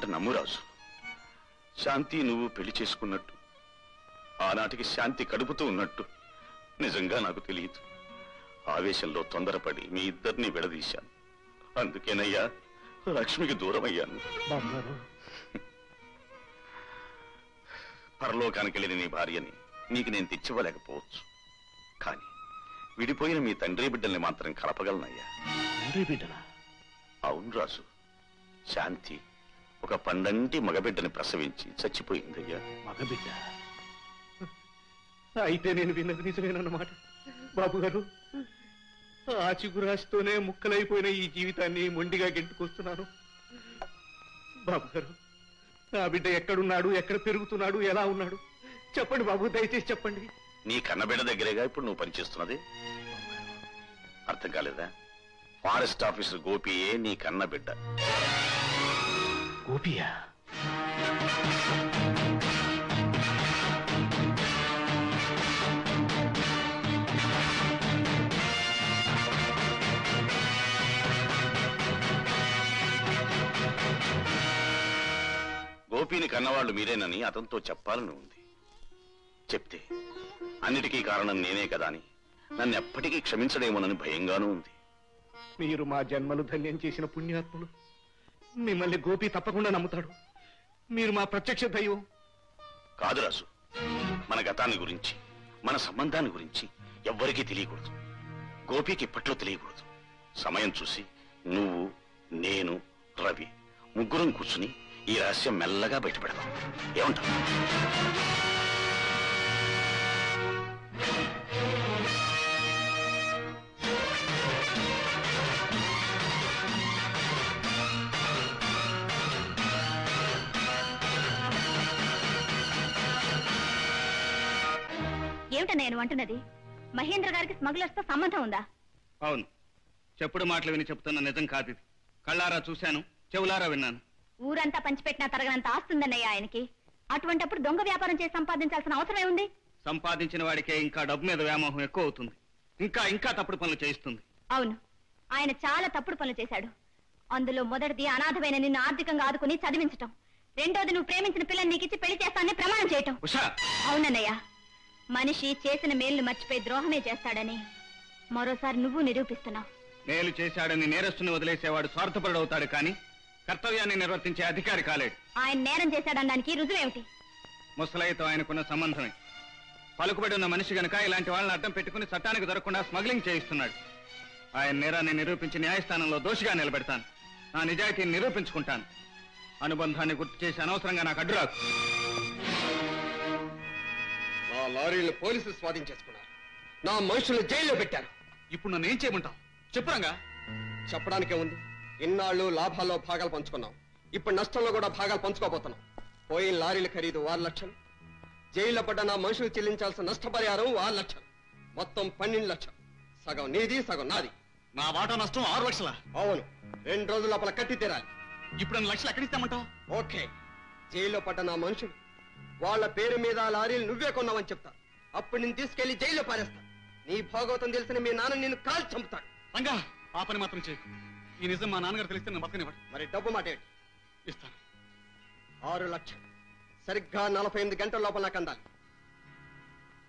మాట నమ్మురాజు శాంతి నువ్వు పెళ్ళి చేసుకున్నట్టు ఆనాటికి శాంతి కడుపుతూ ఉన్నట్టు నిజంగా నాకు తెలియదు. ఆవేశంలో తొందరపడి మీ ఇద్దరిని విడదీశాను. అందుకేనయ్యా లక్ష్మికి దూరం అయ్యాను పరలోకానికి వెళ్ళిన నీ భార్యని నీకు నేను తెచ్చివ్వలేకపోవచ్చు. కానీ విడిపోయిన మీ తండ్రి బిడ్డల్ని మాత్రం కలపగలనయ్యా. తండ్రి బిడ్డలా? అవును రాజు. శాంతి ఒక పండంటి మగబిడ్డని ప్రసవించి చచ్చిపోయిందయ్యా. మగబిడ్డ? అయితే నేను విన్నది నిజమేనన్నమాట. బాబు గారు ఆ చిగురాశితోనే ముక్కలైపోయిన ఈ జీవితాన్ని మొండిగా గెంటుకొస్తున్నాను. బాబు గారు నా బిడ్డ ఎక్కడున్నాడు ఎక్కడ పెరుగుతున్నాడు ఎలా ఉన్నాడు? చెప్పండి బాబు దయచేసి చెప్పండి. నీ కన్నబిడ్డ దగ్గరేగా ఇప్పుడు నువ్వు పనిచేస్తున్నది? అర్థం కాలేదా? ఫారెస్ట్ ఆఫీసర్ గోపియే నీ కన్న బిడ్డ గోపియా గోపిని కన్నవాళ్ళు మీరేనని అతనితో చెప్పాలని ఉంది. చెప్తే అన్నిటికీ కారణం నేనే కదా అని నన్ను ఎప్పటికీ క్షమించడేమోనని భయంగానూ ఉంది. మీరు మా జన్మలు ధన్యం చేసిన పుణ్యాత్ములు. మిమ్మల్ని గోపి తప్పకుండా నమ్ముతాడు. మీరు మా ప్రత్యక్ష దైవం. కాదు రాజు మన గతాన్ని గురించి మన సంబంధాన్ని గురించి ఎవ్వరికీ తెలియకూడదు. గోపికి ఇప్పట్లో తెలియకూడదు. సమయం చూసి నువ్వు నేను రవి ముగ్గురం కూర్చుని ఈ రహస్యం మెల్లగా బయటపెడదాం. ఏమంటావు? ఏమిట నేను అంటున్నది? మహేంద్ర గారికి స్మగ్లర్స్తో సంబంధం ఉందా? అవును. చెప్పుడు మాటలు విని చెప్తున్న నిజం కాదు ఇది. కళ్ళారా చూశాను చెవులారా విన్నాను. ఊరంతా పంచిపెట్టినా తరగనంత ఆస్తుందన్నయ్య ఆయనకి. అటువంటప్పుడు దొంగ వ్యాపారం చేసి సంపాదించాల్సిన అవసరమే ఉంది? సంపాదించిన వాడికే ఇంకా డబ్బు మీద వ్యామోహం ఎక్కువ అవుతుంది. ఇంకా ఇంకా తప్పుడు పనులు చేయిస్తుంది. అవును. ఆయన చాలా తప్పుడు పనులు చేశాడు. అందులో మొదటిది అనాథమైన నిన్ను ఆర్థికంగా ఆదుకుని చదివించటం. రెండోది నువ్వు ప్రేమించిన పిల్లని నీకిచ్చి పెళ్ళి చేస్తానని ప్రమాణం చేయటం. ఉషా! అవునన్నయ్య. మనిషి చేసిన మేలును మర్చిపోయి ద్రోహమే చేస్తాడని మరోసారి నువ్వు నిరూపిస్తున్నావు. మేలు చేశాడని నేరస్తుని వదిలేసేవాడు స్వార్థపరుడు అవుతాడు కానీ కర్తవ్యాన్ని నిర్వర్తించే అధికారి కాలేడు. ఆయన నేరం చేశాడనడానికి రుజువేమిటి? ముసలైతో ఆయనకున్న సంబంధమే. పలుకుబడి ఉన్న మనిషి గనుక ఇలాంటి వాళ్ళని అడ్డం పెట్టుకుని చట్టానికి దొరకకుండా స్మగ్లింగ్ చేయిస్తున్నాడు. ఆయన నేరాన్ని నిరూపించి న్యాయస్థానంలో దోషిగా నిలబెడతాను. నా నిజాయితీని నిరూపించుకుంటాను. అనుబంధాన్ని గుర్తు చేసి అనవసరంగా నాకు అడ్డురాకు. లారీలు పోలీసులు స్వాధీనించేసుకున్నారు నా మనుషులు జైల్లో పెట్టారు. ఇప్పుడు నన్ను ఏం చేయమంటావు? చెప్పురంగా చెప్పడానికే ఉంది. ఇన్నాళ్ళు లాభాల్లో భాగాలు పంచుకున్నాం. ఇప్పుడు నష్టంలో కూడా భాగాలు పంచుకోబోతున్నాం. పోయిన లారీల ఖరీదు ఆరు లక్షలు. జైల్లో పడ్డ నా మనుషులు చెల్లించాల్సిన నష్టపరిహారం ఆరు లక్షలు. మొత్తం పన్నెండు లక్షలు. సగం నీది సగం నాది. నా వాటా నష్టం ఆరు లక్షల? అవును. రెండు రోజుల లోపల కట్టి తీరాలి. ఇప్పుడు నన్ను లక్షలు ఎక్కడిస్తామంటావు ఓకే. జైల్లో పడ్డ నా మనుషులు వాళ్ళ పేరు మీద లారీలు నువ్వే కొన్నావని చెప్తా. అప్పుడు నేను తీసుకెళ్ళి జైల్లో పారేస్తా. నీ భాగవతం తెలిసిన మీ నాన్న నిన్ను కాల్చి చంపుతాడు. రంగా ఆ పని మాత్రం చేయకు. ఈ నిజం మా నాన్నగారు తెలిస్తే నన్ను బతకనివ్వడు. మరి డబ్బు మాట ఏంటి? ఇస్తాను. ఆరు లక్షలు. సరిగ్గా నలభై ఎనిమిది గంటల లోపల నాకు అందాలి.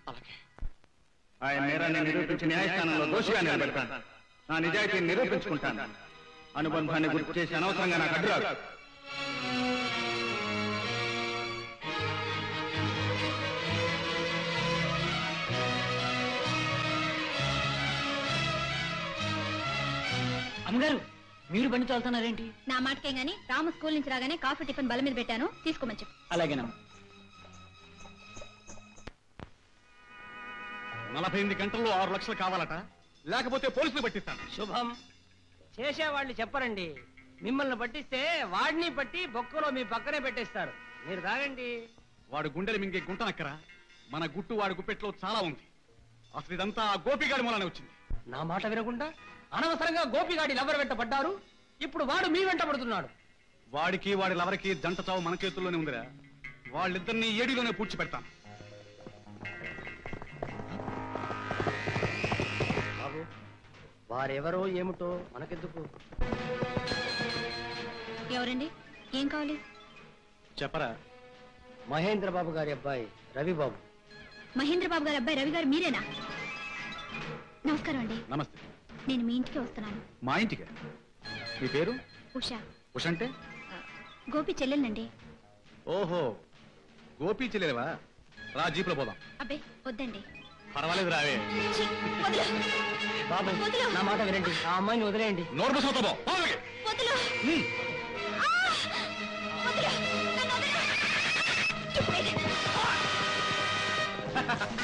అలాగే. ఆయన నేరాన్ని నిరూపించి న్యాయస్థానంలో దోషిగా నిలబెడతాను. నా నిజాయితీని నిరూపించుకుంటాను. అనుబంధాన్ని గుర్తు చేసి అనవసరంగా నాకు అడ్డురాకు. అమ్మగారు మీరు బండి తోలుతున్నారేంటి? నా మాటకేం గాని రాము స్కూల్ నుంచి రాగానే కాఫీ టిఫిన్ బల మీద పెట్టాను తీసుకోమని చెప్పు. అలాగేనమ్మా. నలభై ఎనిమిది గంటల్లో ఆరు లక్షలు కావాలట. లేకపోతే పోలీసులు పట్టిస్తాను. శుభం. చేసేవాళ్ళు చెప్పరండి. మిమ్మల్ని పట్టిస్తే వాడిని పట్టి బొక్కలో మీ పక్కనే పెట్టేస్తారు. మీరు తాగండి. వాడు గుండెలు మింగే గుంటనక్కరా. మన గుట్టు వాడి గుప్పెట్లో చాలా ఉంది. అసలు ఇదంతా ఆ గోపిగాడి మూలనే వచ్చింది. నా మాట వినకుండా అనవసరంగా గోపిగాడి లవ్వర వెంట పడ్డారు. ఇప్పుడు వాడు మీ వెంట పడుతున్నాడు. వాడికి వాడి లవరికి జంట చావు మన చేతుల్లోనే ఉందిరా. వాళ్ళిద్దరిని ఏడిలోనే పూడ్చి పెడతాను బాబు వారెవరో ఏమిటో మనకెందుకు? ఎవరండి? ఏం కావాలి? చెప్పరా? మహేంద్ర బాబు గారి అబ్బాయి రవి బాబు మహేంద్ర బాబు గారి అబ్బాయి రవి గారు మీరేనా? నమస్కారం అండి. నమస్తే. నేను మీ ఇంటికి వస్తున్నాను. మా ఇంటికి? మీ పేరు? ఉషా. ఉష అంటే? గోపి చెల్లెలండి. ఓహో గోపీ చెల్లెవా రా జీపులో పోదాం. అబ్బే వద్దండి. పర్వాలేదు రావే. బాబు వదిలు. నా మాట వినండి. ఆ అమ్మాయిని వదిలేయండి. నోరు పో. పో అలాగే.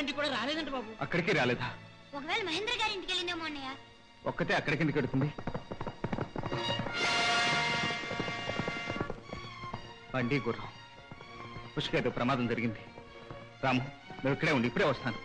గారింటికి కూడా రాలేదంట బాబు. అక్కడికి రాలేదా? ఒకవేళ మహేంద్ర గారి ఇంటికి వెళ్ళిందేమో అన్నయ్య. ఒక్కతే అక్కడికి ఎందుకు వెడుతుంది బండి గుర్రం. పుష్క ఏదో ప్రమాదం జరిగింది. రాము నువ్వు ఇక్కడే ఉండి ఇప్పుడే వస్తాను.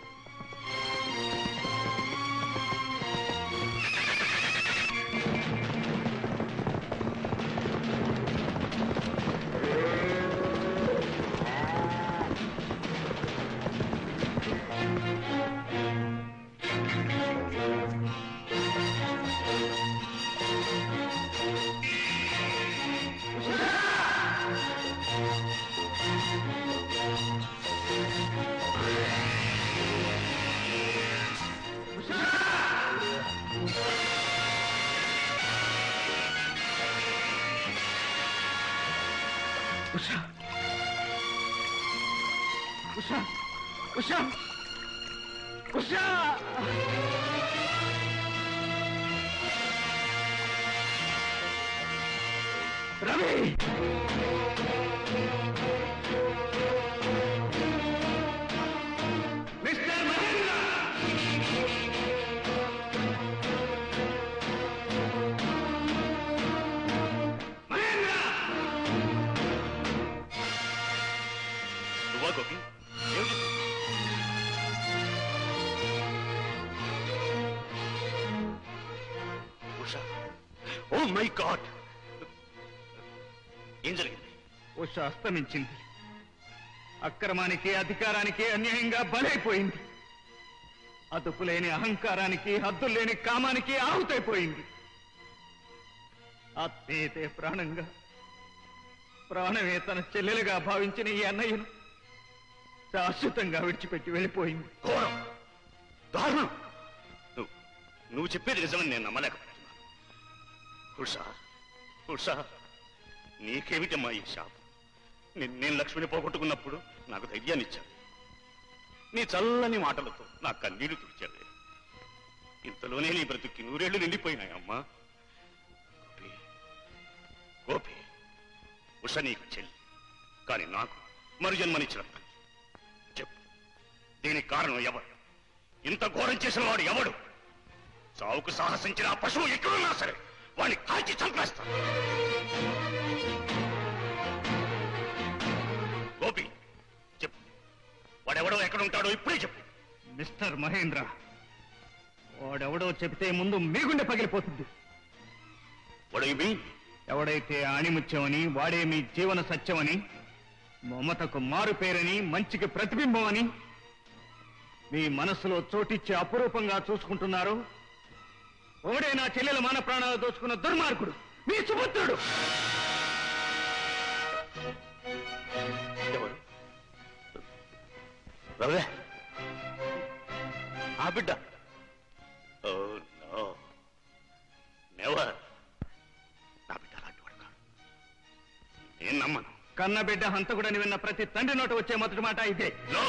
ఉష అస్తమించింది. అక్రమానికి అధికారానికి అన్యాయంగా బలైపోయింది. అదుపులేని అహంకారానికి హద్దులేని కామానికి ఆహుతైపోయింది. ఆత్మీయతే ప్రాణంగా. ప్రాణమే తన చెల్లెలుగా భావించిన ఈ అన్నయ్యను శాశ్వతంగా విడిచిపెట్టి వెళ్ళిపోయింది. ఘోరం. దారుణం. నువ్వు నువ్వు చెప్పేది నిజమని నేను నమ్మలేకపోతున్నాను. ఉషా ఉషా నీకేమిటమ్మా ఈ శాపం? నే- నేను లక్ష్మిని పోగొట్టుకున్నప్పుడు నాకు ధైర్యాన్ని ఇచ్చావు. నీ చల్లని మాటలతో నా కన్నీళ్ళు తుడిచావే. ఇంతలోనే నీ బ్రతుక్కి నూరేళ్ళు నిండిపోయినాయమ్మా గోపి గోపి ఉష నీకు చెల్లి కానీ నాకు మరు జన్మనిచ్చిన తల్లి. చెప్పు దీనికి కారణం ఎవరు? ఇంత ఘోరం చేసిన వాడు ఎవడు? చావుకు సాహసించిన ఆ పశువు ఎక్కడున్నా సరే వాడిని కాల్చి చంపేస్తాను వాడెవడో ఎక్కడుంటాడో ఇప్పుడే చెప్పు. మిస్టర్ మహేంద్ర వాడెవడో చెబితే ముందు మీ గుండె పగిలిపోతుంది. వాడు ఎవడైతే ఆణిముత్యమని వాడే మీ జీవన సత్యమని మమతకు మారు పేరని మంచికి ప్రతిబింబం అని మీ మనసులో చోటిచ్చి అపురూపంగా చూసుకుంటున్నారు ఓడే నా చెల్లెల మాన ప్రాణాలు దోచుకున్న దుర్మార్గుడు మీ సుపుత్రుడు! ఎవరు రవే. ఆ బిడ్డ. Oh no. నెవర్ నా బిడ్డ అలాంటి వాడు కాదు. నేను నమ్మను. కన్న బిడ్డ హంతకుడని విన్న ప్రతి తండ్రి నోట వచ్చే మొదటి మాట ఇదే. నో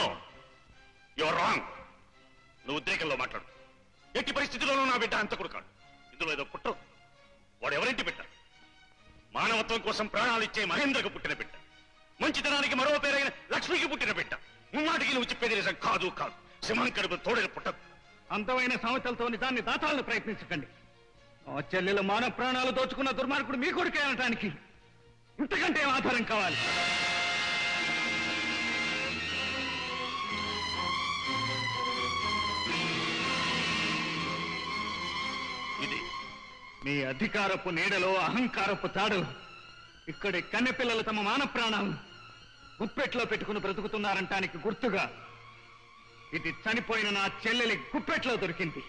యువర్ రాంగ్ నువ్వు ఉద్రేకంలో మాట్లాడు. ఎట్టి పరిస్థితిలోనూ నా బిడ్డ అంతకుడు కాడు. ఇందులో ఏదో కుట్ర. వాడు ఎవరింటి బిడ్డ? మానవత్వం కోసం ప్రాణాలు ఇచ్చే మహేంద్రకు పుట్టిన బిడ్డ. మంచితనానికి మరో పేరైన లక్ష్మికి పుట్టిన బిడ్డ. ముమ్మాటికి నువ్వు చెప్పేది నిజం కాదు కాదు. సింహం కడుపు తోడని పుట్టదు. అంతమైన సమస్యలతో దాన్ని దాచాలని ప్రయత్నించకండి. ఆ చెల్లెలు మానవ ప్రాణాలు దోచుకున్న దుర్మార్గుడు మీ కొడుకే అనటానికి ఇంతకంటే ఏం ఆధారం కావాలి? ఇది. మీ అధికారపు నీడలో అహంకారపు తాడు. ఇక్కడి కన్నెపిల్లలు తమ మాన ప్రాణాలు. గుప్పెట్లో పెట్టుకుని బ్రతుకుతున్నారంటానికి గుర్తుగా ఇది చనిపోయిన నా చెల్లెలి గుప్పెట్లో దొరికింది.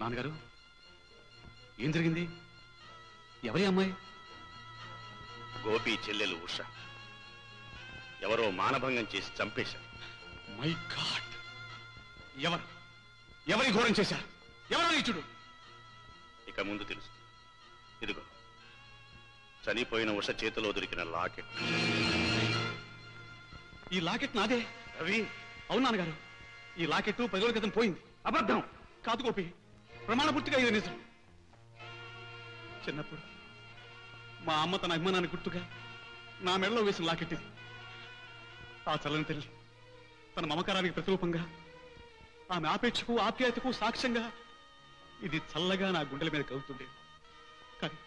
నాన్నగారు ఏం జరిగింది? ఎవరి అమ్మాయి? గోపి చెల్లెలు ఉష. ఎవరో మానభంగం చేసి చంపేశారు. My God! ఎవరు? ఎవరి ఘోరం చేశారు? ఎవరు నీచుడు? ఇక ముందు తెలుసు ఇదిగో చనిపోయిన ఉష చేతిలో దొరికిన లాకెట్. ఈ లాకెట్ నాదే? రవి! అవును నాన్నగారు. ఈ లాకెట్ పది రోజుల క్రితం పోయింది. అబద్ధం! కాదు గోపి. ప్రమాణపూర్తిగా ఇది నిజం. చిన్నప్పుడు. మా అమ్మ తన అభిమానాన్ని గుర్తుగా నా మెడలో వేసిన లాకెట్ ఆ చల్లని తల్లి తన మమకారానికి ప్రతిరూపంగా ఆమె ఆపేక్షకు ఆప్యాయతకు సాక్ష్యంగా ఇది చల్లగా నా గుండెల మీద కలుగుతుంది కానీ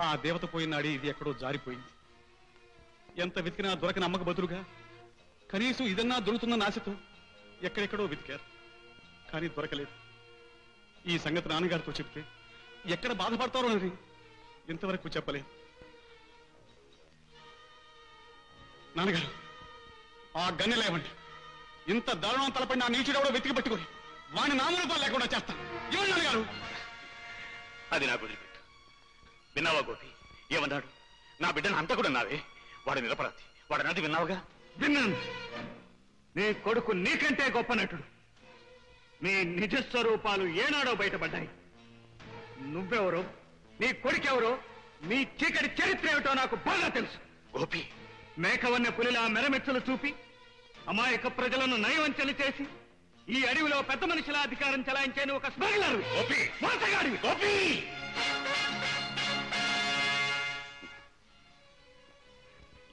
ఆ దేవత పోయినాడి ఇది ఎక్కడో జారిపోయింది. ఎంత వెతికినా దొరకని అమ్మకు బదులుగా కనీసం ఇదన్నా దొరుకుతుందన్న ఆశతో ఎక్కడెక్కడో వెతికారు. కానీ దొరకలేదు. ఈ సంగతి నాన్నగారితో చెప్తే ఎక్కడ బాధపడతారో ఇంతవరకు చెప్పలేదు నాన్నగారు ఆ గన్నె లేవండి. ఇంత దారుణం తలపడి నా నీచుడెవడో వెతికి పట్టుకొని వాని నామరూపాలు లేకుండా చేస్తాను ఇవ్వండి నాన్నగారు? అది నాకు వదిలిపెట్టు. విన్నావా గోపి? ఏమన్నాడు? నా బిడ్డను అంత కూడా నావే వాడు నిరపరాధి వాడు నాది విన్నావుగా? విన్నాను. నీ కొడుకు నీకంటే గొప్ప నటుడు. నీ నిజ స్వరూపాలు ఏనాడో బయటపడ్డాయి. నువ్వెవరో? నీ కొడుకెవరో? నీ చీకటి చరిత్ర ఏమిటో నాకు బాగా తెలుసు. గోపి. మేకవన్న పులిలా మెరమెచ్చలు చూపి అమాయక ప్రజలను నయవంచన చేసి ఈ అడవిలో పెద్ద మనిషిలా అధికారం చెలాయించే ఒక స్మగ్లర్. గోపి. మోసగాడివి గోపి.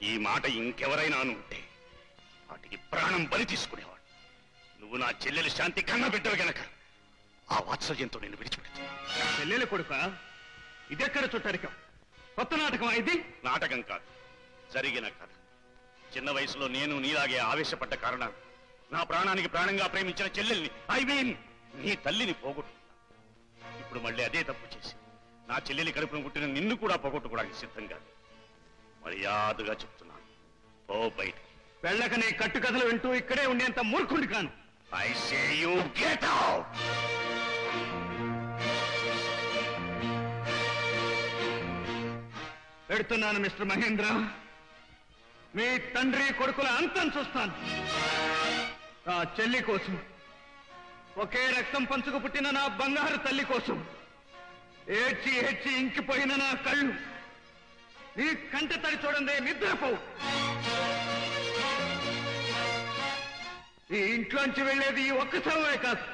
ఈ మాట ఇంకెవరైనా ఉంటే వాటికి ప్రాణం బలి తీసుకునేవాడు. నువ్వు నా చెల్లెలు శాంతి కన్న బిడ్డవు గనక. ఆ వాత్సల్యంతో నేను విడిచిపెడుతు చెల్లెలు కొడుక ఇదెక్కడ చుట్టరికం కొత్త నాటకం ఇది? నాటకం కాదు జరిగిన కథ. చిన్న వయసులో నేను నీలాగే ఆవేశపడ్డ కారణాలు నా ప్రాణానికి ప్రాణంగా ప్రేమించిన చెల్లెల్ని ఐ మీన్ నీ తల్లిని పోగొట్టుకున్నా. ఇప్పుడు మళ్ళీ అదే తప్పు చేసి నా చెల్లెలి కడుపును పుట్టిన నిన్ను కూడా పోగొట్టుకోవడానికి సిద్ధంగా. మర్యాదగా చెప్తున్నాను ఓ బయట వెళ్ళక నీ కట్టుకథలు వింటూ ఇక్కడే ఉండేంత మూర్ఖుడి కాను. I say you get out పెడుతున్నాను మిస్టర్ మహేంద్ర మీ తండ్రి కొడుకుల అంతం చూస్తాను. ఆ చెల్లి కోసం ఒకే రక్తం పంచుకు పుట్టిన నా బంగారు తల్లి కోసం ఏడ్చి ఏడ్చి ఇంకిపోయిన నా కళ్ళు. నీ కంట తడి చూడండి నిద్రపోవు ఈ ఇంట్లోంచి వెళ్ళేది ఈ ఒక్క శవమే కాదు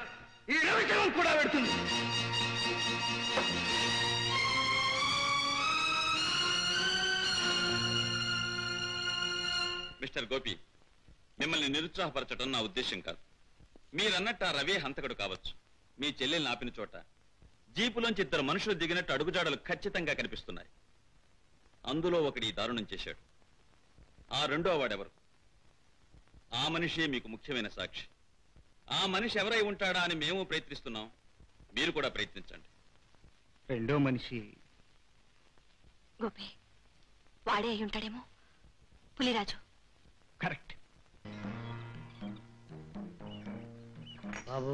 ఈ రవిశవం కూడా పెడుతుంది. మిస్టర్ గోపి మిమ్మల్ని నిరుత్సాహపరచడం నా ఉద్దేశం కాదు. మీరన్నట్టు ఆ రవే హంతకుడు కావచ్చు. మీ చెల్లెల్ని ఆపిన చోట జీపులోంచి ఇద్దరు మనుషులు దిగినట్టు అడుగుజాడలు ఖచ్చితంగా కనిపిస్తున్నాయి. అందులో ఒకటి ఈ దారుణం చేశాడు. ఆ రెండో వాడెవరు? ఆ మనిషే మీకు ముఖ్యమైన సాక్షి. ఆ మనిషి ఎవరై ఉంటాడా అని మేము ప్రయత్నిస్తున్నాం. మీరు కూడా ప్రయత్నించండి. రెండో మనిషి. గోపి వాడే అయి ఉంటాడేమో? పులిరాజు. కరెక్ట్. బాబు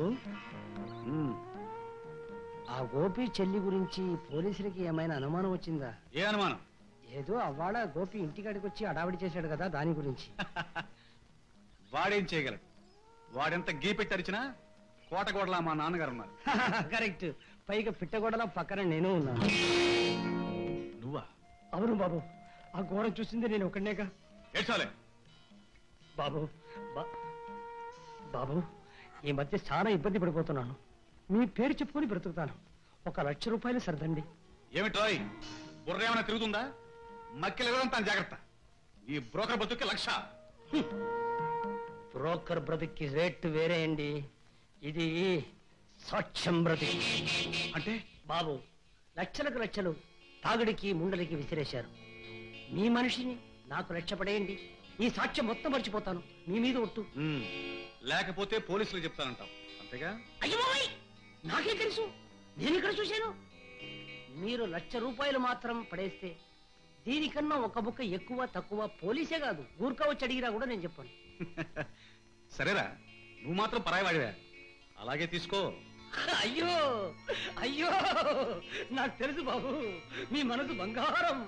ఆ గోపి చెల్లి గురించి పోలీసులకి ఏమైనా అనుమానం వచ్చిందా? ఏ అనుమానం? ఏదో అవ్వాడ గోపి ఇంటికాడికి వచ్చి అడావిడి చేశాడు కదా దాని గురించి. వాడేం చేయగలడు? వాడెంత గీ పెట్టరిచినా కోటగోడలా మా నాన్నగారు ఉన్నారు కరెక్ట్. పైగా పిట్టగొడల పక్కన నేను ఉన్నాను. నువ్వా? అవును బాబు. ఆ ఘోరం చూసింది నేను ఒకనేగా ఏడ్చాలే. బాబు బాబు ఈ మధ్య చాలా ఇబ్బంది పడిపోతున్నాను. మీ పేరు చెప్పుకొని బ్రతుకుతాను. ఒక లక్ష రూపాయలు సర్దండి. ఏమిటోయ్ బుర్ర ఏమైనా తిరుగుతుందా? మక్కిలు ఇవ్వడం తాను జాగ్రత్త. ఈ బ్రోకర్ బతుక్కి లక్ష. బ్రోకర్ బ్రతుక్కి రేట్ వేరే అండి. ఇది సాక్ష్యం బ్రతుకి. అంటే? బాబు లక్షలకు లక్షలు తాగుడికి ముండలికి విసిరేశారు. మీ మనిషిని నాకు లక్ష పడేయండి ఈ సాక్ష్యం మొత్తం మర్చిపోతాను. మీ మీద ఒట్టు. లేకపోతే పోలీసులు చెప్తానంటావు. అంతేగా? అయ్యో! నాకే తెలుసు? నేను ఇక్కడ చూశాను. మీరు లక్ష రూపాయలు మాత్రం పడేస్తే దీనికన్నా ఒక బుక్క ఎక్కువ తక్కువ పోలీసే కాదు. ఊరుకా వచ్చి అడిగినా కూడా నేను చెప్పాను. సరేరా. నువ్వు మాత్రం పరాయవాడివే అలాగే తీసుకో. అయ్యో! అయ్యో నాకు తెలుసు బాబు మీ మనసు బంగారం.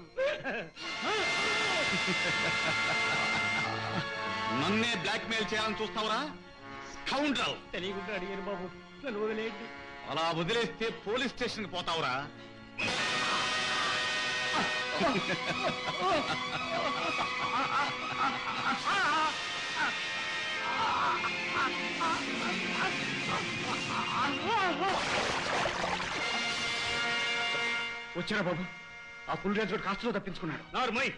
నన్నే బ్లాక్ మెయిల్ చేయాలని చూస్తావురా? స్కౌండ్రల్. తెలియకుండా అడిగారు బాబు నన్ను వదిలేయండి. అలా వదిలేస్తే పోలీస్ స్టేషన్కి పోతావురా. వచ్చారా బాబు. ఆ పులిరాజు గారు కాస్తులో తప్పించుకున్నాడు. నోరు మొయ్.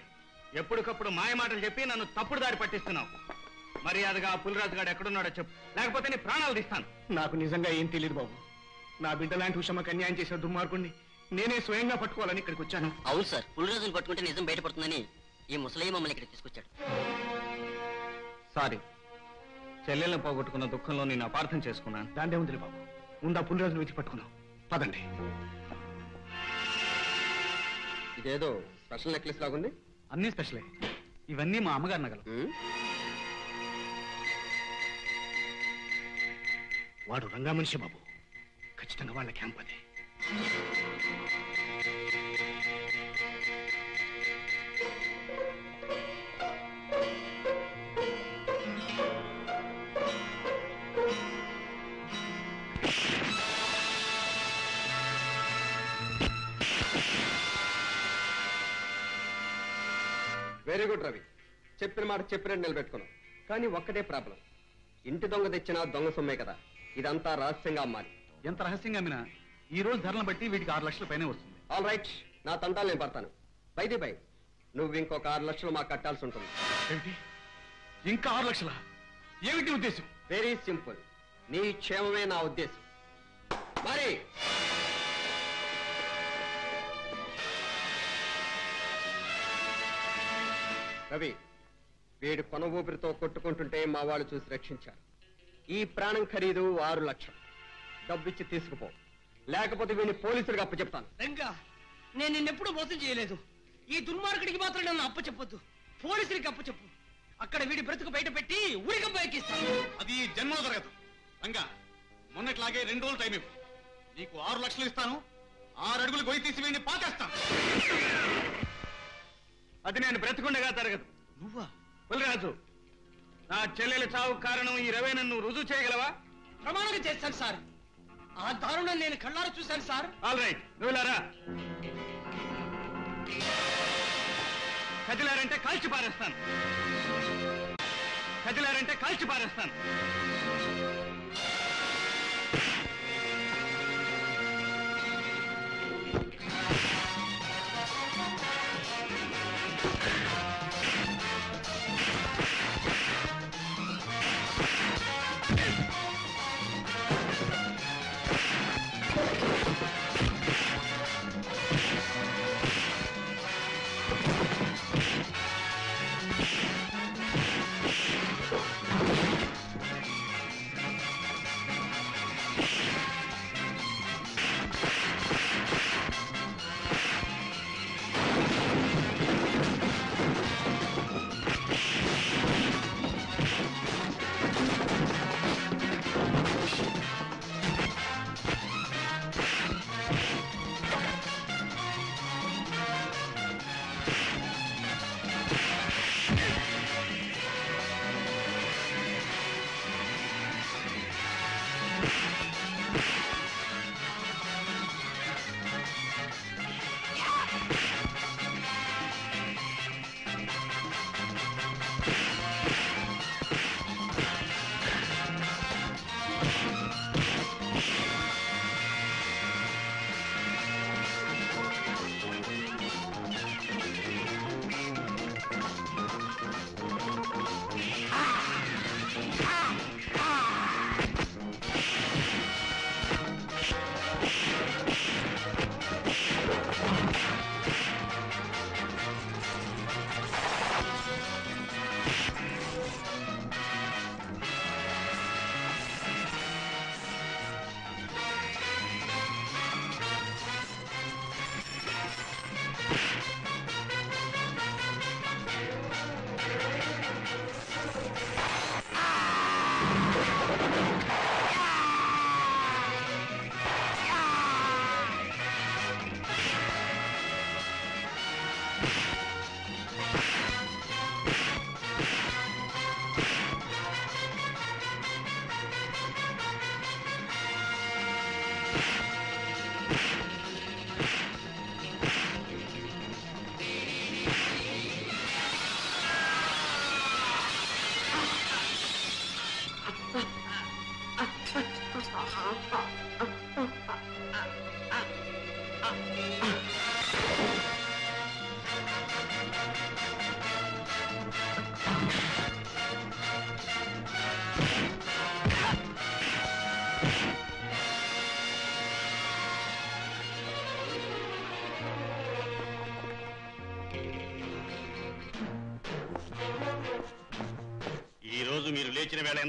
ఎప్పటికప్పుడు మాయ మాటలు చెప్పి నన్ను తప్పుడు దారి పట్టిస్తున్నావు. మర్యాదగా ఆ పులిరాజు గారు ఎక్కడున్నాడో చెప్పు. లేకపోతే నీ ప్రాణాలు తీస్తాను. నాకు నిజంగా ఏం తెలియదు బాబు. నా బిడ్డ లాంటి ఉషమ్మకి అన్యాయం చేసిన దుర్మార్గుణ్ణి నేనే స్వయంగా పట్టుకోవాలని ఇక్కడికి వచ్చాను. అవును సార్ పులిరాజును పట్టుకుంటే నిజం బయటపడుతుందని ఈ ముసలయ్య మమ్మల్ని ఇక్కడ తీసుకొచ్చాడు. సారీ. చెల్లెల్ని పోగొట్టుకున్న దుఃఖంలో నేను అపార్థం చేసుకున్నాను. దాందే ఉందిలే బాబు. ముందు ఆ పులిరాజును వెతికి పట్టుకున్నాం పదండి. ఇదేదో స్పెషల్ నెక్లెస్ లాగుంది? అన్నీ స్పెషలే. ఇవన్నీ మా అమ్మగారి నగలు. వాడు రంగా మనిషి బాబు. ఖచ్చితంగా వాళ్ళ క్యాంప్ అదే. Very good Ravi. చెప్పిన మాట చెప్పినట్టు నిలబెట్టుకున్నాం. కానీ ఒక్కటే ప్రాబ్లం. ఇంటి దొంగ తెచ్చిన దొంగ సొమ్మే కదా. ఇదంతా రహస్యంగా అమ్మాలి ఎంత రహస్యంగా అమ్మినా? ఈ రోజు ధరలను బట్టి వీటికి ఆరు లక్షల పైనే వస్తుంది. All right. నా తంటాలు నేను పడతాను. By the by. నువ్వు ఇంకొక ఆరు లక్షలు మాకు కట్టాల్సి ఉంటుంది. ఏమిటి? ఇంకా ఆరు లక్షల? ఏమిటి ఉద్దేశం? Very simple. నీ క్షేమమే నా ఉద్దేశం. మరి. రవి వీడు కొన ఊపిరితో కొట్టుకుంటుంటే మా వాళ్ళు చూసి రక్షించారు. ఈ ప్రాణం ఖరీదు ఆరు లక్షలు. డబ్బిచ్చి తీసుకుపో. లేకపోతే వీడిని పోలీసులకు అప్పచెప్తాను. రంగా నేను నిన్నెప్పుడు మోసం చేయలేదు. ఈ దుర్మార్గుడికి మాత్రం నన్ను అప్ప చెప్పొద్దు పోలీసులకి అప్ప చెప్పు అక్కడ వీడి బ్రతుకు బయట పెట్టి ఊరికమ్మ ఎక్కిస్తాను అది జన్మలో జరగదు. రంగా మొన్నట్లాగే రెండు రోజులు టైం ఇవ్వు. నీకు ఆరు లక్షలు ఇస్తాను. ఆరు అడుగులు గొయ్యి తీసి వీడిని పాతేస్తాను. అది నేను బ్రతికుండగా జరగదు. నువ్వా? పులిరాజు నా చెల్లెల చావు కారణం ఈ రవే నన్ను రుజువు చేయగలవా? ప్రమాణం చేస్తాను సార్. ఆ దారుణం నేను కళ్ళారా చూశాను సార్. ఆల్ రైట్ నువ్వులారా కదిలారంటే కాల్చి పారేస్తాను. కదిలారంటే కాల్చి పారేస్తాను.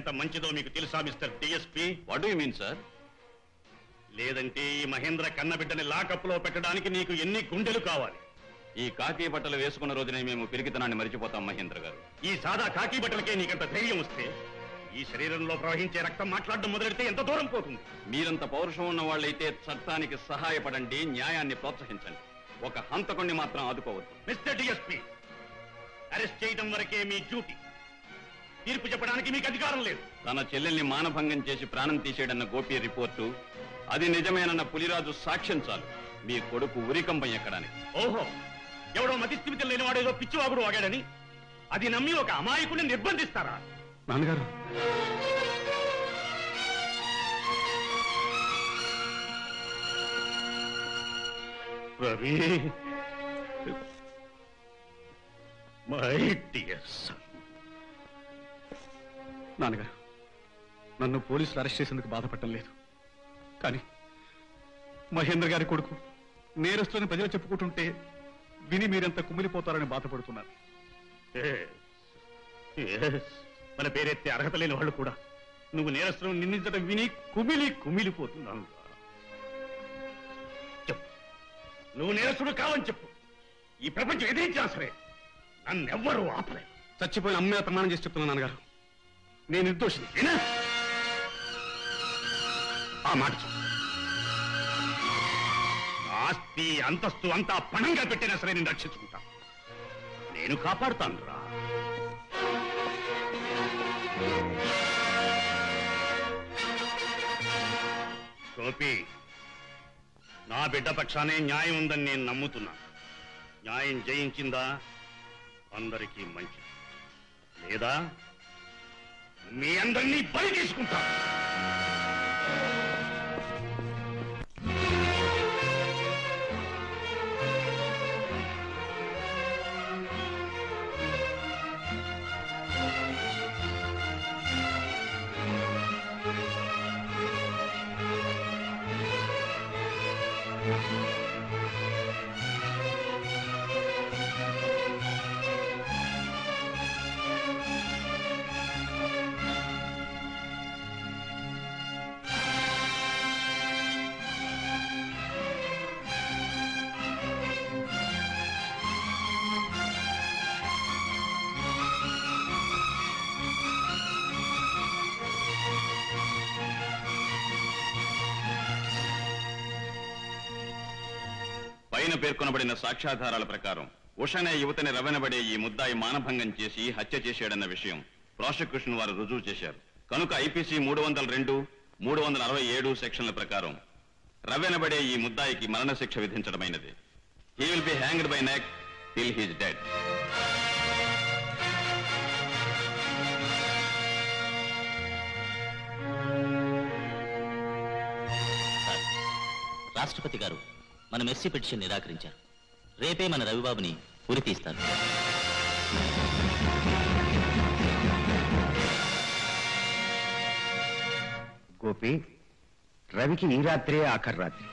ఎంత మంచిదో మీకు తెలుసా mister DSP what do mean sir లేదంటే ఈ మహేంద్ర కన్నబిడ్డని లాకప్లో పెట్టడానికి నీకు ఎన్ని గుండెలు కావాలి? ఈ కాకి బట్టలు వేసుకున్న రోజునే మేము పిరికితనాన్ని మరిచిపోతాం మహేంద్ర గారు. ఈ సాదా కాకి బట్టలకే నీకంత ధైర్యం వస్తే ఈ శరీరంలో ప్రవహించే రక్తం మాట్లాడడం మొదలెడితే ఎంత దూరం పోతుంది? మీరంత పౌరుషం ఉన్న వాళ్ళైతే చట్టానికి సహాయపడండి న్యాయాన్ని ప్రోత్సహించండి. ఒక హంతకుణ్ణి మాత్రం ఆదుకోవద్దు. మిస్టర్ డిఎస్పి అరెస్ట్ చేయడం వరకే మీ డ్యూటీ. తీర్పు చెప్పడానికి మీకు అధికారం లేదు. తన చెల్లెల్ని మానభంగం చేసి ప్రాణం తీసేయడన్న గోపి రిపోర్టు అది నిజమేనన్న పులిరాజు సాక్ష్యం చాలు. మీ కొడుకు ఉరికంపం ఎక్కడానికి ఓహో ఎవడో మతిస్థిమితం లేనివాడేదో పిచ్చివాగుడు వాగాడని అది నమ్మి ఒక అమాయకుడిని నిర్బంధిస్తారా? నాన్నగారు. రవి మై డియర్ నాన్నగారు నన్ను పోలీసులు అరెస్ట్ చేసేందుకు బాధపడటం లేదు. కానీ మహేంద్ర గారి కొడుకు నేరస్తులని ప్రజలు చెప్పుకుంటుంటే విని మీరెంత కుమిలిపోతారని బాధపడుతున్నారు. మన పేరెత్తే అర్హత లేని వాళ్ళు కూడా నువ్వు నేరస్తులను నిందించడం విని కుమిలి కుమిలిపోతున్నాను. చెప్పు. నువ్వు నేరస్తుడు కావని చెప్పు. ఈ ప్రపంచం ఎదిరించినా సరే నన్నెవ్వరూ ఆపలేరు. చచ్చిపోయిన అమ్మే ప్రమాణం చేసి చెప్తున్నాను నాన్నగారు. నేను నిర్దోషిని. ఏనా ఆ మాట ఆస్తి అంతస్తు అంతా పణంగా పెట్టినా సరే నేను రక్షించుకుంటా. నేను కాపాడుతాను రా. గోపి నా బిడ్డ పక్షానే న్యాయం ఉందని నేను నమ్ముతున్నా. న్యాయం జయించిందా? అందరికీ మంచి. లేదా మీ అందరినీ బలి తీసుకుంటాను. పైన పేర్కొనబడిన సాక్ష్యాధారాల ప్రకారం ఉషనే యువతని రవెనబడే ఈ ముద్దాయి మానభంగం చేసి హత్య చేశాడన్న విషయం ప్రాసిక్యూషన్ వారు రుజువు చేశారు. కనుక ఐపీసీ మూడు వందల రెండు మూడు వందల అరవై ఏడు సెక్షన్ల ప్రకారం రవెనబడే ఈ ముద్దాయికి మరణశిక్ష విధించడమైనది. He will be hanged by neck till he's dead రాష్ట్రపతి గారు మన మెర్సీ పిటిషన్ నిరాకరించారు రేపే మన రవిబాబుని ఉరి తీస్తారు గోపి రవికి ఈ రాత్రే ఆఖరి రాత్రి.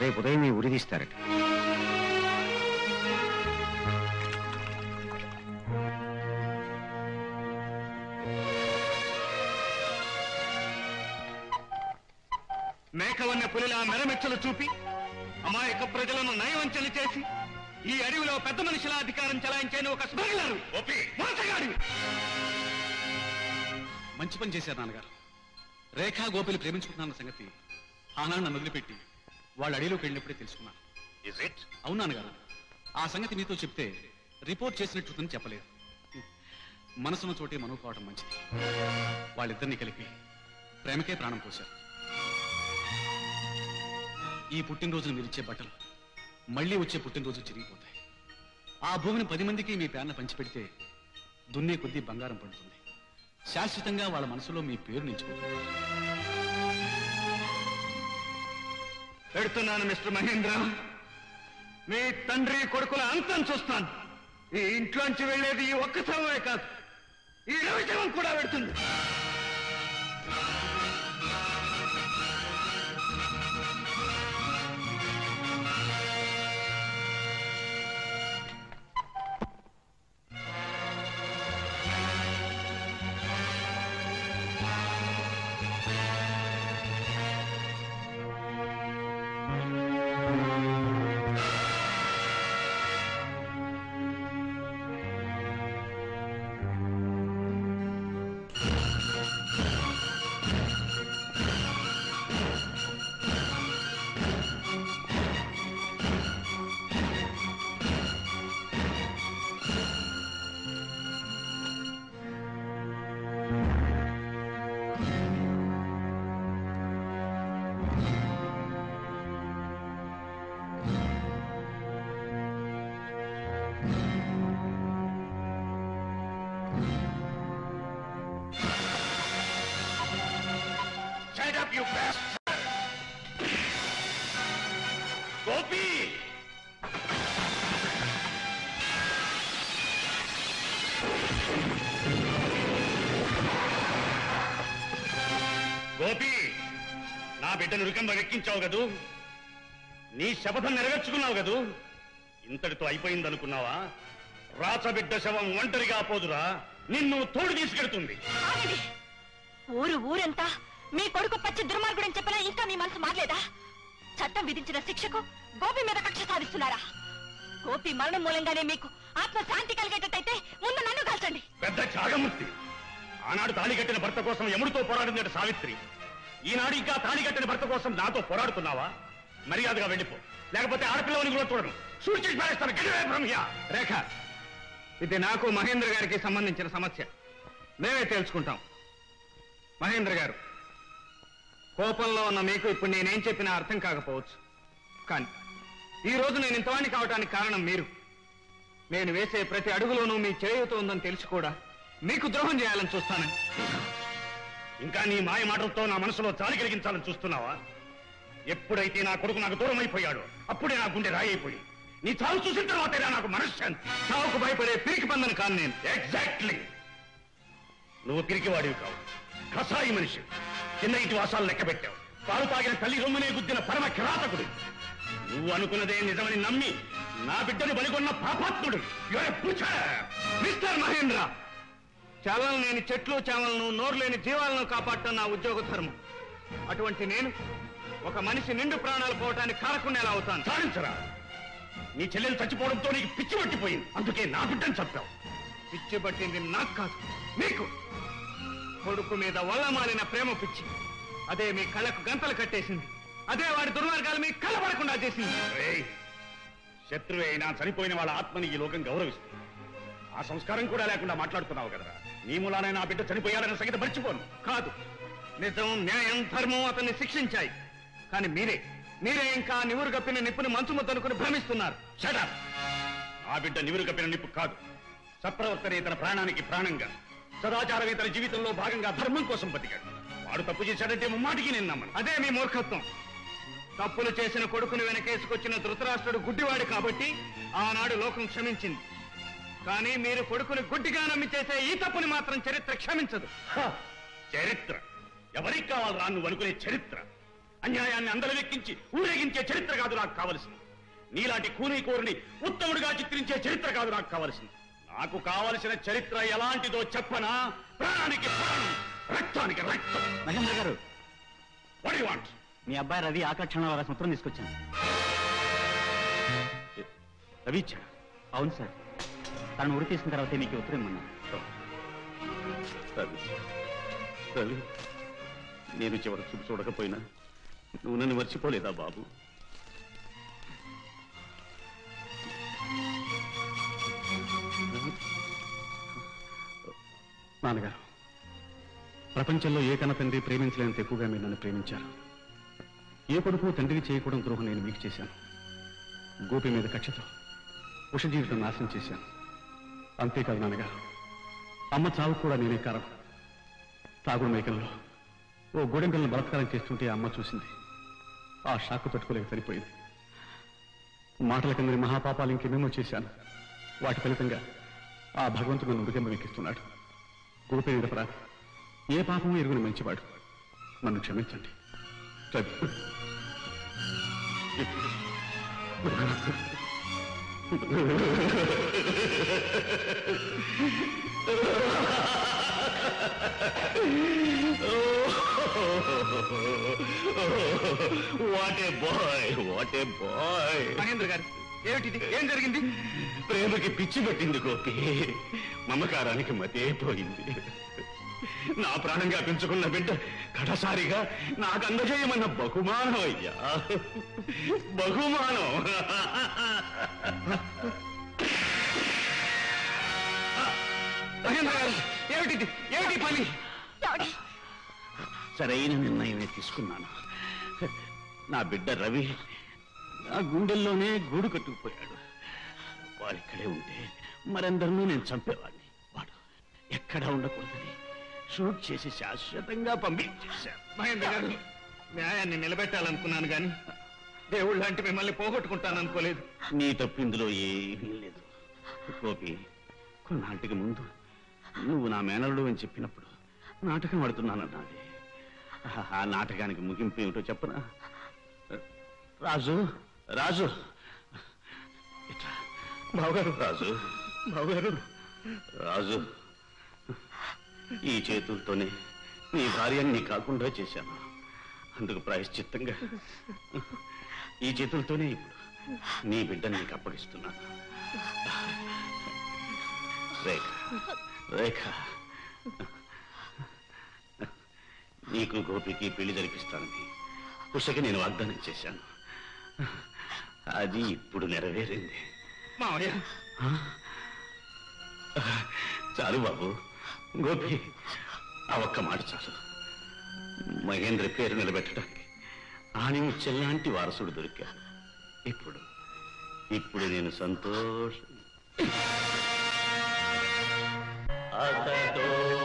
రేపు ఉదయం ఉరి ఉరిదీస్తారట మంచి పని చేశారు నాన్నగారు. రేఖా గోపిని ప్రేమించుకుంటున్న సంగతి ఆనాడు నన్ను వదిలిపెట్టి వాళ్ళ అడవిలోకి వెళ్ళినప్పుడే తెలుసుకున్నాను. అవును నాన్నగారు. ఆ సంగతి మీతో చెప్తే రిపోర్ట్ చేసినట్టుందని చెప్పలేదు. మనసున్న చోటే మనోకోవడం మంచిది. వాళ్ళిద్దరిని కలిపి ప్రేమకే ప్రాణం పోశారు. ఈ పుట్టినరోజున మీరిచ్చే బట్టలు మళ్ళీ వచ్చే పుట్టినరోజు చిరిగిపోతాయి. ఆ భూమిని పది మందికి మీ పేరున పంచిపెడితే దున్నే కొద్దీ బంగారం పడుతుంది. శాశ్వతంగా వాళ్ళ మనసులో మీ పేరు నిలిచిపోతుంది పెడుతున్నాను మిస్టర్ మహేంద్ర. మీ తండ్రి కొడుకుల అంతం చూస్తాను ఈ ఇంట్లోంచి వెళ్ళేది ఈ ఒక్క శవమే కాదు. ఈ రవిశవం కూడా పెడుతుంది. ఎక్కించావు కదూ? నీ శపథం నెరవేర్చుకున్నావు కదూ? ఇంతటితో అయిపోయిందనుకున్నావా? రాచబిడ్డ శవం ఒంటరిగా పోదురా నిన్ను తోడు తీసుకెడుతుంది. ఆగండి. ఊరు ఊరంతా మీ కొడుకు పచ్చి దుర్మార్గుడని చెప్పినా ఇంకా మీ మనసు మారలేదా? చట్టం విధించిన శిక్షకు గోపి మీద కక్ష సాధిస్తున్నారా? గోపి మరణం మూలంగానే మీకు ఆత్మ శాంతి కలిగేటట్టయితే ముందు నన్ను కాల్చండి. పెద్ద త్యాగమూర్తి. ఆనాడు తాళి కట్టిన భర్త కోసం యముడితో పోరాడిందట సావిత్రి. ఈనాడు ఇంకా తాళి భర్త కోసం నాతో పోరాడుతున్నావా? మర్యాదగా వెళ్ళిపో. లేకపోతే ఆడపిల్లవని కూడా చూడను. సూచి పారేస్తాను. బ్రహ్మ్య రేఖ ఇది నాకు మహేంద్ర గారికి సంబంధించిన సమస్య. మేమే తేల్చుకుంటాం. మహేంద్ర గారు కోపంలో ఉన్న మీకు ఇప్పుడు నేనేం చెప్పినా అర్థం కాకపోవచ్చు. కానీ ఈ రోజు నేను ఇంతవాణ్ణి కావటానికి కారణం మీరు. నేను వేసే ప్రతి అడుగులోనూ మీ చేయూత ఉందని తెలిసి కూడా మీకు ద్రోహం చేయాలని చూస్తానని ఇంకా నీ మాయ మాటలతో నా మనసులో జాలి కలిగించాలని చూస్తున్నావా? ఎప్పుడైతే నా కొడుకు నాకు దూరం అయిపోయాడు అప్పుడే నా గుండె రాయి అయిపోయి నీ చావు చూసిన తర్వాతే నాకు మనశ్శాంతి. చావుకు భయపడే పిరికి పందని కాను నేను. ఎగ్జాక్ట్లీ నువ్వు పిరికివాడివి కావు. కసాయి మనిషి. చిన్న ఇంటి వాసాలు లెక్క పెట్టావు. పాలు తాగిన తల్లి రొమ్మునే గుద్దిన పరమ కిరాతకుడు. నువ్వు అనుకున్నదే నిజమని నమ్మి నా బిడ్డను బలిగొన్న పాపాత్ముడు. మిస్టర్ మహేంద్ర చావలను లేని చెట్లు చావలను నోరు లేని జీవాలను కాపాడటం నా ఉద్యోగ ధర్మం అటువంటి నేను ఒక మనిషి నిండు ప్రాణాలు పోవటానికి కారకుండా ఎలా అవుతాను. సాధించరా? నీ చెల్లెలు చచ్చిపోవడంతో నీకు పిచ్చి పట్టిపోయింది. అందుకే నా బిడ్డను చంపావు. పిచ్చి పట్టింది నాకు కాదు. మీకు కొడుకు మీద వల్లమాలిన ప్రేమ పిచ్చి. అదే మీ కళ్ళకు గంతలు కట్టేసింది. అదే వాడి దుర్మార్గాలు మీ కళ్ళబడకుండా చేసింది. రేయ్, శత్రువే అయినా చనిపోయిన వాళ్ళ ఆత్మని ఈ లోకం గౌరవిస్తుంది. ఆ సంస్కారం కూడా లేకుండా మాట్లాడుతున్నావు కదరా. నీ మూలానే నా బిడ్డ చనిపోయాడన్న సంగతి మర్చిపోను. కాదు. నిజం న్యాయం ధర్మం అతన్ని శిక్షించాయి. కానీ మీరే మీరే ఇంకా నివురు కప్పిన నిప్పుని మంచు ముద్దనుకుని భ్రమిస్తున్నారు షటప్ ఆ బిడ్డ నివురు కప్పిన నిప్పు కాదు. సత్ప్రవర్తనే తన ప్రాణానికి ప్రాణంగా సదాచారమే తన జీవితంలో భాగంగా ధర్మం కోసం బతికాడు. వాడు తప్పు చేశాడంటే ముమ్మాటికి నేను నమ్మను. అదే మీ మూర్ఖత్వం. తప్పులు చేసిన కొడుకుని వెనకేసుకొచ్చిన ధృతరాష్ట్రుడు గుడ్డివాడు కాబట్టి ఆనాడు లోకం క్షమించింది. కానీ మీరు కొడుకుని గుడ్డిగా నమ్మి చేసే ఈ తప్పుని మాత్రం చరిత్ర క్షమించదు. చరిత్ర. ఎవరికి కావాలి రా నువ్వు అనుకునే చరిత్ర? అన్యాయాన్ని అందలవెక్కించి ఊరేగించే చరిత్ర కాదు నాకు కావలసింది. నీలాంటి కూనీ కోరిని ఉత్తముడిగా చిత్రించే చరిత్ర కాదు నాకు కావలసింది. నాకు కావలసిన చరిత్ర ఎలాంటిదో చెప్పనా? ప్రాణానికి ప్రాణం రక్తానికి రక్తం. మహేంద్ర గారు you want? మీ అబ్బాయి రవి ఆకర్షణ రాసిన ఉత్తరం తీసుకొచ్చాను. రవి ఇచ్చాడు అవును సార్. తను ఉరి తీసిన తర్వాత మీకు ఉత్తరం రవి నేను చివరి చూపు చూడకపోయినా నువ్వు నన్ను మర్చిపోలేదా బాబు? నాన్నగారు ప్రపంచంలో ఏ కన్న తండ్రి ప్రేమించలేనంత ఎక్కువగా మీరు నన్ను ప్రేమించారు. ఏ కొడుకు తండ్రికి చేయకూడని ద్రోహం నేను మీకు చేశాను. గోపి మీద కక్షతో ఉష జీవితం నాశనం చేశాను. అంతేకాదు నాన్నగారు. అమ్మ చావు కూడా నేనే కారణం. తాగుడు మేకల్లో ఓ గోడెంకలను బలత్కారం చేస్తుంటే అమ్మ చూసింది. ఆ షాక్ తట్టుకోలేక సరిపోయింది మాటల కిందని మహాపాపాలు ఇంకేమేమో చేశాను. వాటి ఫలితంగా ఆ భగవంతుడు నన్ను ఉరికెంబ వెక్కిస్తున్నాడు. గోపి ఏ పాపము ఎరుగుని మంచివాడు. నన్ను క్షమించండి. చదువు what a boy what a boy Mahendra గారు ఏమిటిది? ఏం జరిగింది? ప్రేమకి పిచ్చి పట్టింది గోపి. మమకారానికి మతే పోయింది నా ప్రాణంగా పెంచుకున్న బిడ్డ కడసారిగా నాకు అందజేయమన్న బహుమానం అయ్యా. బహుమానం. ఏమిటిది? ఏమిటి పని? సరైన నిర్ణయమే తీసుకున్నాను. నా బిడ్డ రవి నా గుండెల్లోనే గూడు కట్టుకుపోయాడు. వాడు ఇక్కడే ఉంటే మరందరినీ నేను చంపేవాడిని. వాడు ఎక్కడా ఉండకూడదని షూట్ చేసి శాశ్వతంగా పంపించేశాను మహేంద్ర గారు న్యాయాన్ని నిలబెట్టాలనుకున్నాను కానీ దేవుళ్ళు లాంటి మిమ్మల్ని పోగొట్టుకుంటాను అనుకోలేదు. నీ తప్పు ఇందులో ఏమీ లేదు. గోపి కొన్నాటికి ముందు నువ్వు నా మేనరుడు అని చెప్పినప్పుడు నాటకం ఆడుతున్నానన్నది ఆ నాటకానికి ముగింపు ఏమిటో చెప్పనా? రాజు రాజు. ఇట్రా. బావగారు రాజు. బావగారు. రాజు. ఈ చేతులతోనే నీ భార్యని నీ కాకుండా చేశాను. అందుకు ప్రాయశ్చిత్తంగా ఈ చేతులతోనే ఇప్పుడు నీ బిడ్డని నీకు అప్పగిస్తున్నాను రేఖ రేఖ. నీకు గోపికి పెళ్ళి జరిపిస్తానని ఉషకి నేను వాగ్దానం చేశాను. అది ఇప్పుడు నెరవేరింది. మావయ్య. చాలు బాబు. గోపి ఆ ఒక్క మాట చాలు. మహేంద్ర పేరు నిలబెట్టడానికి ఆణిముత్యంలాంటి వారసుడు దొరికా ఇప్పుడు ఇప్పుడు నేను సంతోషం. అతడో